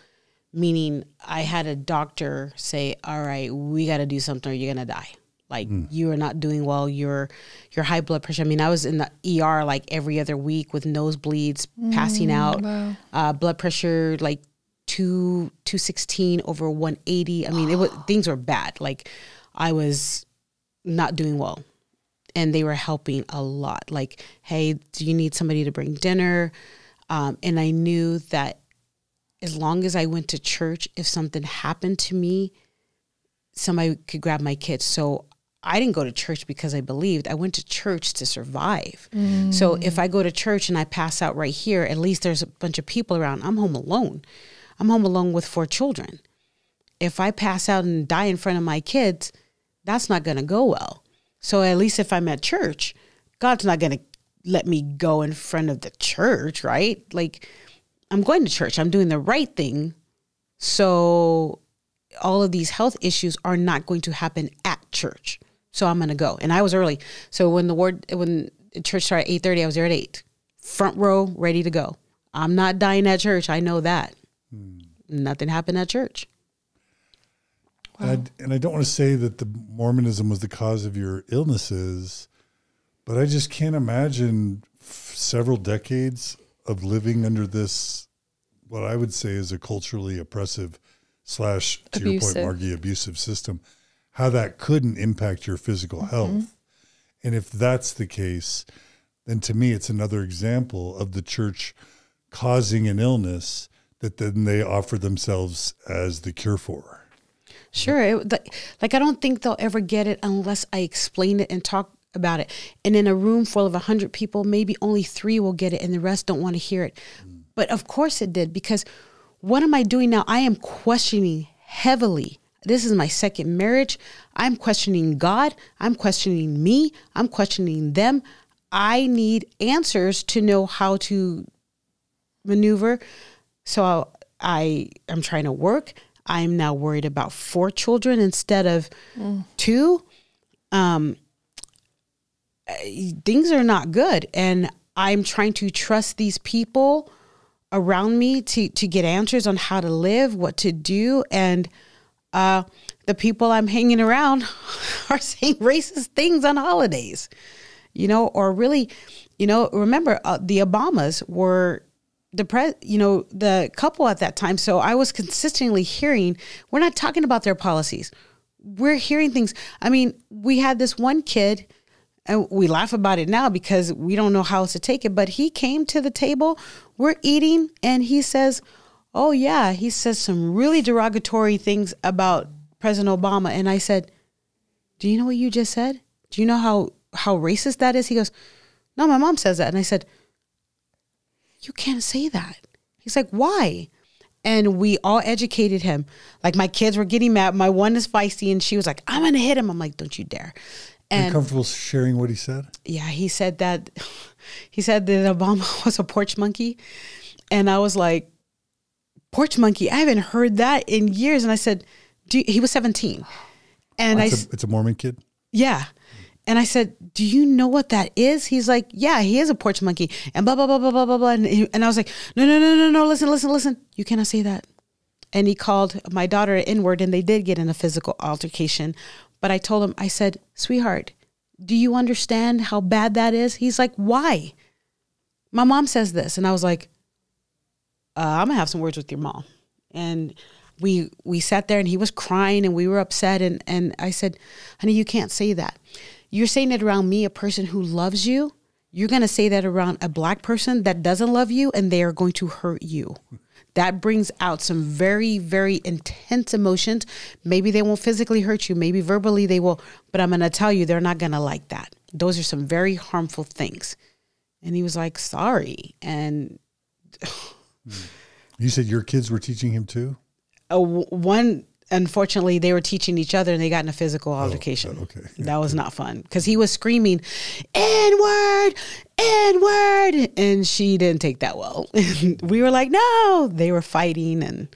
meaning I had a doctor say, "All right, we got to do something, or you're gonna die. Like you are not doing well. Your your high blood pressure. I mean, I was in the ER like every other week with nosebleeds, passing out, wow. uh, blood pressure like two two sixteen over one eighty. I mean, it was things were bad. Like I was not doing well and they were helping a lot. Like, hey, do you need somebody to bring dinner? Um, and I knew that as long as I went to church, if something happened to me, somebody could grab my kids. So I didn't go to church because I believed. I went to church to survive. So if I go to church and I pass out right here, at least there's a bunch of people around. I'm home alone. I'm home alone with four children. If I pass out and die in front of my kids, that's not going to go well. So at least if I'm at church, God's not going to let me go in front of the church, right? Like I'm going to church. I'm doing the right thing. So all of these health issues are not going to happen at church. So I'm going to go. And I was early. So when the word when church started at 8:30, I was there at 8. Front row, ready to go. I'm not dying at church. I know that. Nothing happened at church. And, I, and I don't want to say that the Mormonism was the cause of your illnesses, but I just can't imagine f- several decades of living under this, what I would say is a culturally oppressive slash, to your point, Margie, abusive system, how that couldn't impact your physical mm-hmm. health. And if that's the case, then to me, it's another example of the church causing an illness that then they offer themselves as the cure for. Sure. It, like, like I don't think they'll ever get it unless I explain it and talk about it. And in a room full of 100 people, maybe only three will get it and the rest don't want to hear it. But of course it did because what am I doing now? I am questioning heavily. This is my second marriage. I'm questioning God. I'm questioning me. I'm questioning them. I need answers to know how to maneuver. So I am trying to work. I'm now worried about four children instead of two. Um, things are not good, and I'm trying to trust these people around me to to get answers on how to live, what to do, and uh, the people I'm hanging around are saying racist things on holidays, you know, or really, you know, remember uh, the Obamas were the pre, you know, the couple at that time. So I was consistently hearing, we're not talking about their policies. We're hearing things. I mean, we had this one kid, and we laugh about it now because we don't know how else to take it. But he came to the table, we're eating, and he says, "Oh yeah," he says some really derogatory things about President Obama, and I said, "Do you know what you just said? Do you know how how racist that is?" He goes, "No, my mom says that." And I said, "You can't say that." He's like, "Why?" And we all educated him. Like my kids were getting mad. My one is feisty, and she was like, "I'm gonna hit him." I'm like, "Don't you dare!" Are you And comfortable sharing what he said? yeah, he said that he said that Obama was a porch monkey. And I was like, porch monkey? I haven't heard that in years. And I said, Do you, he was 17. And oh, I, It's s- a, it's a Mormon kid. yeah. And I said, Do you know what that is? He's like, Yeah, he is a porch monkey. And blah, blah, blah, blah, blah, blah, blah. And, he- and I was like, No, no, no, no, no. Listen, listen, listen. You cannot say that. And he called my daughter inward and they did get in a physical altercation. But I told him, I said, Sweetheart, do you understand how bad that is? He's like, Why? My mom says this. And I was like, uh, I'm gonna have some words with your mom. And we we sat there and he was crying and we were upset and and I said, honey, you can't say that. You're saying it around me, a person who loves you. You're gonna say that around a black person that doesn't love you and they are going to hurt you. That brings out some very, very intense emotions. Maybe they won't physically hurt you, maybe verbally they will, but I'm gonna tell you they're not gonna like that. Those are some very harmful things. And he was like, sorry. And You said your kids were teaching him too. uh, w- one unfortunately they were teaching each other and they got in a physical oh, altercation. okay. that was not fun. Because he was screaming n word n word and she didn't take that well. We were like no. They were fighting and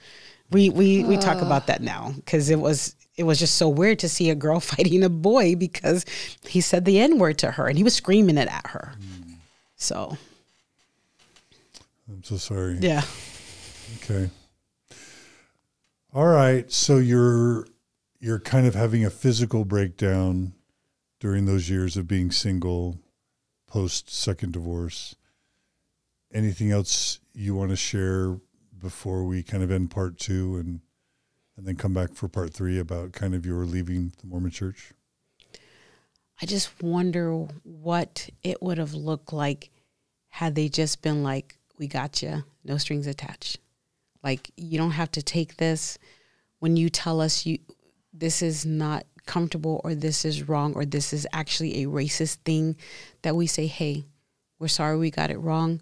we we we talk about that now because it was it was just so weird to see a girl fighting a boy because he said the n word to her and he was screaming it at her. Hmm. So. I'm so sorry. yeah. Okay. All right. So you're you're kind of having a physical breakdown during those years of being single, post second divorce. Anything else you want to share before we kind of end part two and and then come back for part three about kind of your leaving the Mormon church? I just wonder what it would have looked like had they just been like, "We got you, no strings attached." Like you don't have to take this when you tell us you this is not comfortable or this is wrong or this is actually a racist thing that we say, "Hey, we're sorry we got it wrong.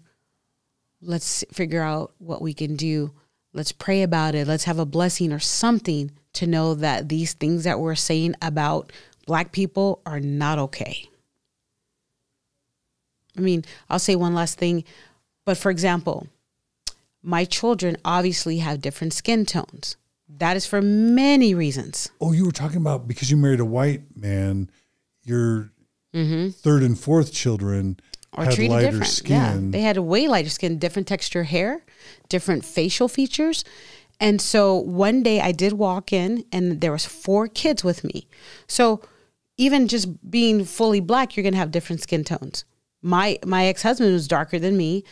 Let's figure out what we can do. Let's pray about it. Let's have a blessing or something to know that these things that we're saying about black people are not okay. I mean, I'll say one last thing, but for example, my children obviously have different skin tones. That is for many reasons. Oh, you were talking about because you married a white man, your third and fourth children Or had treated lighter different. skin. Yeah. They had a way lighter skin, different texture hair, different facial features. And so one day I did walk in and there was four kids with me. So even just being fully black, you're gonna have different skin tones. My my ex-husband was darker than me.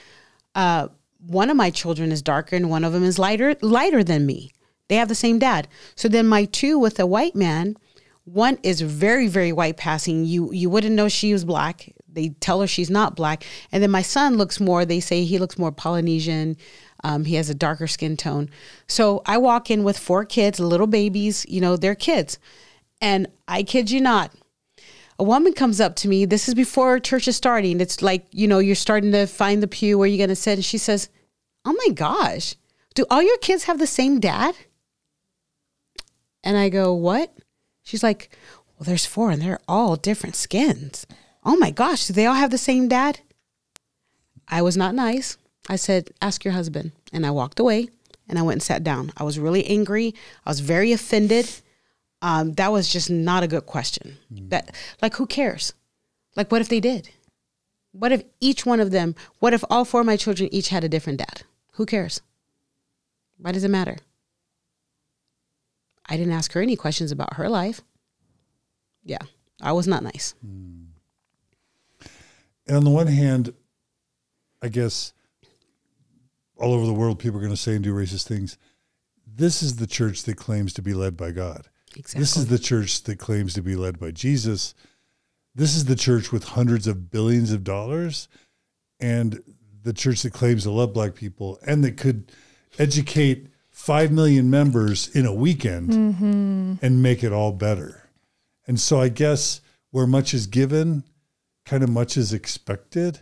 Uh, one of my children is darker and one of them is lighter lighter than me. They have the same dad. So then my two with a white man, one is very very white passing. You you wouldn't know she was black. They tell her she's not black. And then my son looks more. They say he looks more Polynesian. Um, he has a darker skin tone. So I walk in with four kids, little babies. You know they're kids, and I kid you not, a woman comes up to me. This is before church is starting. It's like, you know, you're starting to find the pew where you're going to sit. And she says, Oh my gosh, do all your kids have the same dad? And I go, What? She's like, Well, there's four and they're all different skins. Oh my gosh, do they all have the same dad? I was not nice. I said, Ask your husband. And I walked away and I went and sat down. I was really angry. I was very offended um, that was just not a good question. That like who cares? Like what if they did? What if each one of them? What if all four of my children each had a different dad? Who cares? Why does it matter? I didn't ask her any questions about her life. Yeah, I was not nice. And on the one hand, I guess all over the world, people are going to say and do racist things. This is the church that claims to be led by God. Exactly. This is the church that claims to be led by Jesus. This is the church with hundreds of billions of dollars and the church that claims to love black people and that could educate 5 million members in a weekend mm-hmm. and make it all better. And so I guess where much is given, kind of much is expected.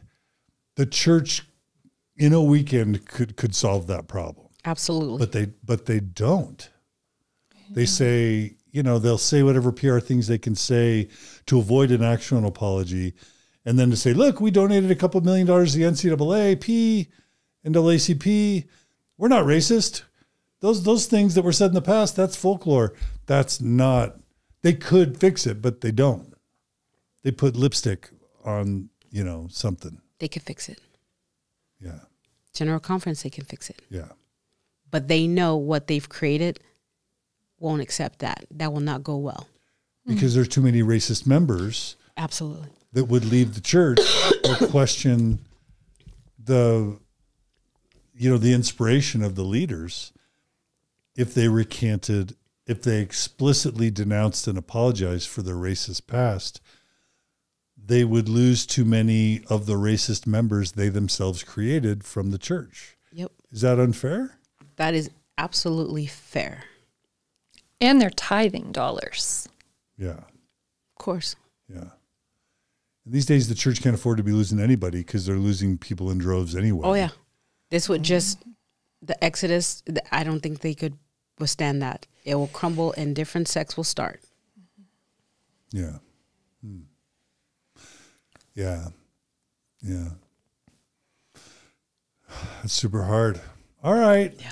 The church in a weekend could could solve that problem. Absolutely. But they but they don't. They say, you know, they'll say whatever PR things they can say to avoid an actual apology. And then to say, look, we donated a couple million dollars to the NCAA, P, NAACP. We're not racist. Those those things that were said in the past, that's folklore. That's not they could fix it, but they don't. They put lipstick on, you know, something. they can fix it. Yeah. General conference, they can fix it. Yeah. But they know what they've created won't accept that. That will not go well. Because mm. there's too many racist members Absolutely. That would leave the church or question the you know the inspiration of the leaders if they recanted if they explicitly denounced and apologized for their racist past they would lose too many of the racist members they themselves created from the church Yep. is that unfair That is absolutely fair. And they're tithing dollars. yeah Of course. yeah and these days the church can't afford to be losing anybody because they're losing people in droves anyway Oh yeah. This would just the Exodus. the- I don't think they could withstand that. It will crumble, and different sects will start. Yeah. Hmm. Yeah. Yeah. That's super hard. All right. Yeah.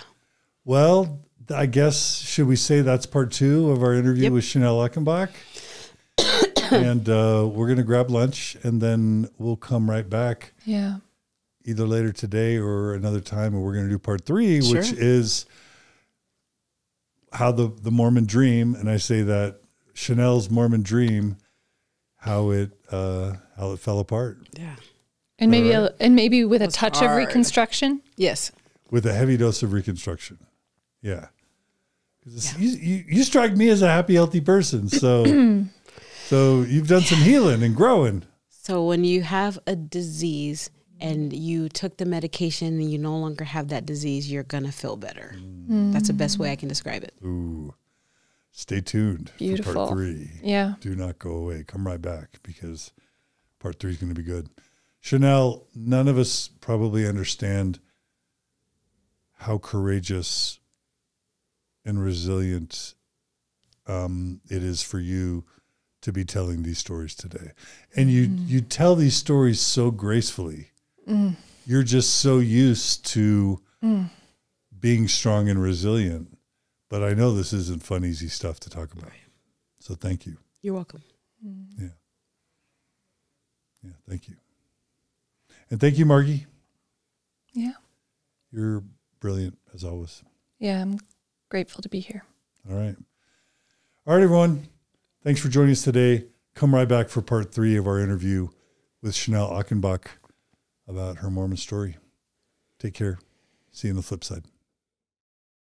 Well, I guess should we say that's part two of our interview Yep. with Channel Achenbach? and uh, we're gonna grab lunch, and then we'll come right back Yeah. either later today or another time, and we're gonna do part three, which is how the the Mormon dream, and I say that Channel's Mormon dream, how it uh, how it fell apart Yeah. And maybe All a, and maybe with a touch hard. of reconstruction. Yes. with a heavy dose of reconstruction. Yeah, 'Cause it's- You, you you strike me as a happy, healthy person, so so you've done some healing and growing. So when you have a disease and you took the medication and you no longer have that disease, you're gonna feel better. That's the best way I can describe it. Ooh, stay tuned for Beautiful. part three. Yeah. Do not go away. Come right back because part three is going to be good. Channel, none of us probably understand how courageous and resilient um, it is for you to be telling these stories today. And you mm. you tell these stories so gracefully. Mm. You're just so used to mm. being strong and resilient. But I know this isn't fun, easy stuff to talk about. So thank you. You're welcome. Yeah. Yeah. Thank you. And thank you, Margie. Yeah. You're brilliant as always. Yeah. I'm grateful to be here. All right. All right, everyone. Thanks for joining us today. Come right back for part three of our interview with Channel Achenbach about her Mormon story. Take care. See you on the flip side.